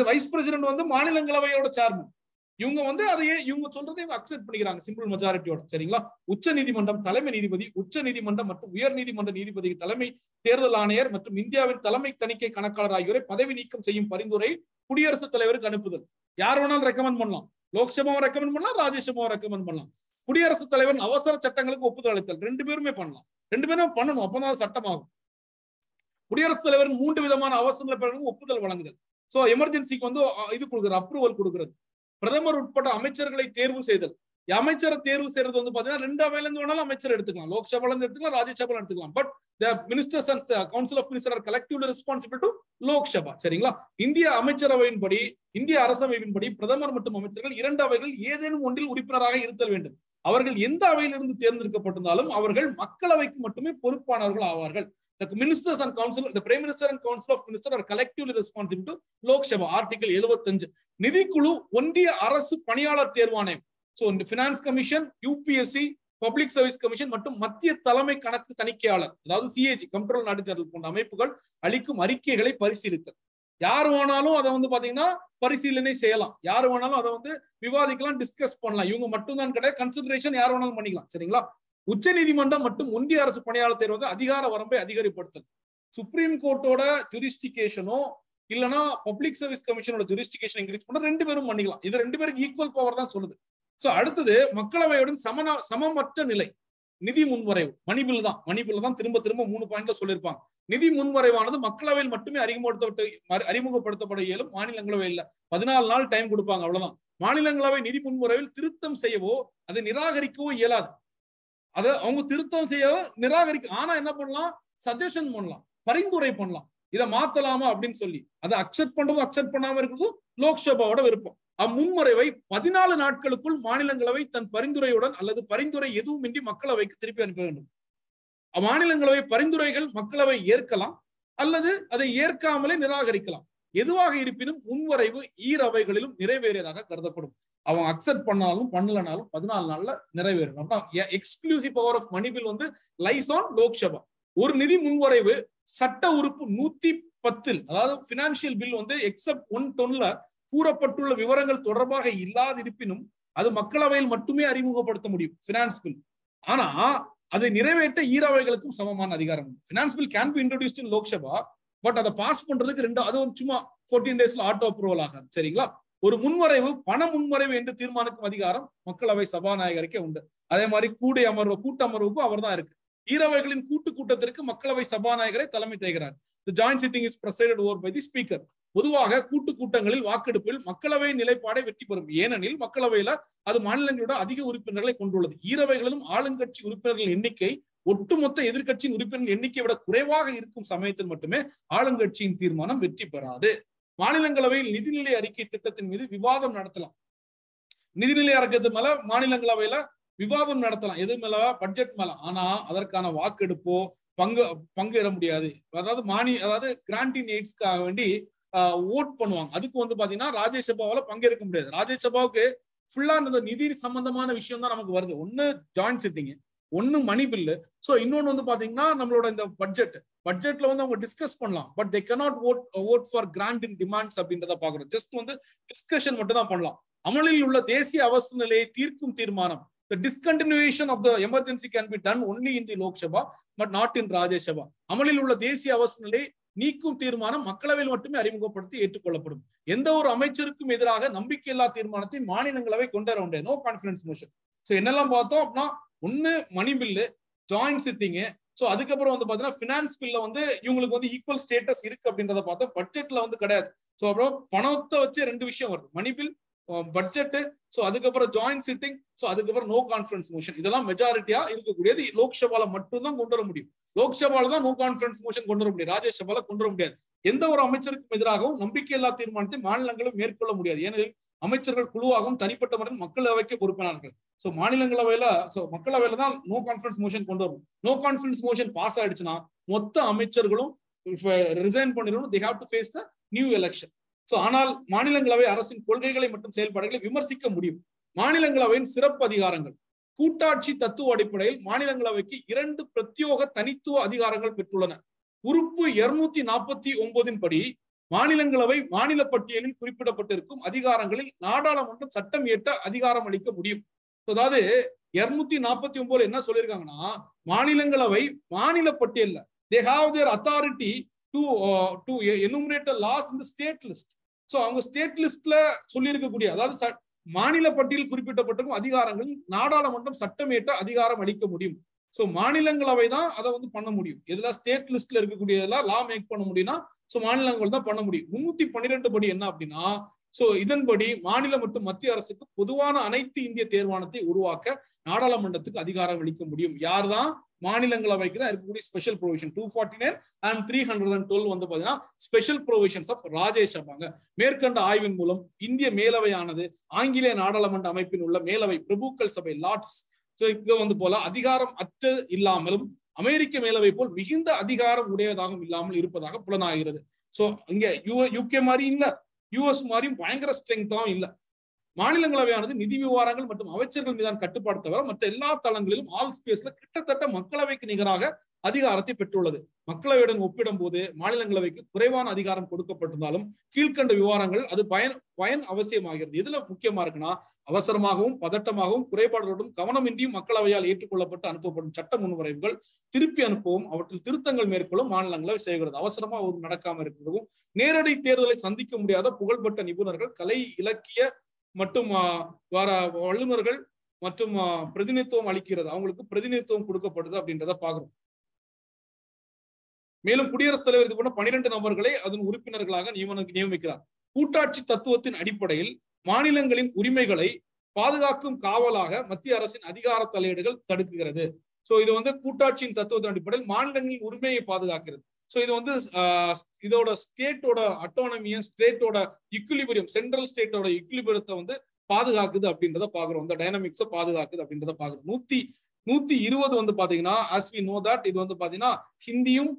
வைஸ் பிரசிடென்ட் வந்து மாநிலங்களவையோட சேர்மன் இவங்க வந்து அதையே இவங்க சொல்றதை இவங்க அக்செப்ட் பண்ணிக்கிறாங்க சிம்பிள் மெஜாரிட்டியோட சரிங்களா? உச்ச நீதிமன்றம் தலைமை நீதிபதி உச்ச நீதிமன்றம் மற்றும் உயர் நீதிமன்ற நீதிபதி தலைமை தேர்தல் ஆணையர் மற்றும் இந்தியாவின் தலைமை தணிக்கை கணக்காளர் ஆகியோரை பதவி நீக்கம் செய்யும் பரிந்துரை குடியரசுத் தலைவருக்கு அனுப்புதல். யார் வேணாலும் ரெக்கமெண்ட் பண்ணலாம். லோக்சபாவும் ரெக்கமெண்ட் பண்ணலாம் ராஜ்யசபாவும் ரெக்கமெண்ட் பண்ணலாம். குடியரசுத் தலைவர் அவசர சட்டங்களுக்கு ஒப்புதல் அளித்தல். ரெண்டு பேருமே பண்ணலாம். ரெண்டு பேரும் பண்ணணும். அப்பதான் சட்டமாகும். குடியரசுத் தலைவர் மூன்று விதமான அவசர ஒப்புதல் வழங்குதல். சோ எமர்ஜென்சிக்கு வந்து இது கொடுக்குறது அப்ரூவல் கொடுக்குறது பிரதமர் உட்பட அமைச்சர்களை தேர்வு செய்தல். அமைச்சரை தேர்வு செய்யறது வந்து பாத்தீங்கன்னா ரெண்டு அவையில இருந்து வேணாலும் அமைச்சர் எடுத்துக்கலாம். லோக்சபால இருந்து எடுத்துக்கலாம் ராஜ்யசபால எடுத்துக்கலாம். But the ministers and council of minister are collectively responsible to Lok Sabha. சரிங்களா? இந்திய அமைச்சரவையின்படி இந்திய அரசமைப்பின்படி பிரதமர் மற்றும் அமைச்சர்கள் இரண்டு அவைகள் ஏதேனும் ஒன்றில் உறுப்பினராக இருத்தல் வேண்டும். அவர்கள் எந்த அவையிலிருந்து தேர்ந்தெடுக்கப்பட்டிருந்தாலும் அவர்கள் மக்களவைக்கு மட்டுமே பொறுப்பானவர்கள் ஆவார்கள். The ministers and council, the prime minister and council of ministers are collectively responsible to Lok Sabha, article 75. நிதிக்குழு ஒன்றிய அரசு பணியாளர் தேர்வாணையம் சோ இந்த finance commission UPSC public service commission மற்றும் மத்திய தலைமை கணக்கு தணிக்கையாளர் அதாவது சிஏஜி கண்ட்ரோல் நாடு ஜெனரல் போன்ற அமைப்புகள் அளிக்கும் அறிக்கைகளை பரிசீலித்தல். யார் வேணாலும் அதை வந்து பாத்தீங்கன்னா பரிசீலனை செய்யலாம். யார் வேணாலும் அதை வந்து விவாதிக்கலாம் டிஸ்கஸ் பண்ணலாம். இவங்க மட்டும்தான் கிடையாது கன்சிடரேஷன் யார் வேணாலும் பண்ணிக்கலாம். சரிங்களா? உச்ச நீதிமன்றம் மற்றும் ஒன்றிய அரசு பணியாளர் தேர்வுக்கு அதிகார வரம்பை அதிகரிப்படுத்தல். சுப்ரீம் கோர்ட்டோட ஜுரிஸ்டிகேஷனோ இல்லைன்னா பப்ளிக் சர்வீஸ் கமிஷனோட ஜுரிஸ்டிகேஷன் இன்க்ரீஸ் பண்ண ரெண்டு பேரும் பண்ணிக்கலாம். இது ரெண்டு பேருக்கு ஈக்குவல் பவர் தான் சொல்லுது. சோ அடுத்தது மக்களவையுடன் சமன சமமற்ற நிலை. நிதி முன்வரைவு. மணிபில் தான். மணிபில் தான் திரும்ப திரும்ப மூணு பாயிண்ட்ல சொல்லியிருப்பாங்க. நிதி முன்வரைவானது மக்களவையில் மட்டுமே அறிமுகப்படுத்தப்பட்டு அறிமுகப்படுத்தப்பட இயலும். மாநிலங்களவை இல்ல. பதினாலு நாள் டைம் கொடுப்பாங்க அவ்வளவுதான். மாநிலங்களவை நிதி முன்வரைவில் திருத்தம் செய்யவோ அதை நிராகரிக்கவோ இயலாது. அதை அவங்க திருத்தம் செய்ய நிராகரிக்க ஆனா என்ன பண்ணலாம்? சஜஷன் பண்ணலாம். பரிந்துரை பண்ணலாம். இதை மாத்தலாமா அப்படின்னு சொல்லி. அதை அக்செப்ட் பண்றதும் அக்செப்ட் பண்ணாம இருக்கிறதும் லோக்சபாவோட விருப்பம். அம்முன்முறைவை பதினாலு நாட்களுக்குள் மாநிலங்களவை தன் பரிந்துரையுடன் அல்லது பரிந்துரை எதுவுமின்றி மக்களவைக்கு திருப்பி அனுப்ப வேண்டும். மாநிலங்களவை பரிந்துரைகள் மக்களவை ஏற்கலாம் அல்லது அதை ஏற்காமலே நிராகரிக்கலாம். எதுவாக இருப்பினும் முன்வரைவு ஈரவைகளிலும் நிறைவேறியதாக கருதப்படும். அவன் அக்செப்ட் பண்ணாலும் பண்ணலனாலும் பதினாலு நாள்ல நிறைவேறும். Exclusive power of money bill வந்து லைஸ் ஆன் லோக்சபா ஒரு நிதி முன்வரைவு சட்ட உறுப்பு நூத்தி பத்தில் அதாவது பினான்சியல் பில் வந்து எக்ஸப்ட் ஒன் டொன்ல கூறப்பட்டுள்ள விவரங்கள் தொடர்பாக இல்லாதிருப்பினும் அது மக்களவையில் மட்டுமே அறிமுகப்படுத்த முடியும் பினான்ஸ் பில் ஆனா அதை நிறைவேற்ற ஈரவைகளுக்கும் சமமான அதிகாரம் finance bill can be introduced in Lok Sabha but அதை பாஸ் பண்றதுக்கு ரெண்டு அது வந்து சும்மா ஃபோர்டீன் டேஸ்ல ஆட்டோ அப்ரூவல் ஆகாது சரிங்களா? ஒரு முன்வரைவு பண முன்வரைவு என்று தீர்மானிக்கும் அதிகாரம் மக்களவை சபாநாயகருக்கே உண்டு. அதே மாதிரி கூடை அமர்வு கூட்டமர்வுக்கும் அவர் தான் இருக்கு. ஈரவைகளின் கூட்டு கூட்டத்திற்கு மக்களவை சபாநாயகரை தலைமை தேகிறார். The joint sitting is presided over by the speaker பொதுவாக கூட்டு கூட்டங்களில் வாக்கெடுப்பில் மக்களவையின் நிலைப்பாடை வெற்றி பெறும். ஏனெனில் மக்களவையில அது மாநிலங்களோட அதிக உறுப்பினர்களை கொண்டுள்ளது. ஈரவைகளிலும் ஆளுங்கட்சி உறுப்பினர்களின் எண்ணிக்கை ஒட்டுமொத்த எதிர்கட்சியின் உறுப்பினர்கள் எண்ணிக்கை விட குறைவாக இருக்கும் சமயத்தில் மட்டுமே ஆளுங்கட்சியின் தீர்மானம் வெற்றி பெறாது. மாநிலங்களவையில் நிதிநிலை அறிக்கை திட்டத்தின் மீது விவாதம் நடத்தலாம். நிதிநிலை அறிக்கை மேல மாநிலங்களவையில விவாதம் நடத்தலாம். எது மேல? பட்ஜெட் மேல. ஆனா அதற்கான வாக்கெடுப்போ பங்கு பங்கு முடியாது. அதாவது மானிய அதாவது கிராண்டின் எய்ட்ஸ்க்காக வேண்டி ஓட் பண்ணுவாங்க. அதுக்கு வந்து பாத்தீங்கன்னா ராஜ்யசபாவில பங்கேற்க முடியாது. ராஜ்யசபாவுக்கு ஃபுல்லா இந்த நிதி சம்பந்தமான விஷயம் தான் நமக்கு வருது. ஒண்ணு ஜாயிண்ட் சிட்டிங் ஒண்ணு மணி பில்லு சோ இன்னொன்னு வந்து பாத்தீங்கன்னா நம்மளோட இந்த பட்ஜெட் பட்ஜெட்ல வந்து அவங்க டிஸ்கஸ் பண்ணலாம். But they cannot vote vote for grant in demands அப்படின்றத பாக்குறோம். ஜஸ்ட் வந்து டிஸ்கஷன் மட்டும் தான் பண்ணலாம். அமலில் உள்ள தேசிய அவசர நிலையை தீர்க்கும் தீர்மானம். The discontinuation of the emergency can be done only in the Lok Sabha but not in அமலில் உள்ள தேசிய அவசர நிலை நீக்கும் தீர்மானம் மக்களவையில் மட்டுமே அறிமுகப்படுத்தி ஏற்றுக்கொள்ளப்படும். எந்த ஒரு அமைச்சருக்கும் எதிராக நம்பிக்கையில்லா தீர்மானத்தை மாநிலங்களவை கொண்டு வர முடியாது நோ கான்பிடன்ஸ் மோஷன் ஸோ என்னெல்லாம் பார்த்தோம் அப்படின்னா ஒன்னு money bill joint sitting so அதுக்கப்புறம் வந்து பாத்தீங்கன்னா ஃபினான்ஸ் பில்ல வந்து இவங்களுக்கு வந்து ஈக்குவல் ஸ்டேட்டஸ் இருக்கு அப்படின்றத பார்த்தா பட்ஜெட்ல வந்து கிடையாது. ஸோ அப்புறம் பணத்தை வச்சு ரெண்டு விஷயம் வருது. மணி பில் பட்ஜெட்டு ஸோ அதுக்கப்புறம் ஜாயிண்ட் சிட்டிங் ஸோ அதுக்கப்புறம் நோ கான்ஃபரன்ஸ் மோஷன் இதெல்லாம் மெஜாரிட்டியா இருக்கக்கூடியது லோக்சபால மட்டும்தான் கொண்டு வர முடியும். லோக்சபால தான் நோ கான்ஃபரன்ஸ் மோஷன் கொண்டு வர முடியும். ராஜ்யசபால கொண்டு வர முடியாது. எந்த ஒரு அமைச்சருக்கும் எதிராகவும் நம்பிக்கையில்லா தீர்மானத்தை மாநிலங்களும் மேற்கொள்ள முடியாது. ஏனெனில் அமைச்சர்கள் குழுவாகவும் தனிப்பட்ட முறையில் மக்களவைக்கு பொறுப்பினார்கள். சோ மாநிலங்களவையில சோ மக்களவையில தான் நோ கான்பிடன்ஸ் மோஷன் கொண்டு வரும். நோ கான்பிடன்ஸ் மோஷன் பாஸ் ஆயிடுச்சுன்னா மொத்த அமைச்சர்களும் ரிசைன் uh, பண்ணிடணும் they have to face the new election so ஆனால் மாநிலங்களவை அரசின் கொள்கைகளை மற்றும் செயல்பாடுகளை விமர்சிக்க முடியும். மாநிலங்களவையின் சிறப்பு அதிகாரங்கள். கூட்டாட்சி தத்துவ அடிப்படையில் மாநிலங்களவைக்கு இரண்டு பிரத்யோக தனித்துவ அதிகாரங்கள் பெற்றுள்ளன. உறுப்பு இருநூத்தி நாற்பத்தி ஒன்பதின் படி மாநிலங்களவை மாநில பட்டியலில் குறிப்பிடப்பட்டிருக்கும் அதிகாரங்களில் நாடாளுமன்றம் சட்டம் இயற்ற அதிகாரம் அளிக்க முடியும். அதாவது இருநூத்தி நாற்பத்தி ஒன்பதுல என்ன சொல்லியிருக்காங்கன்னா மாநிலங்களவை மாநில பட்டியல்ல they have their authority to to enumerate laws இந்த ஸ்டேட் லிஸ்ட் ஸோ அவங்க ஸ்டேட் லிஸ்ட்ல சொல்லியிருக்கக்கூடிய அதாவது மாநில பட்டியல் குறிப்பிட்டப்பட்டிருக்கும் அதிகாரங்கள் நாடாளுமன்றம் சட்டமேற்ற அதிகாரம் அளிக்க முடியும். ஸோ மாநிலங்களவை தான் அதை வந்து பண்ண முடியும். இதுல ஸ்டேட் லிஸ்ட்ல இருக்கக்கூடியதெல்லாம் லா மேக் பண்ண முடியும்னா ஸோ மாநிலங்கள் தான் பண்ண முடியும். முன்னூத்தி பன்னிரெண்டு படி என்ன அப்படின்னா சோ இதன்படி மாநில மற்றும் மத்திய அரசுக்கு பொதுவான அனைத்து இந்திய தேர்வானத்தை உருவாக்க நாடாளுமன்றத்துக்கு அதிகாரம் அளிக்க முடியும். யார் தான்? மாநிலங்களவைக்கு தான் இருக்கக்கூடிய special provision two forty nine and three hundred and twelve வந்து பாத்தீங்கன்னா ஸ்பெஷல் ப்ரொவிஷன்ஸ் ஆஃப் ராஜேஷபாங்க மேற்கண்ட ஆய்வின் மூலம் இந்திய மேலவையானது ஆங்கிலேய நாடாளுமன்ற அமைப்பில் உள்ள மேலவை பிரபுக்கள் சபை லார்ட்ஸ் ஸோ வந்து போல அதிகாரம் அற்ற இல்லாமலும் அமெரிக்க மேலவை போல் மிகுந்த அதிகாரம் உடையதாகவும் இல்லாமல் இருப்பதாக புலனாகிறது. சோ இங்க யூ யூகே மாதிரி இல்ல. யூஎஸ் மாதிரியும் பயங்கர ஸ்ட்ரெங்தாவும் இல்ல. மாநிலங்களவையானது நிதி விவகாரங்கள் மற்றும் அமைச்சர்கள் மீதான கட்டுப்பாடு தவிர மற்ற எல்லா தளங்களிலும் ஆல் ஸ்பேஸ்ல கிட்டத்தட்ட மக்களவைக்கு நிகராக அதிகாரத்தை பெற்றுள்ளது. மக்களவையுடன் ஒப்பிடும் போது மாநிலங்களவைக்கு குறைவான அதிகாரம் கொடுக்கப்பட்டிருந்தாலும் கீழ்கண்ட விவகாரங்கள் அது பயன் பயன் அவசியமாகிறது. எதுல முக்கியமா இருக்குன்னா அவசரமாகவும் பதட்டமாகவும் குறைபாடுகளோடும் கவனமின்றியும் மக்களவையால் ஏற்றுக்கொள்ளப்பட்டு அனுப்பப்படும் சட்ட முன்வரைவுகள் திருப்பி அனுப்பவும் அவற்றில் திருத்தங்கள் மேற்கொள்ளும் மாநிலங்களவை செய்கிறது. அவசரமா ஒரு நடக்காம இருக்கிறதும் நேரடி தேர்தலை சந்திக்க முடியாத புகழ்பெற்ற நிபுணர்கள் கலை இலக்கிய மற்றும் வர வல்லுநர்கள் மற்றும் பிரதிநிதித்துவம் அளிக்கிறது. அவங்களுக்கு பிரதிநிதித்துவம் கொடுக்கப்படுது அப்படின்றத பாக்குறோம் மேலும் குடியரசுத் தலைவர் இது போன்ற பனிரெண்டு நபர்களை அதன் உறுப்பினர்களாக நியமன நியமிக்கிறார். கூட்டாட்சி தத்துவத்தின் அடிப்படையில் மாநிலங்களின் உரிமைகளை பாதுகாக்கும் காவலாக மத்திய அரசின் அதிகார தலையீடுகள் தடுக்குகிறது சோ இது வந்து கூட்டாட்சியின் தத்துவத்தின் அடிப்படையில் மாநிலங்களின் உரிமையை பாதுகாக்கிறது. ஸோ இது வந்து இதோட ஸ்டேட்டோட அட்டானமிய ஸ்டேட்டோட இக்குலிபுரியம் சென்ட்ரல் ஸ்டேட்டோட இக்குலிபரியத்தை வந்து பாதுகாக்குது அப்படின்றத பாக்குறோம் இந்த டைனமிக்ஸை பாதுகாக்குது அப்படின்றத பாக்குறோம் நூத்தி நூத்தி இருபது வந்து பாத்தீங்கன்னா ஆஸ் வி நோ தட் இது வந்து பாத்தீங்கன்னா ஹிந்தியும்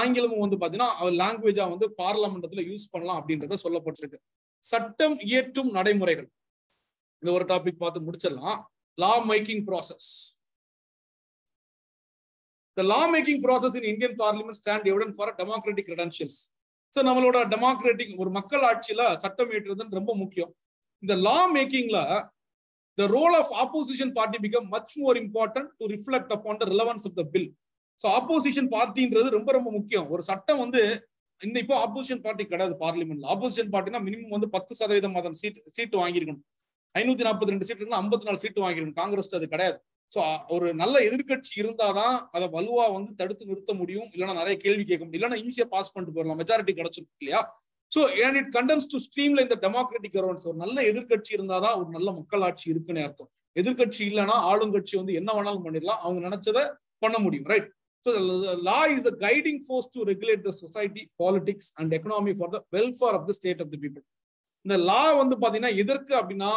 ஆங்கிலமும் வந்து பாத்தீங்கன்னா லாங்குவேஜா வந்து பார்லமெண்டத்துல யூஸ் பண்ணலாம் அப்படின்றத சொல்லப்பட்டிருக்கு. சட்டம் இயற்றும் நடைமுறைகள். இந்த ஒரு டாபிக் பார்த்து முடிச்சிடலாம். Law making process the law making process in Indian parliament stand evidence for democratic credentials so நம்மளோட டெமோக்ராட்டிக் ஒரு மக்கள் ஆட்சியில சட்டம் ஏற்றுறதுன்னு ரொம்ப முக்கியம். இந்த law மேக்கிங்ல the role of opposition party become much more important to reflect upon the relevance of the bill so opposition பார்ட்டின்றது ரொம்ப ரொம்ப முக்கியம். ஒரு சட்டம் வந்து இந்த இப்போ ஆப்போசிஷன் பார்ட்டி கிடையாது பார்லிமெண்ட்ல ஆப்போசிஷன் பார்ட்டினா மினிமம் வந்து பத்து சதவீதம் அதன் சீட் சீட்டு வாங்கியிருக்கணும். ஐநூத்தி நாற்பத்தி ரெண்டு சீட் இருந்தால் ஐம்பத்தி நாலு சீட்டு வாங்கிருக்கணும் காங்கிரஸ் அது கிடையாது. ஸோ ஒரு நல்ல எதிர்கட்சி இருந்தாதான் அதை வலுவா வந்து தடுத்து நிறுத்த முடியும். இல்லைன்னா நிறைய கேள்வி கேட்க முடியும். இல்லைன்னா ஈஸியா பாஸ் பண்ணிட்டு போயிடலாம். மெஜாரிட்டி கிடைச்சிருக்கு இல்லையா? So and it condense to ஸ்ட்ரீம்ல இந்த டெமோக்ராட்டிக் கவர்னன்ஸ் ஒரு நல்ல எதிர்கட்சி இருந்தாதான் ஒரு நல்ல மக்களாட்சி இருக்குன்னு அர்த்தம். எதிர்கட்சி இல்லைன்னா ஆளுங்கட்சி வந்து என்ன வேணாலும் பண்ணிடலாம். அவங்க நினைச்சதை பண்ண முடியும் right law is a guiding force to regulate to society the and economy for the for the of the state state the the இந்த லா வந்து பாத்தீங்கன்னா எதற்கு அப்படின்னா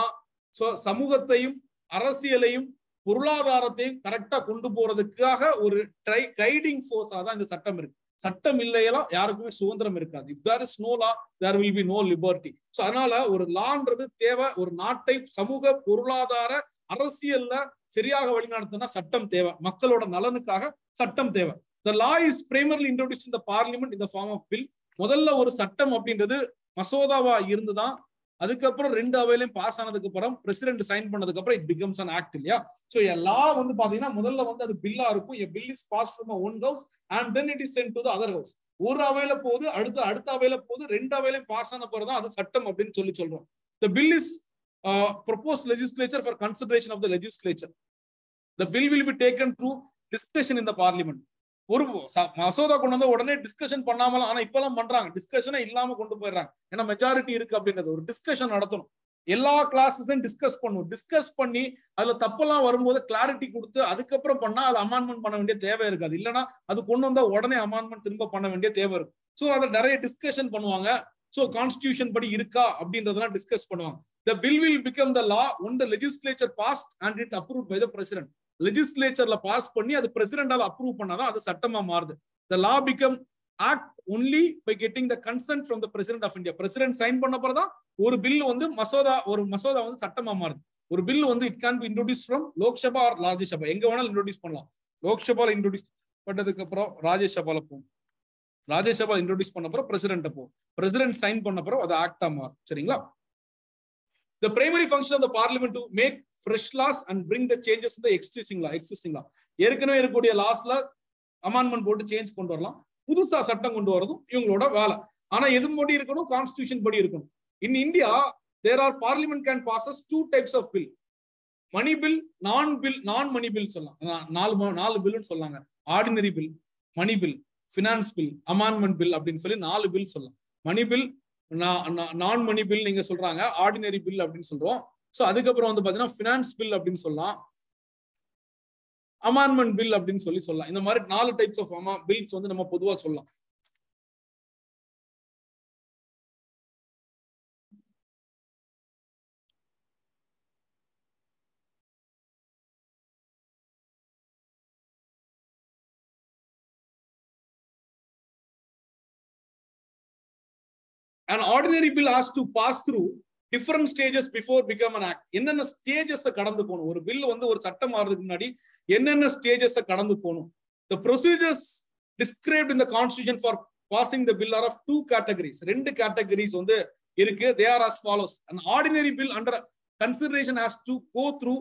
சமூகத்தையும் அரசியலையும் பொருளாதாரத்தையும் கரெக்டா கொண்டு போறதுக்காக ஒரு ட்ரை கைடிங் ஃபோர்ஸா தான் இந்த சட்டம் இருக்கு. சட்டம் இல்லையெல்லாம் யாருக்குமே சுதந்திரம் இருக்காது. If there is no law there will be no liberty so அதனால ஒரு லான்றது தேவை. ஒரு நாட்டை சமூக பொருளாதார அரசியல்ல சரியாக வழிநடத்தினா சட்டம் தேவை. மக்களோட நலனுக்காக சட்டம் தேவை. The law is primarily introduce இந்த பார்லிமெண்ட் இந்த ஃபார்ம் ஆஃப் பில் முதல்ல ஒரு சட்டம் அப்படின்றது மசோதாவா இருந்துதான் அதுக்கப்புறம் ரெண்டு அவையிலையும் பாஸ் ஆனதுக்கு அப்புறம் பிரசிடென்ட் சைன் பண்ணதுக்கு அப்புறம் இட் பிகம்ஸ் அன் ஆக்ட் இல்லையா? சோ எல்லா வந்து பாத்தீங்கன்னா முதல்ல வந்து அது பில்லா இருக்கும். An bill is pass from one house and then it is sent to the other house ஒரு அவையில போகுது அடுத்த அடுத்த அவையில போகுது ரெண்டு அவையிலையும் பாஸ் ஆன பிறகு அது சட்டம் அப்படின்னு சொல்லி சொல்றோம். The bill is propose legislature for consideration of the legislature the bill will be taken to discussion in the parliament. ஒரு மசோதா கொண்டு வந்து உடனே டிஸ்கஷன் பண்ணாமல ஆனா இப்பெல்லாம் பண்றாங்க. டிஸ்கஷனே இல்லாம கொண்டு போயிடுறாங்க. ஏன்னா மெஜாரிட்டி இருக்கு அப்படின்றது. ஒரு டிஸ்கஷன் நடத்தணும். எல்லா கிளாஸஸும் டிஸ்கஸ் பண்ணும் டிஸ்கஸ் பண்ணி அதுல தப்பெல்லாம் வரும்போது கிளாரிட்டி கொடுத்து அதுக்கப்புறம் பண்ணா அது அமான்மெண்ட் பண்ண வேண்டிய தேவை இருக்காது. இல்லைன்னா அது கொண்டு வந்தா உடனே அமான்மெண்ட் திரும்ப பண்ண வேண்டிய தேவை இருக்கும். ஸோ அதை நிறைய டிஸ்கஷன் பண்ணுவாங்க. ஸோ கான்ஸ்டியூஷன் படி இருக்கா அப்படின்றதெல்லாம் டிஸ்கஸ் பண்ணுவாங்க. The bill will become the law once the legislature passed and it approve by the president லெஜிஸ்லேச்சர்ல pass பண்ணி அது பிரசிடென்டால அப்ரூவ் பண்ணாதான் அது சட்டமா மாறுது. The law become act only by getting the consent from the president of India president sign பண்ண பிறகுதான் ஒரு பில் வந்து மசோதா ஒரு மசோதா வந்து சட்டமா மாறுது. ஒரு பில் வந்து it can be introduce from Lok Sabha or Rajya Sabha எங்க வேணாலும் இன்ட்ரோடியூஸ் பண்ணலாம். லோக்சபால இன்ட்ரோடியூஸ் பண்ணதுக்கு அப்புறம் ராஜ்யசபால போகும் ராஜ்யசபா இன்ட்ரோடியூஸ் பண்ண அப்புறம் பிரசிடென்ட் போகும் பிரசிடென்ட் சைன் பண்ண அப்புறம் அது ஆக்டா மாறும். சரிங்களா? The primary function of the parliament to make fresh laws and bring the changes இந்த எக்ஸிஸ்டிங் லா எக்ஸிஸ்டிங் லா ஏற்கனவே இருக்கக்கூடிய லாஸ்ல அமான்மெண்ட் போட்டு சேஞ்ச் கொண்டு வரலாம். புதுசா சட்டம் கொண்டு வரதும் இவங்களோட வேலை. ஆனா எது படி இருக்கணும்? கான்ஸ்டியூஷன் படி இருக்கணும். In India there are parliament can passes two types of bill money bill non bill non money bill சொல்லலாம். நாலு நாலு பில்னு சொல்லாங்க. Ordinary bill money bill finance bill amendment bill அப்படின்னு சொல்லி நாலு பில் சொல்லலாம். மணி பில் நான் மணி பில் நீங்க சொல்றாங்க. ஆர்டினரி பில் அப்படின்னு சொல்றோம். சோ அதுக்கப்புறம் வந்து பாத்தீங்கன்னா ஃபினான்ஸ் பில் அப்படின்னு சொல்லலாம். அமான்மெண்ட் பில் அப்படின்னு சொல்லி சொல்லலாம். இந்த மாதிரி நாலு டைப்ஸ் ஆஃப் அமா பில்ஸ் வந்து நம்ம பொதுவா சொல்லலாம். An ordinary bill has to pass through different stages before become an act என்னென்ன ஸ்டேஜஸ் கடந்து போகணும் ஒரு பில் வந்து ஒரு சட்டம் ஆகிறதுக்கு முன்னாடி என்னென்ன ஸ்டேஜஸ் கடந்து போகணும் த ப்ரொசீஜர்ஸ் டிஸ்கிரைப்ட் இந்த constitution for passing the bill are of two categories ரெண்டு கேட்டகரிஸ் வந்து இருக்கு they are as follows and ordinary bill under consideration has to go through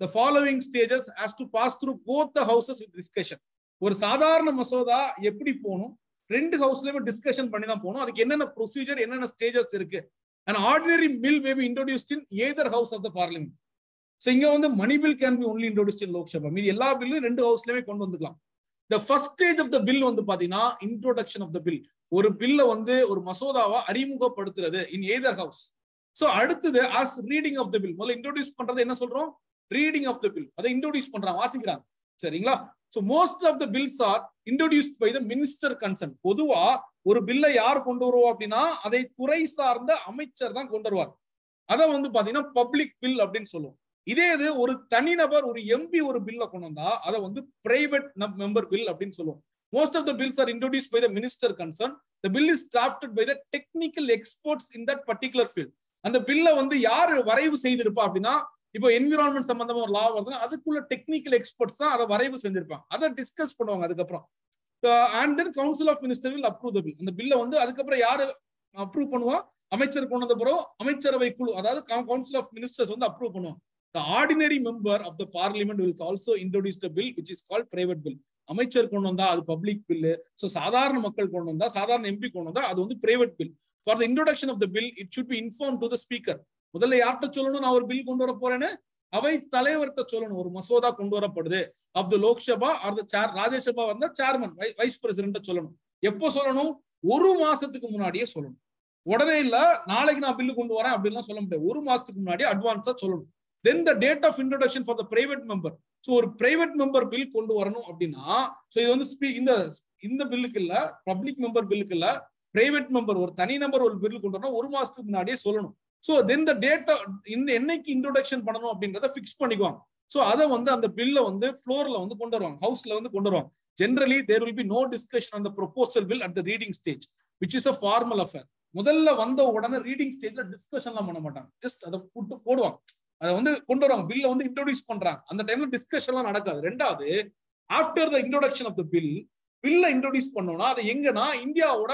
the following stages has to pass through both the houses with discussion ஒரு சாதாரண மசோதா எப்படி போகணும் ரெண்டு ஹவுஸ்லயுமே discussion பண்ணி தான் போகணும் அதுக்கு என்னென்ன ப்ரொசீஜர் என்னென்ன ஸ்டேஜஸ் இருக்கு and ordinary bill may be introduced in either house of the parliament so இங்க வந்து money bill can be only introduced in Lok Sabha மீது எல்லா பில்லும் ரெண்டு ஹவுஸ்லயுமே கொண்டு வந்துக்கலாம். The first stage of the bill வந்து பாத்தீங்கன்னா இன்ட்ரோடக்ஷன் ஆஃப் த பில் ஒரு பில்ல வந்து ஒரு மசோதாவா அறிமுகப்படுத்துறது இன் ஏதர் ஹவுஸ் ஸோ அடுத்தது as reading of the bill முதல்ல இன்ட்ரோடியூஸ் பண்றது என்ன சொல்றோம்? ரீடிங் ஆஃப் த பில் அதை இன்ட்ரோடியூஸ் பண்றாங்க வாசிக்கிறாங்க சரிங்களா? So most of the bills are introduce by the minister concern பொதுவா ஒரு பில்லை யார் கொண்டு வருவோம் அப்படின்னா அதை துறை சார்ந்த அமைச்சர் தான் கொண்டு வருவார். அதை வந்து பாத்தீங்கன்னா பப்ளிக் பில் அப்படின்னு சொல்லுவோம். இதே இது ஒரு தனிநபர் ஒரு எம்பி ஒரு பில்ல கொண்டு வந்தா அதை வந்து பிரைவேட் மெம்பர் பில் அப்படின்னு சொல்லுவோம். Most of the bills are introduce by the minister concern the bill is drafted by the technical experts in that particular field அந்த பில்ல வந்து யார் வரைவு செய்திருப்பா அப்படின்னா இப்போ என்விரான்மெண்ட் சம்பந்தமா ஒரு லா வருதுன்னா அதுக்குள்ள டெக்னிக்கல் எக்ஸ்பர்ட்ஸ் தான் அதை வரைவு செஞ்சிருப்பாங்க. அதை டிஸ்கஸ் பண்ணுவாங்க அதுக்கப்புறம். And then council of minister will approve the bill அந்த பில்ல வந்து அதுக்கப்புறம் யாரு அப்ரூவ் பண்ணுவா? அமைச்சர் கொண்டு வந்த பிறகு அமைச்சரவை குழு அதாவது கவுன்சில் ஆஃப் மினிஸ்டர்ஸ் வந்து அப்ரூவ் பண்ணுவாங்க. Ordinary member of the the parliament will also introduce the bill which is called private அமைச்சர் கொண்டு வந்தா அது பப்ளிக் பில்லு ஸோ சாதாரண மக்கள் கொண்டு வந்தா சாதாரண எம்பி கொண்டு வந்தா அது வந்து private bill for the introduction of the bill it should be inform to the speaker முதல்ல யார்கிட்ட சொல்லணும்? நான் ஒரு பில் கொண்டு வர போறேன்னு அவை தலைவர்கிட்ட சொல்லணும். ஒரு மசோதா கொண்டு வரப்படுது. Of the Lok Sabha or the chair Rajya Sabha வந்தா சேர்மன் வைஸ் பிரசிடென்ட சொல்லணும். எப்போ சொல்லணும்? ஒரு மாசத்துக்கு முன்னாடியே சொல்லணும். உடனே இல்ல நாளைக்கு நான் பில்லு கொண்டு வரேன் அப்படின்லாம் சொல்ல முடியாது. ஒரு மாசத்துக்கு முன்னாடி அட்வான்ஸா சொல்லணும். Then the date of introduction for the private member so ஒரு பிரைவேட் மெம்பர் பில் கொண்டு வரணும் அப்படின்னா ஸோ இது வந்து இந்த இந்த பில்லுக்கு இல்ல பப்ளிக் மெம்பர் பில்லுக்கு இல்ல பிரைவேட் மெம்பர் ஒரு தனி நம்பர் ஒரு பில் கொண்டு வரணும் ஒரு மாசத்துக்கு முன்னாடியே சொல்லணும். ஸோ தென் த டேட்டா இந்த என்னைக்கு இன்ட்ரோடக்ஷன் பண்ணணும் அப்படின்றத ஃபிக்ஸ் பண்ணிக்குவாங்க. ஸோ அதை வந்து அந்த பில்ல வந்து ஃப்ளோர்ல வந்து கொண்டு வருவாங்க. ஹவுஸ்ல வந்து கொண்டு வருவாங்க. Generally there will be no discussion அந்த proposal bill at the reading stage which is a formal affair முதல்ல வந்த உடனே ரீடிங் ஸ்டேஜ்ல டிஸ்கஷன்லாம் பண்ண மாட்டாங்க. ஜஸ்ட் அதை போட்டு போடுவாங்க. அதை வந்து கொண்டு வருவாங்க. பில்ல வந்து இன்ட்ரோடியூஸ் பண்றாங்க. அந்த டைம்ல டிஸ்கஷன்லாம் நடக்காது. ரெண்டாவது after the introduction of the bill பில்ல இன்ட்ரோடியூஸ் பண்ணோம்னா அது எங்கன்னா இந்தியாவோட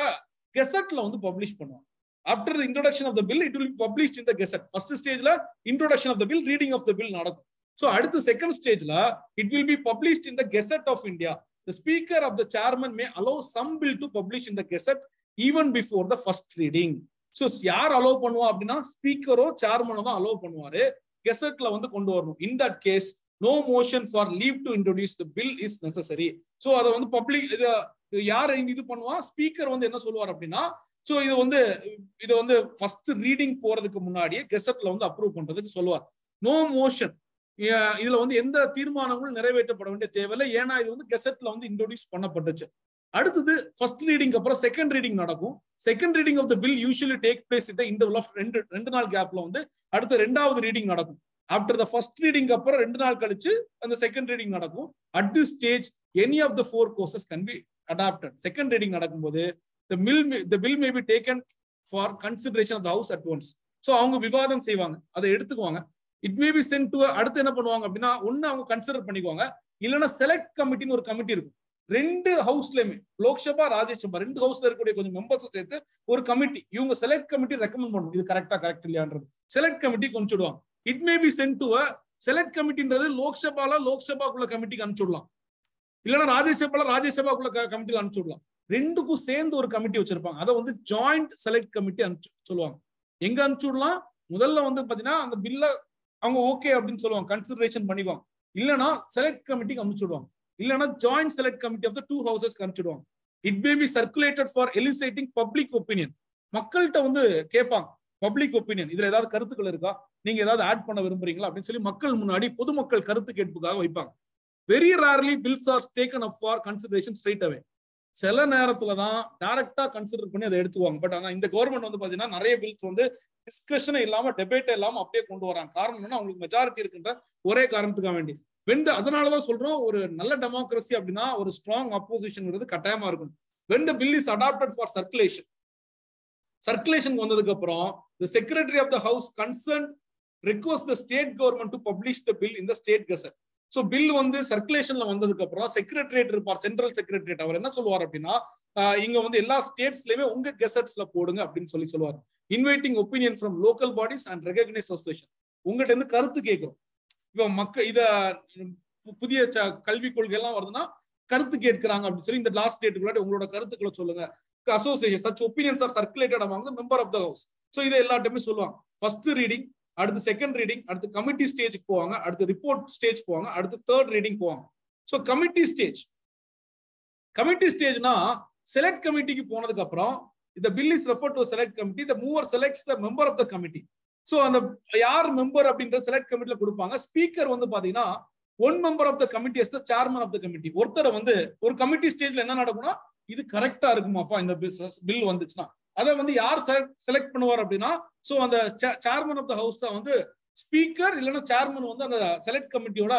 கெசட்ல வந்து பப்ளிஷ் பண்ணுவாங்க. After the introduction of the bill it will publish in the gazette first ஸ்டேஜ்ல introduction of the bill reading of the bill நடக்கும் ஸோ அடுத்து செகண்ட் ஸ்டேஜ்ல it will be published in the gazette of India the speaker of the chairman may allow some bill to publish in the gazette even before the first reading so யார் allow பண்ணுவா அப்படின்னா ஸ்பீக்கரோ சேர்மனோ தான் allow பண்ணுவாரு கெசட்ல வந்து கொண்டு வரணும் in that case no motion for leave to introduce the bill is necessary so அதை வந்து பப்ளிக் இது யார் இது பண்ணுவா ஸ்பீக்கர் வந்து என்ன சொல்லுவார் அப்படின்னா ஸோ இது வந்து இது வந்து ஃபர்ஸ்ட் ரீடிங் போறதுக்கு முன்னாடியே கெசட்ல வந்து அப்ரூவ் பண்றதுக்கு சொல்லுவார். நோ மோஷன் இதுல வந்து எந்த தீர்மானங்களும் நிறைவேற்றப்பட வேண்டிய தேவையில்லை. ஏன்னா இது வந்து கெசட்ல வந்து இன்ட்ரோடியூஸ் பண்ணப்பட்டுச்சு. அடுத்தது ஃபர்ஸ்ட் ரீடிங் அப்புறம் செகண்ட் ரீடிங் நடக்கும். Second reading of the bill usually take place இந்த இன்டர்வல் ஆஃப் ரெண்டு ரெண்டு நாள் கேப்ல வந்து அடுத்த ரெண்டாவது ரீடிங் நடக்கும். ஆஃப்டர் த ஃபர்ஸ்ட் ரீடிங் அப்புறம் ரெண்டு நாள் கழிச்சு அந்த செகண்ட் ரீடிங் நடக்கும். At this stage any of the four courses can be adopted second reading நடக்கும்போது the mill the bill may be taken for consideration of the house at once so அவங்க விவாதம் செய்வாங்க. அதை எடுத்துக்குவாங்க. It may be sent to அடுத்து என்ன பண்ணுவாங்க அப்படின்னா ஒன்னு அவங்க கன்சிடர் பண்ணிக்குவாங்க. இல்லைன்னா செலக்ட் கமிட்டின்னு ஒரு கமிட்டி இருக்கும். ரெண்டு ஹவுஸ்லயுமே லோக்சபா ராஜ்யசபா ரெண்டு ஹவுஸ்ல இருக்கக்கூடிய கொஞ்சம் மெம்பர்ஸ் சேர்த்து ஒரு கமிட்டி இவங்க செலக்ட் கமிட்டி ரெக்கமெண்ட் பண்ணும் இது கரெக்டா கரெக்ட் இல்லையான்றது. Select committee கொஞ்சிடுவாங்க it may be sent to select கமிட்டின்றது லோக்சபால லோக்சபாக்குள்ள கமிட்டிக்கு அனுப்பிச்சுடலாம் இல்லைன்னா ராஜ்யசபால ராஜ்யசபாக்குள்ள கமிட்டியில் அனுப்பிச்சுடலாம் ரெண்டுக்கும் சேர்ந்து ஒரு கமிட்டி வச்சிருப்பாங்க. அதை வந்து ஜாயிண்ட் செலக்ட் கமிட்டி அனுப்பிச்சு சொல்லுவாங்க. எங்க அனுப்பிச்சுடலாம்? முதல்ல வந்து பாத்தீங்கன்னா அந்த பில்ல அவங்க ஓகே அப்படின்னு சொல்லுவாங்க. கன்சிடரேஷன் பண்ணிவாங்க இல்லைன்னா செலக்ட் கமிட்டிக்கு அனுப்பிச்சுடுவாங்க. இல்லைன்னா joint select committee of the two houses அனுப்பிச்சுடுவாங்க. It may be circulated for eliciting public opinion மக்கள்கிட்ட வந்து கேட்பாங்க. பப்ளிக் ஒப்பீனியன் இதுல ஏதாவது கருத்துக்கள் இருக்கா? நீங்க ஏதாவது ஆட் பண்ண விரும்புறீங்களா? அப்படின்னு சொல்லி மக்கள் முன்னாடி பொதுமக்கள் கருத்து கேட்புக்காக வைப்பாங்க. Very rarely bills are taken up for consideration straight away சில நேரத்துல தான் டைரக்டா கன்சிடர் பண்ணி அதை எடுத்துவாங்க பட் ஆனா இந்த கவர்மெண்ட் வந்து பாத்தீங்கன்னா நிறைய பில்ஸ் வந்து டிஸ்கஷனே இல்லாம டெபேட் இல்லாம அப்படியே கொண்டு வராங்க. காரணம் என்னன்னா அவங்களுக்கு மெஜாரிட்டி இருக்குன்ற ஒரே காரணத்துக்காக வேண்டி. வெண்டு அதனாலதான் சொல்றோம் ஒரு நல்ல டெமோக்ரஸி அப்படின்னா ஒரு ஸ்ட்ராங் அப்போசிஷன்ங்கிறது கட்டாயமா இருக்கும் when the bill is adopted for circulation circulation வந்ததுக்கு அப்புறம் the secretary of the house concern request the state government to publish the bill இந்த ஸ்டேட் கசட் ஸோ பில் வந்து சர்க்குலேஷன்ல வந்ததுக்கு அப்புறம் செக்ரட்டரியேட் இருப்பார் சென்ட்ரல் செக்ரட்டரியேட் அவர் என்ன சொல்லுவார் அப்படின்னா இங்க வந்து எல்லா ஸ்டேட்ஸ்லயுமே உங்க கெசட்ஸ்ல போடுங்க அப்படின்னு சொல்லி சொல்லுவார். Inviting opinion from local bodies and recognise association உங்ககிட்ட இருந்து கருத்து கேட்கிறோம். இப்போ மக்கள் இத புதிய கல்வி கொள்கை எல்லாம் வருதுன்னா கருத்து கேட்கிறாங்க அப்படின்னு சொல்லி இந்த லாஸ்ட் டேட்டுக்குள்ளாடி உங்களோட கருத்துக்களை சொல்லுங்க. Association such opinions are circulated among member of the house so இதை எல்லா டைமே சொல்லுவாங்க. ஃபர்ஸ்ட் ரீடிங் அடுத்து செகண்ட் ரீடிங் அடுத்து கமிட்டி ஸ்டேஜ்க்கு போவாங்க அடுத்து ரிப்போர்ட் ஸ்டேஜ் போவாங்க அடுத்து தேர்ட் ரீடிங் போவாங்க. ஸோ கமிட்டி ஸ்டேஜ் கமிட்டி ஸ்டேஜ்னா செலக்ட் கமிட்டிக்கு போனதுக்கு அப்புறம் இந்த bill is refer to select committee the mover selects the member of the committee so அந்த யார் மெம்பர் அப்படின்ற செலக்ட் கமிட்டில கொடுப்பாங்க. ஸ்பீக்கர் வந்து பாத்தீங்கன்னா one member of the committee as the chairman of the committee ஒருத்தரை வந்து ஒரு கமிட்டி ஸ்டேஜ்ல என்ன நடக்கும்னா இது கரெக்டா இருக்குமாப்பா இந்த பில் வந்துச்சுன்னா. அதை வந்து யார் செலக்ட் பண்ணுவார் அப்படின்னா ஸோ அந்த சேர்மன் ஆஃப் த ஹவுஸ் தான் வந்து ஸ்பீக்கர் இல்லைன்னா சேர்மன் வந்து அந்த செலக்ட் கமிட்டியோட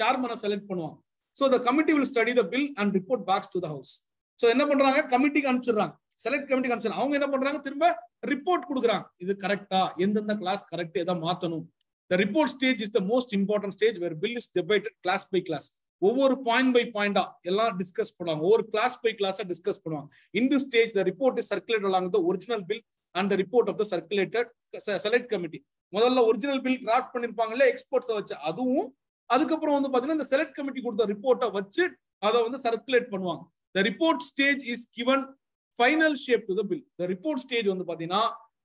சேர்மனை செலக்ட் பண்ணுவாங்க so the committee will study the bill and report backs to the house so என்ன பண்றாங்க? கமிட்டிக்கு அனுப்பிச்சிடுறாங்க. செலக்ட் கமிட்டிக்கு அனுப்பிச்சு அவங்க என்ன பண்றாங்க? திரும்ப ரிப்போர்ட் கொடுக்குறாங்க. இது கரெக்டா எந்தெந்த கிளாஸ் கரெக்ட் எதை மாத்தணும். The report stage is the most important stage where bill is debated clause by clause ஒவ்வொரு பாயிண்ட் பை பாயிண்டா எல்லாம் டிஸ்கஸ் பண்ணுவாங்க. ஒவ்வொரு கிளாஸ் பை கிளாஸா டிஸ்கஸ் பண்ணுவாங்க. In the stage the report is circulate along the original bill and the report of the circulated select committee முதல்ல original bill draft பண்ணிருப்பாங்கல்ல எக்ஸ்போர்ட்ஸை வச்சு. அதுவும் அதுக்கப்புறம் வந்து பாத்தீங்கன்னா இந்த செலக்ட் கமிட்டி கொடுத்த ரிப்போர்ட்டை வச்சு அதை வந்து சர்க்குலேட் பண்ணுவாங்க. The report stage is given final shape to the bill the report stage வந்து பாத்தீங்கன்னா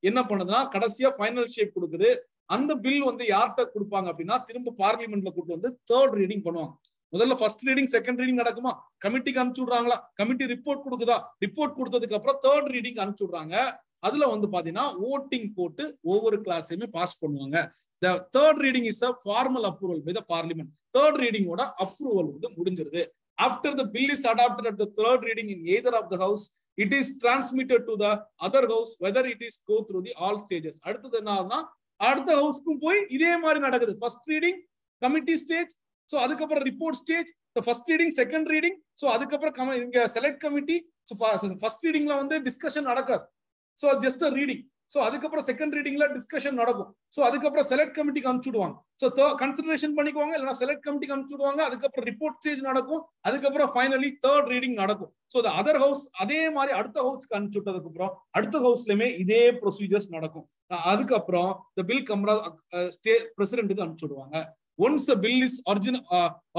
என்ன பண்ணுதுன்னா கடைசியா ஃபைனல் ஷேப் கொடுக்குது. அந்த பில் வந்து யார்கிட்ட கொடுப்பாங்க அப்படின்னா திரும்ப பார்லிமெண்ட்ல கூட்டு வந்து தேர்ட் ரீடிங் பண்ணுவாங்க. முதல்ல ஃபர்ஸ்ட் ரீடிங் செகண்ட் ரீடிங் நடக்குமா? கமிட்டிக்கு அனுப்பிச்சு விடுறாங்களா கமிட்டி ரிப்போர்ட் கொடுக்குதா? ரிப்போர்ட் கொடுத்ததுக்கு அப்புறம் தேர்ட் ரீடிங் அனுப்பிச்சு விடுறாங்க அதுல வந்து பாத்தீங்கன்னா ஓட்டிங் போட்டு ஒவ்வொரு கிளாஸையுமே பாஸ் பண்ணுவாங்க. The third reading is a formal approval by the parliament third ரீடிங்கோட approval வந்து முடிஞ்சிருது. After the bill is adopted at the third reading in either of the house it is transmitted to the other house whether it is go through the all stages அடுத்தது என்ன அடுத்த ஹவுஸ்க்கும் போய் இதே மாதிரி நடக்குது. First reading committee stage so அதுக்கப்புறம் report stage first reading second reading so அதுக்கப்புறம் இங்க செலக்ட் கமிட்டி ஸோ ஃபர்ஸ்ட் ரீடிங்ல வந்து டிஸ்கஷன் நடக்காது. ஸோ ஜஸ்ட் ரீடிங் ஸோ அதுக்கப்புறம் செகண்ட் ரீடிங்ல டிஸ்கஷன் நடக்கும். ஸோ அதுக்கப்புறம் செலக்ட் கமிட்டிக்கு அனுப்பிச்சுடுவாங்க ஸோ கன்சிடரேஷன் பண்ணிக்குவாங்க இல்லைனா செலக்ட் கமிட்டிக்கு அனுப்பிச்சுடுவாங்க அதுக்கப்புறம் ரிப்போர்ட் ஸ்டேஜ் நடக்கும் அதுக்கப்புறம் ஃபைனலி தேர்ட் ரீடிங் நடக்கும். ஸோ அதர் ஹவுஸ் அதே மாதிரி அடுத்த ஹவுஸ்க்கு அனுப்பிச்சு விட்டதுக்கு அப்புறம் அடுத்த ஹவுஸ்லயுமே இதே ப்ரொசீஜர்ஸ் நடக்கும். அதுக்கப்புறம் த பில் கம்ரா ஸ்டே பிரசிடென்ட்டுக்கு அனுப்பிச்சு விடுவாங்க. Once the bill is origin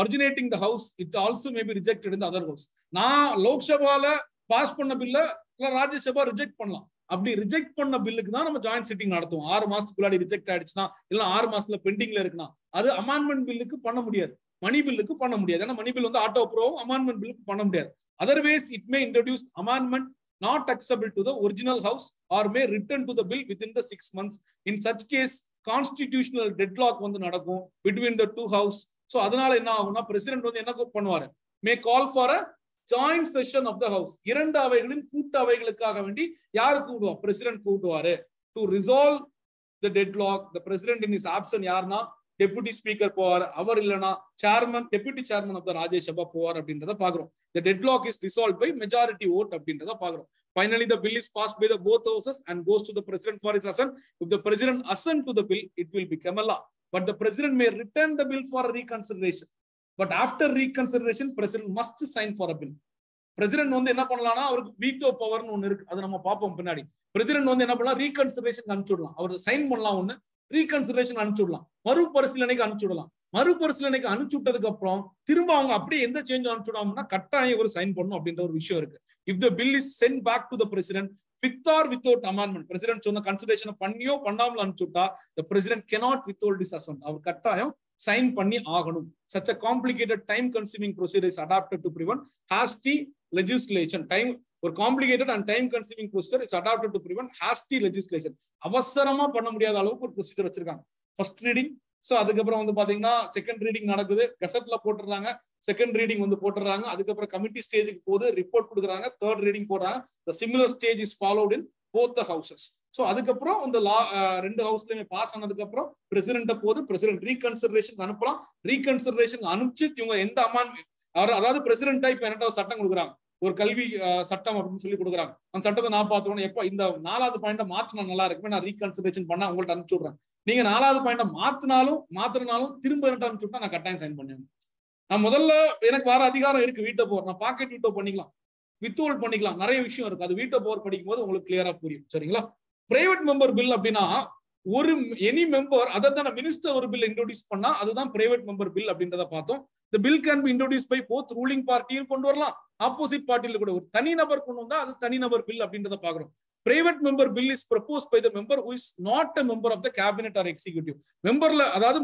originating the house it also may be rejected in other house நான் லோக்சபால பாஸ் பண்ண பில்ல இல்ல ராஜ்யசபா ரிஜெக்ட் பண்ணலாம். அப்படி ரிஜெக்ட் பண்ண பில்லுக்கு தான் நம்ம ஜாயிண்ட் சிட்டிங் நடத்துவோம். ஆறு மாசத்துக்குள்ளாடி ரிஜெக்ட் ஆயிடுச்சுன்னா இல்ல ஆறு மாசத்துல பெண்டிங்ல இருக்குன்னா அது அமான்மெண்ட் பில்லுக்கு பண்ண முடியாது. மணி பில்லுக்கு பண்ண முடியாது. ஏன்னா மணி பில் வந்து ஆட்டோ அப்ரோவும் அமான்மெண்ட் பில்லுக்கு பண்ண முடியாது. Otherwise it may introduce amendment not acceptable to the original house or may return to the bill with in the six months in such case constitutional deadlock வந்து நடக்கும் between the two house so அதனால என்ன ஆகும்னா president வந்து என்ன பண்ணுவாரு? May call for a joint session of the house இரண்டு அவைகளின் கூட்டு அவைகளுக்காக வேண்டி யாரு கூப்பிடுவோம் president கூப்பிடுவாரு to resolve the deadlock the president in is option யாருன்னா டெபுட்டி ஸ்பீக்கர் போவார். அவர் இல்லனா chairman deputy chairman of the Rajya Sabha போவார் அப்படின்றத பாக்குறோம் the deadlock is resolve by majority vote அப்படின்றத பாக்குறோம் Finally, the bill is passed by the both houses and goes to the president for his assent. If the president assent to the bill, it will become a law. But the president may return the bill for reconsideration. But after reconsideration, president must sign for a bill. President வந்து என்ன பண்ணலாம்னா அவருக்கு veto பவர்னு ஒண்ணு இருக்கு அதை நம்ம பார்ப்போம் பின்னாடி பிரசிடென்ட் வந்து என்ன பண்ணலாம் ரீகன்சிடரேஷன் அனுப்பிச்சுடலாம் அவர் சைன் பண்ணலாம் ஒண்ணு ரீகன்சிடரேஷன் அனுப்பிச்சுடலாம் மறுபரிசீலனைக்கு அனுப்பிச்சுடலாம் மறுபரிசீலனைக்கு அனுப்பிச்சு விட்டதுக்கு அப்புறம் திரும்ப அவங்க அப்படியே எந்த சேஞ்ச் அனுப்பிச்சுடாமனா கட்டாயம் இவர் சைன் பண்ணும் அப்படின்ற ஒரு விஷயம் இருக்கு. If the bill is sent back to the president with or without amendment president சொன்ன கன்சிடரேஷன் பண்ணியோ பண்ணாமல் அனுப்பிச்சுட்டா the president cannot withhold his assent அவர் கட்டாயம் சைன் பண்ணி ஆகணும். Such a complicated time consuming procedure is adopted to prevent hasty legislation time ஒரு complicated and time consuming procedure is adopted to prevent hasty legislation அவசரமா பண்ண முடியாத அளவுக்கு ஒரு procedure வச்சிருக்காங்க. ஃபர்ஸ்ட் ரீடிங் ஸோ அதுக்கப்புறம் வந்து பாத்தீங்கன்னா செகண்ட் ரீடிங் நடக்குது. கெசட்ல போட்டுறாங்க. செகண்ட் ரீடிங் வந்து போட்டுறாங்க. அதுக்கப்புறம் கமிட்டி ஸ்டேஜுக்கு போது ரிப்போர்ட் கொடுக்குறாங்க. தேர்ட் ரீடிங் போடுறாங்க. The similar stage is followed in both the houses so அதுக்கப்புறம் இந்த லா ரெண்டு ஹவுஸ்லயுமே பாஸ் ஆனதுக்கு அப்புறம் பிரசிடென்ட் போது பிரசிடென்ட் ரீகன்சிடரேஷன் அனுப்பலாம். ரீகன்சிடரேஷன் அனுப்பிச்சு இவங்க எந்த அமான் அவர் அதாவது பிரசிடென்டா இப்ப என்ன சட்டம் கொடுக்குறாங்க. ஒரு கல்வி சட்டம் அப்படின்னு சொல்லி கொடுக்குறாங்க. அந்த சட்டத்தை நான் பார்த்தோன்னே எப்போ இந்த நாலாவது பாயிண்ட மாற்றினா நல்லா இருக்குமே. நான் ரீகன்சிடரேஷன் பண்ண உங்கள்ட்ட அனுப்பிச்சு விடுறேன். நீங்க நாலாவது பாயிண்ட மாத்தினாலும் மாத்தினாலும் திரும்ப என்கிட்ட அனுப்பிச்சு நான் கட்டாயம் சைன் பண்ணுவேன் நான் முதல்ல எனக்கு வர அதிகாரம் இருக்கு வீட்டை போர் நான் பாக்கெட் வீட்டோ பண்ணிக்கலாம். வித்வோல் பண்ணிக்கலாம். நிறைய விஷயம் இருக்கு. அது வீட்டை போர் படிக்கும் போது உங்களுக்கு கிளியரா புரியும். சரிங்களா? பிரைவேட் மெம்பர் பில் அப்படின்னா ஒரு எனி மெம்பர் அதை மினிஸ்டர் ஒரு பில் இன்ட்ரோடியூஸ் பண்ணா அதுதான் பிரைவேட் மெம்பர் பில் அப்படின்றத பார்த்தோம். இந்த bill can be introduce by both ruling பார்ட்டியும் கொண்டு வரலாம். ஆப்போசிட் பார்ட்டியில கூட ஒரு தனி நபர் கொண்டு வந்தா அது தனி நபர் பில் அப்படின்றத பாக்குறோம் private member bill is propose by the member who is not a member of the cabinet or executive மெம்பர்ல அதாவது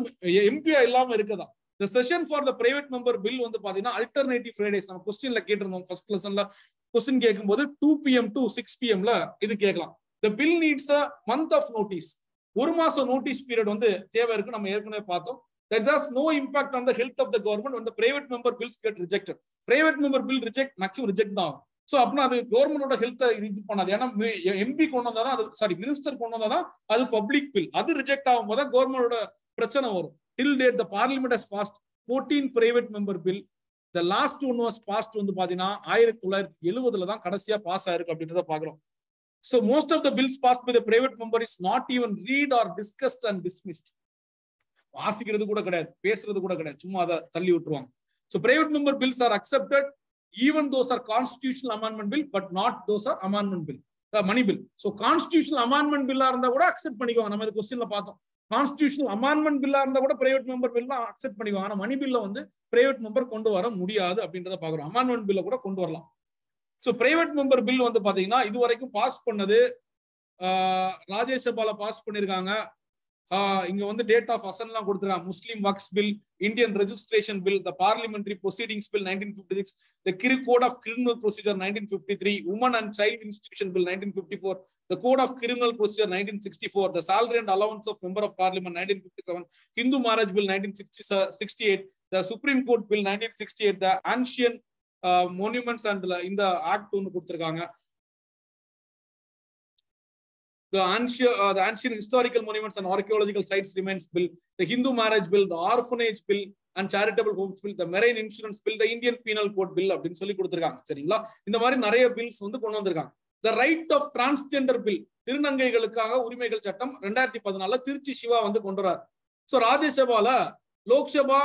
எம்பியா இல்லாம இருக்கதா இந்த session for the private member bill வந்து பாத்தீங்கன்னா அல்டர்னேட்டிவ் ஃப்ரைடேஸ் நம்ம கொஸ்டின்ல கேட்டிருந்தோம். ஃபர்ஸ்ட் லெசன்ல கொஸ்டின் கேட்கும் போது டூ பிஎம் டு சிக்ஸ் பிஎம்ல இது கேட்கலாம். The bill needs a month of notice ஒரு மாசம் நோட்டீஸ் பீரியட் வந்து தேவை இருக்கு. நம்ம ஏற்கனவே பார்த்தோம். There is no impact on the health of the government when the private member bills get rejected. Private member bill reject maximum reject தான் so அப்படின்னா அது கவர்மெண்டோட ஹெல்த்தை இது பண்ணாது. ஏன்னா எம்பி கொண்டு வந்தாதான் அது சாரி மினிஸ்டர் கொண்டு வந்தாதான் அது பப்ளிக் பில் அது ரிஜெக்ட் ஆகும் போது கவர்மெண்டோட பிரச்சனை வரும். Till date the parliament has passed fourteen private member bill the last one was passed வந்து பாத்தீங்கன்னா ஆயிரத்தி தொள்ளாயிரத்தி எழுபதுல தான் கடைசியா பாஸ் ஆயிருக்கு அப்படின்றத பாக்குறோம். So most of the bills pass by the private member is not even read or discussed and dismissed வாசிக்கிறது கூட கிடையாது பேசுறது கூட கிடையாது. சும்மா அதை தள்ளி விட்டுருவாங்க. So private member bills are accepted even those are constitutional amendment bill but not those are amendment bill money bill so constitutional amendment பில்லா இருந்தா கூட அக்செப்ட் பண்ணிக்குவாங்க நம்ம இந்த கொஸ்டின்ல பார்த்தோம். கான்ஸ்டியூஷனல் அமெண்ட்மெண்ட் பில்லா இருந்தா கூட பிரைவேட் மெம்பர் பில்லா அக்செப்ட் பண்ணிக்குவாங்க ஆனா மணி பில்ல வந்து பிரைவேட் மெம்பர் கொண்டு வர முடியாது அப்படின்றத பாக்குறோம் அமெண்ட்மெண்ட் பில்ல கூட கொண்டு வரலாம். ஸோ பிரைவேட் மெம்பர் பில் வந்து பாத்தீங்கன்னா இது வரைக்கும் பாஸ் பண்ணது ராஜேஷபால பாஸ் பண்ணிருக்காங்க. இங்க வந்து டேட் ஆஃப் அசன்லாம் கொடுத்துருக்காங்க. Muslim Wakf bill Indian registration bill the parliamentary proceedings bill nineteen fifty six the Giri code of criminal procedure nineteen fifty three women and child institution bill nineteen fifty four the code of criminal procedure 1964 the salary and allowance of member of parliament 1957 hindu marriage bill 1968 the supreme court bill 1968 the ancient uh, monuments and இந்த act ஒன்று கொடுத்திருக்காங்க. The ancient uh, the ancient historical monuments and archaeological sites remains bill the hindu marriage bill the orphanage bill and charitable homes bill the marine insurance bill the indian penal code bill அப்படின்னு சொல்லி கொடுத்திருக்காங்க. சரிங்களா? இந்த மாதிரி நிறைய bills வந்து கொண்டு வந்திருக்காங்க. The right of transgender bill திருநங்கைகளுக்காக உரிமைகள் சட்டம் ரெண்டாயிரத்தி பதினாலுல திருச்சி சிவா வந்து கொண்டு வரார் so ராஜ்யசபால Lok Sabha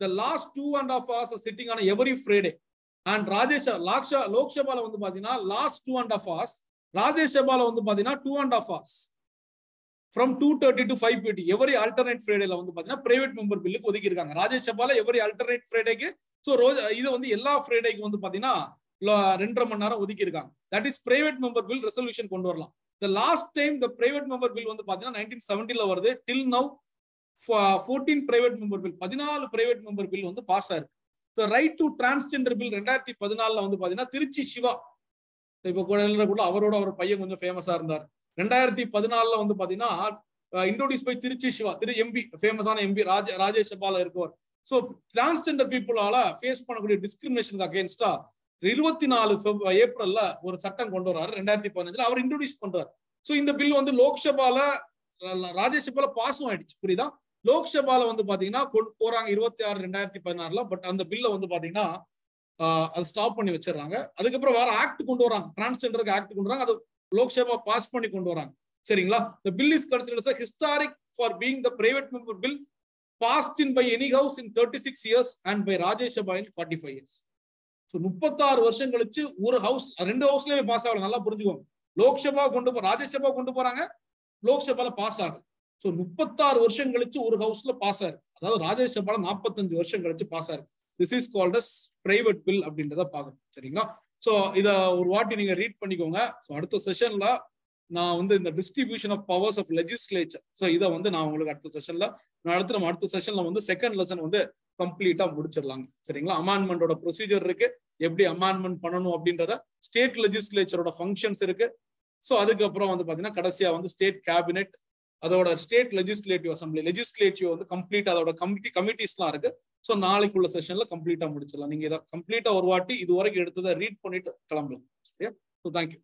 the last two and half hours sitting on every Friday and Rajesh லாக்ஷா லோக்சபால வந்து பாத்தீங்கன்னா last two and half hours ராஜ்யசபால வந்து பாத்தீங்கன்னா two and half hours from two thirty to five thirty every alternate ஃப்ரைடேல வந்து பாத்தீங்கன்னா private member பில்லுக்கு ஒதுக்கி இருக்காங்க சபால எவரி ஆல்டர்னேட் ஃப்ரைடேக்கு ஸோ ரோஜ் இது வந்து எல்லா ஃப்ரைடேக்கு வந்து பாத்தீங்கன்னா ரெண்டரை மணி நேரம் ஒதுக்கி இருக்காங்க that is private member bill resolution கொண்டு வரலாம். The last time the private member bill வந்து பாத்தீங்கன்னா நைன்டீன் செவன்டில வருது. Till now fourteen private member bill பதினாலு பிரைவேட் மெம்பர் பில் வந்து பாஸ் ஆயிருக்கு. ரைட் டு டிரான்ஸ்ஜெண்டர் பில் ரெண்டாயிரத்தி பதினாலுல வந்து பாத்தீங்கன்னா திருச்சி சிவா இப்போ கூட கூட அவரோட அவர் பையன் கொஞ்சம் ஃபேமஸா இருந்தார். ரெண்டாயிரத்தி பதினாலுல வந்து பாத்தீங்கன்னா introduce by Tiruchi Siva Thiru MP ஃபேமஸான எம்பி ராஜ ராஜேஷ் சபால இருக்கவர். ஸோ டிரான்ஸ்ஜெண்டர் பீப்புளால ஃபேஸ் பண்ணக்கூடிய டிஸ்கிரிமினேஷனுக்கு அகேன்ஸ்டா இருபத்தி நாலு ஏப்ரல்ல ஒரு சட்டம் கொண்டு வர்றாரு ரெண்டாயிரத்தி பதினஞ்சுல. அவர் இன்ட்ரோடியூஸ் பண்றாரு. ஸோ இந்த பில் வந்து லோக்சபால ராஜ்யசபால பாஸும் ஆயிடுச்சு. புரியுதா? லோக்சபால வந்து பாத்தீங்கன்னா கொண்டு போறாங்க இருபத்தி ஆறு ரெண்டாயிரத்தி பதினாறுல. பட் அந்த பில்ல வந்து பாத்தீங்கன்னா அது ஸ்டாப் பண்ணி வச்சிடறாங்க. அதுக்கப்புறம் வேற ஆக்ட் கொண்டு வராங்க. டிரான்ஸ்ஜெண்டருக்கு ஆக்ட் கொண்டு வராங்க. அது லோக்சபா பாஸ் பண்ணி கொண்டு வராங்க. சரிங்களா? The bill is considers historic for being the private member bill passed in by any house in thirty six years and by Rajya Sabha in forty five years so முப்பத்தாறு வருஷம் கழிச்சு ஒரு ஹவுஸ் ரெண்டு ஹவுஸ்லயுமே பாஸ் ஆகல. நல்லா புரிஞ்சுக்கோங்க. லோக்சபா கொண்டு போ ராஜ்யசபா கொண்டு போறாங்க. லோக்சபால பாஸ் ஆகுது ஸோ முப்பத்தாறு வருஷம் கழிச்சு ஒரு ஹவுஸ்ல பாஸ் ஆயிருக்கு அதாவது ராஜ்யசபால நாற்பத்தஞ்சு வருஷம் கழிச்சு பாஸ் ஆயிருக்கு. This is called as private bill அப்படின்றத பார்க்கணும் சரிங்களா? ஸோ இதை ஒரு வாட்டி நீங்க ரீட் பண்ணிக்கோங்க. ஸோ அடுத்த செஷன்ல நான் வந்து இந்த distribution of powers of legislature so இதை வந்து நான் உங்களுக்கு அடுத்த செஷன்ல நான் அடுத்து நம்ம அடுத்த செஷன்ல வந்து செகண்ட் லெசன் வந்து கம்ப்ளீட்டா முடிச்சிடலாங்க சரிங்களா? அமான்மெண்டோட ப்ரொசீஜர் இருக்கு. எப்படி அமான்மெண்ட் பண்ணணும் அப்படின்றத ஸ்டேட் லெஜிஸ்லேச்சரோட ஃபங்க்ஷன்ஸ் இருக்கு. ஸோ அதுக்கப்புறம் வந்து பாத்தீங்கன்னா கடைசியா வந்து ஸ்டேட் கேபினெட் அதோட ஸ்டேட் லெஜிஸ்லேட்டிவ் அசம்பிளி லெஜிஸ்லேட்டிவ் வந்து கம்ப்ளீட் அதோட கமிட்டி கமிட்டிஸ்லாம் இருக்கு. ஸோ நாளைக்குள்ள செஷன்ல கம்ப்ளீட்டா முடிச்சிடலாம். நீங்க இதை கம்ப்ளீட்டா ஒரு வாட்டி இது வரைக்கும் எடுத்ததை ரீட் பண்ணிட்டு கிளம்பலாம். So thank you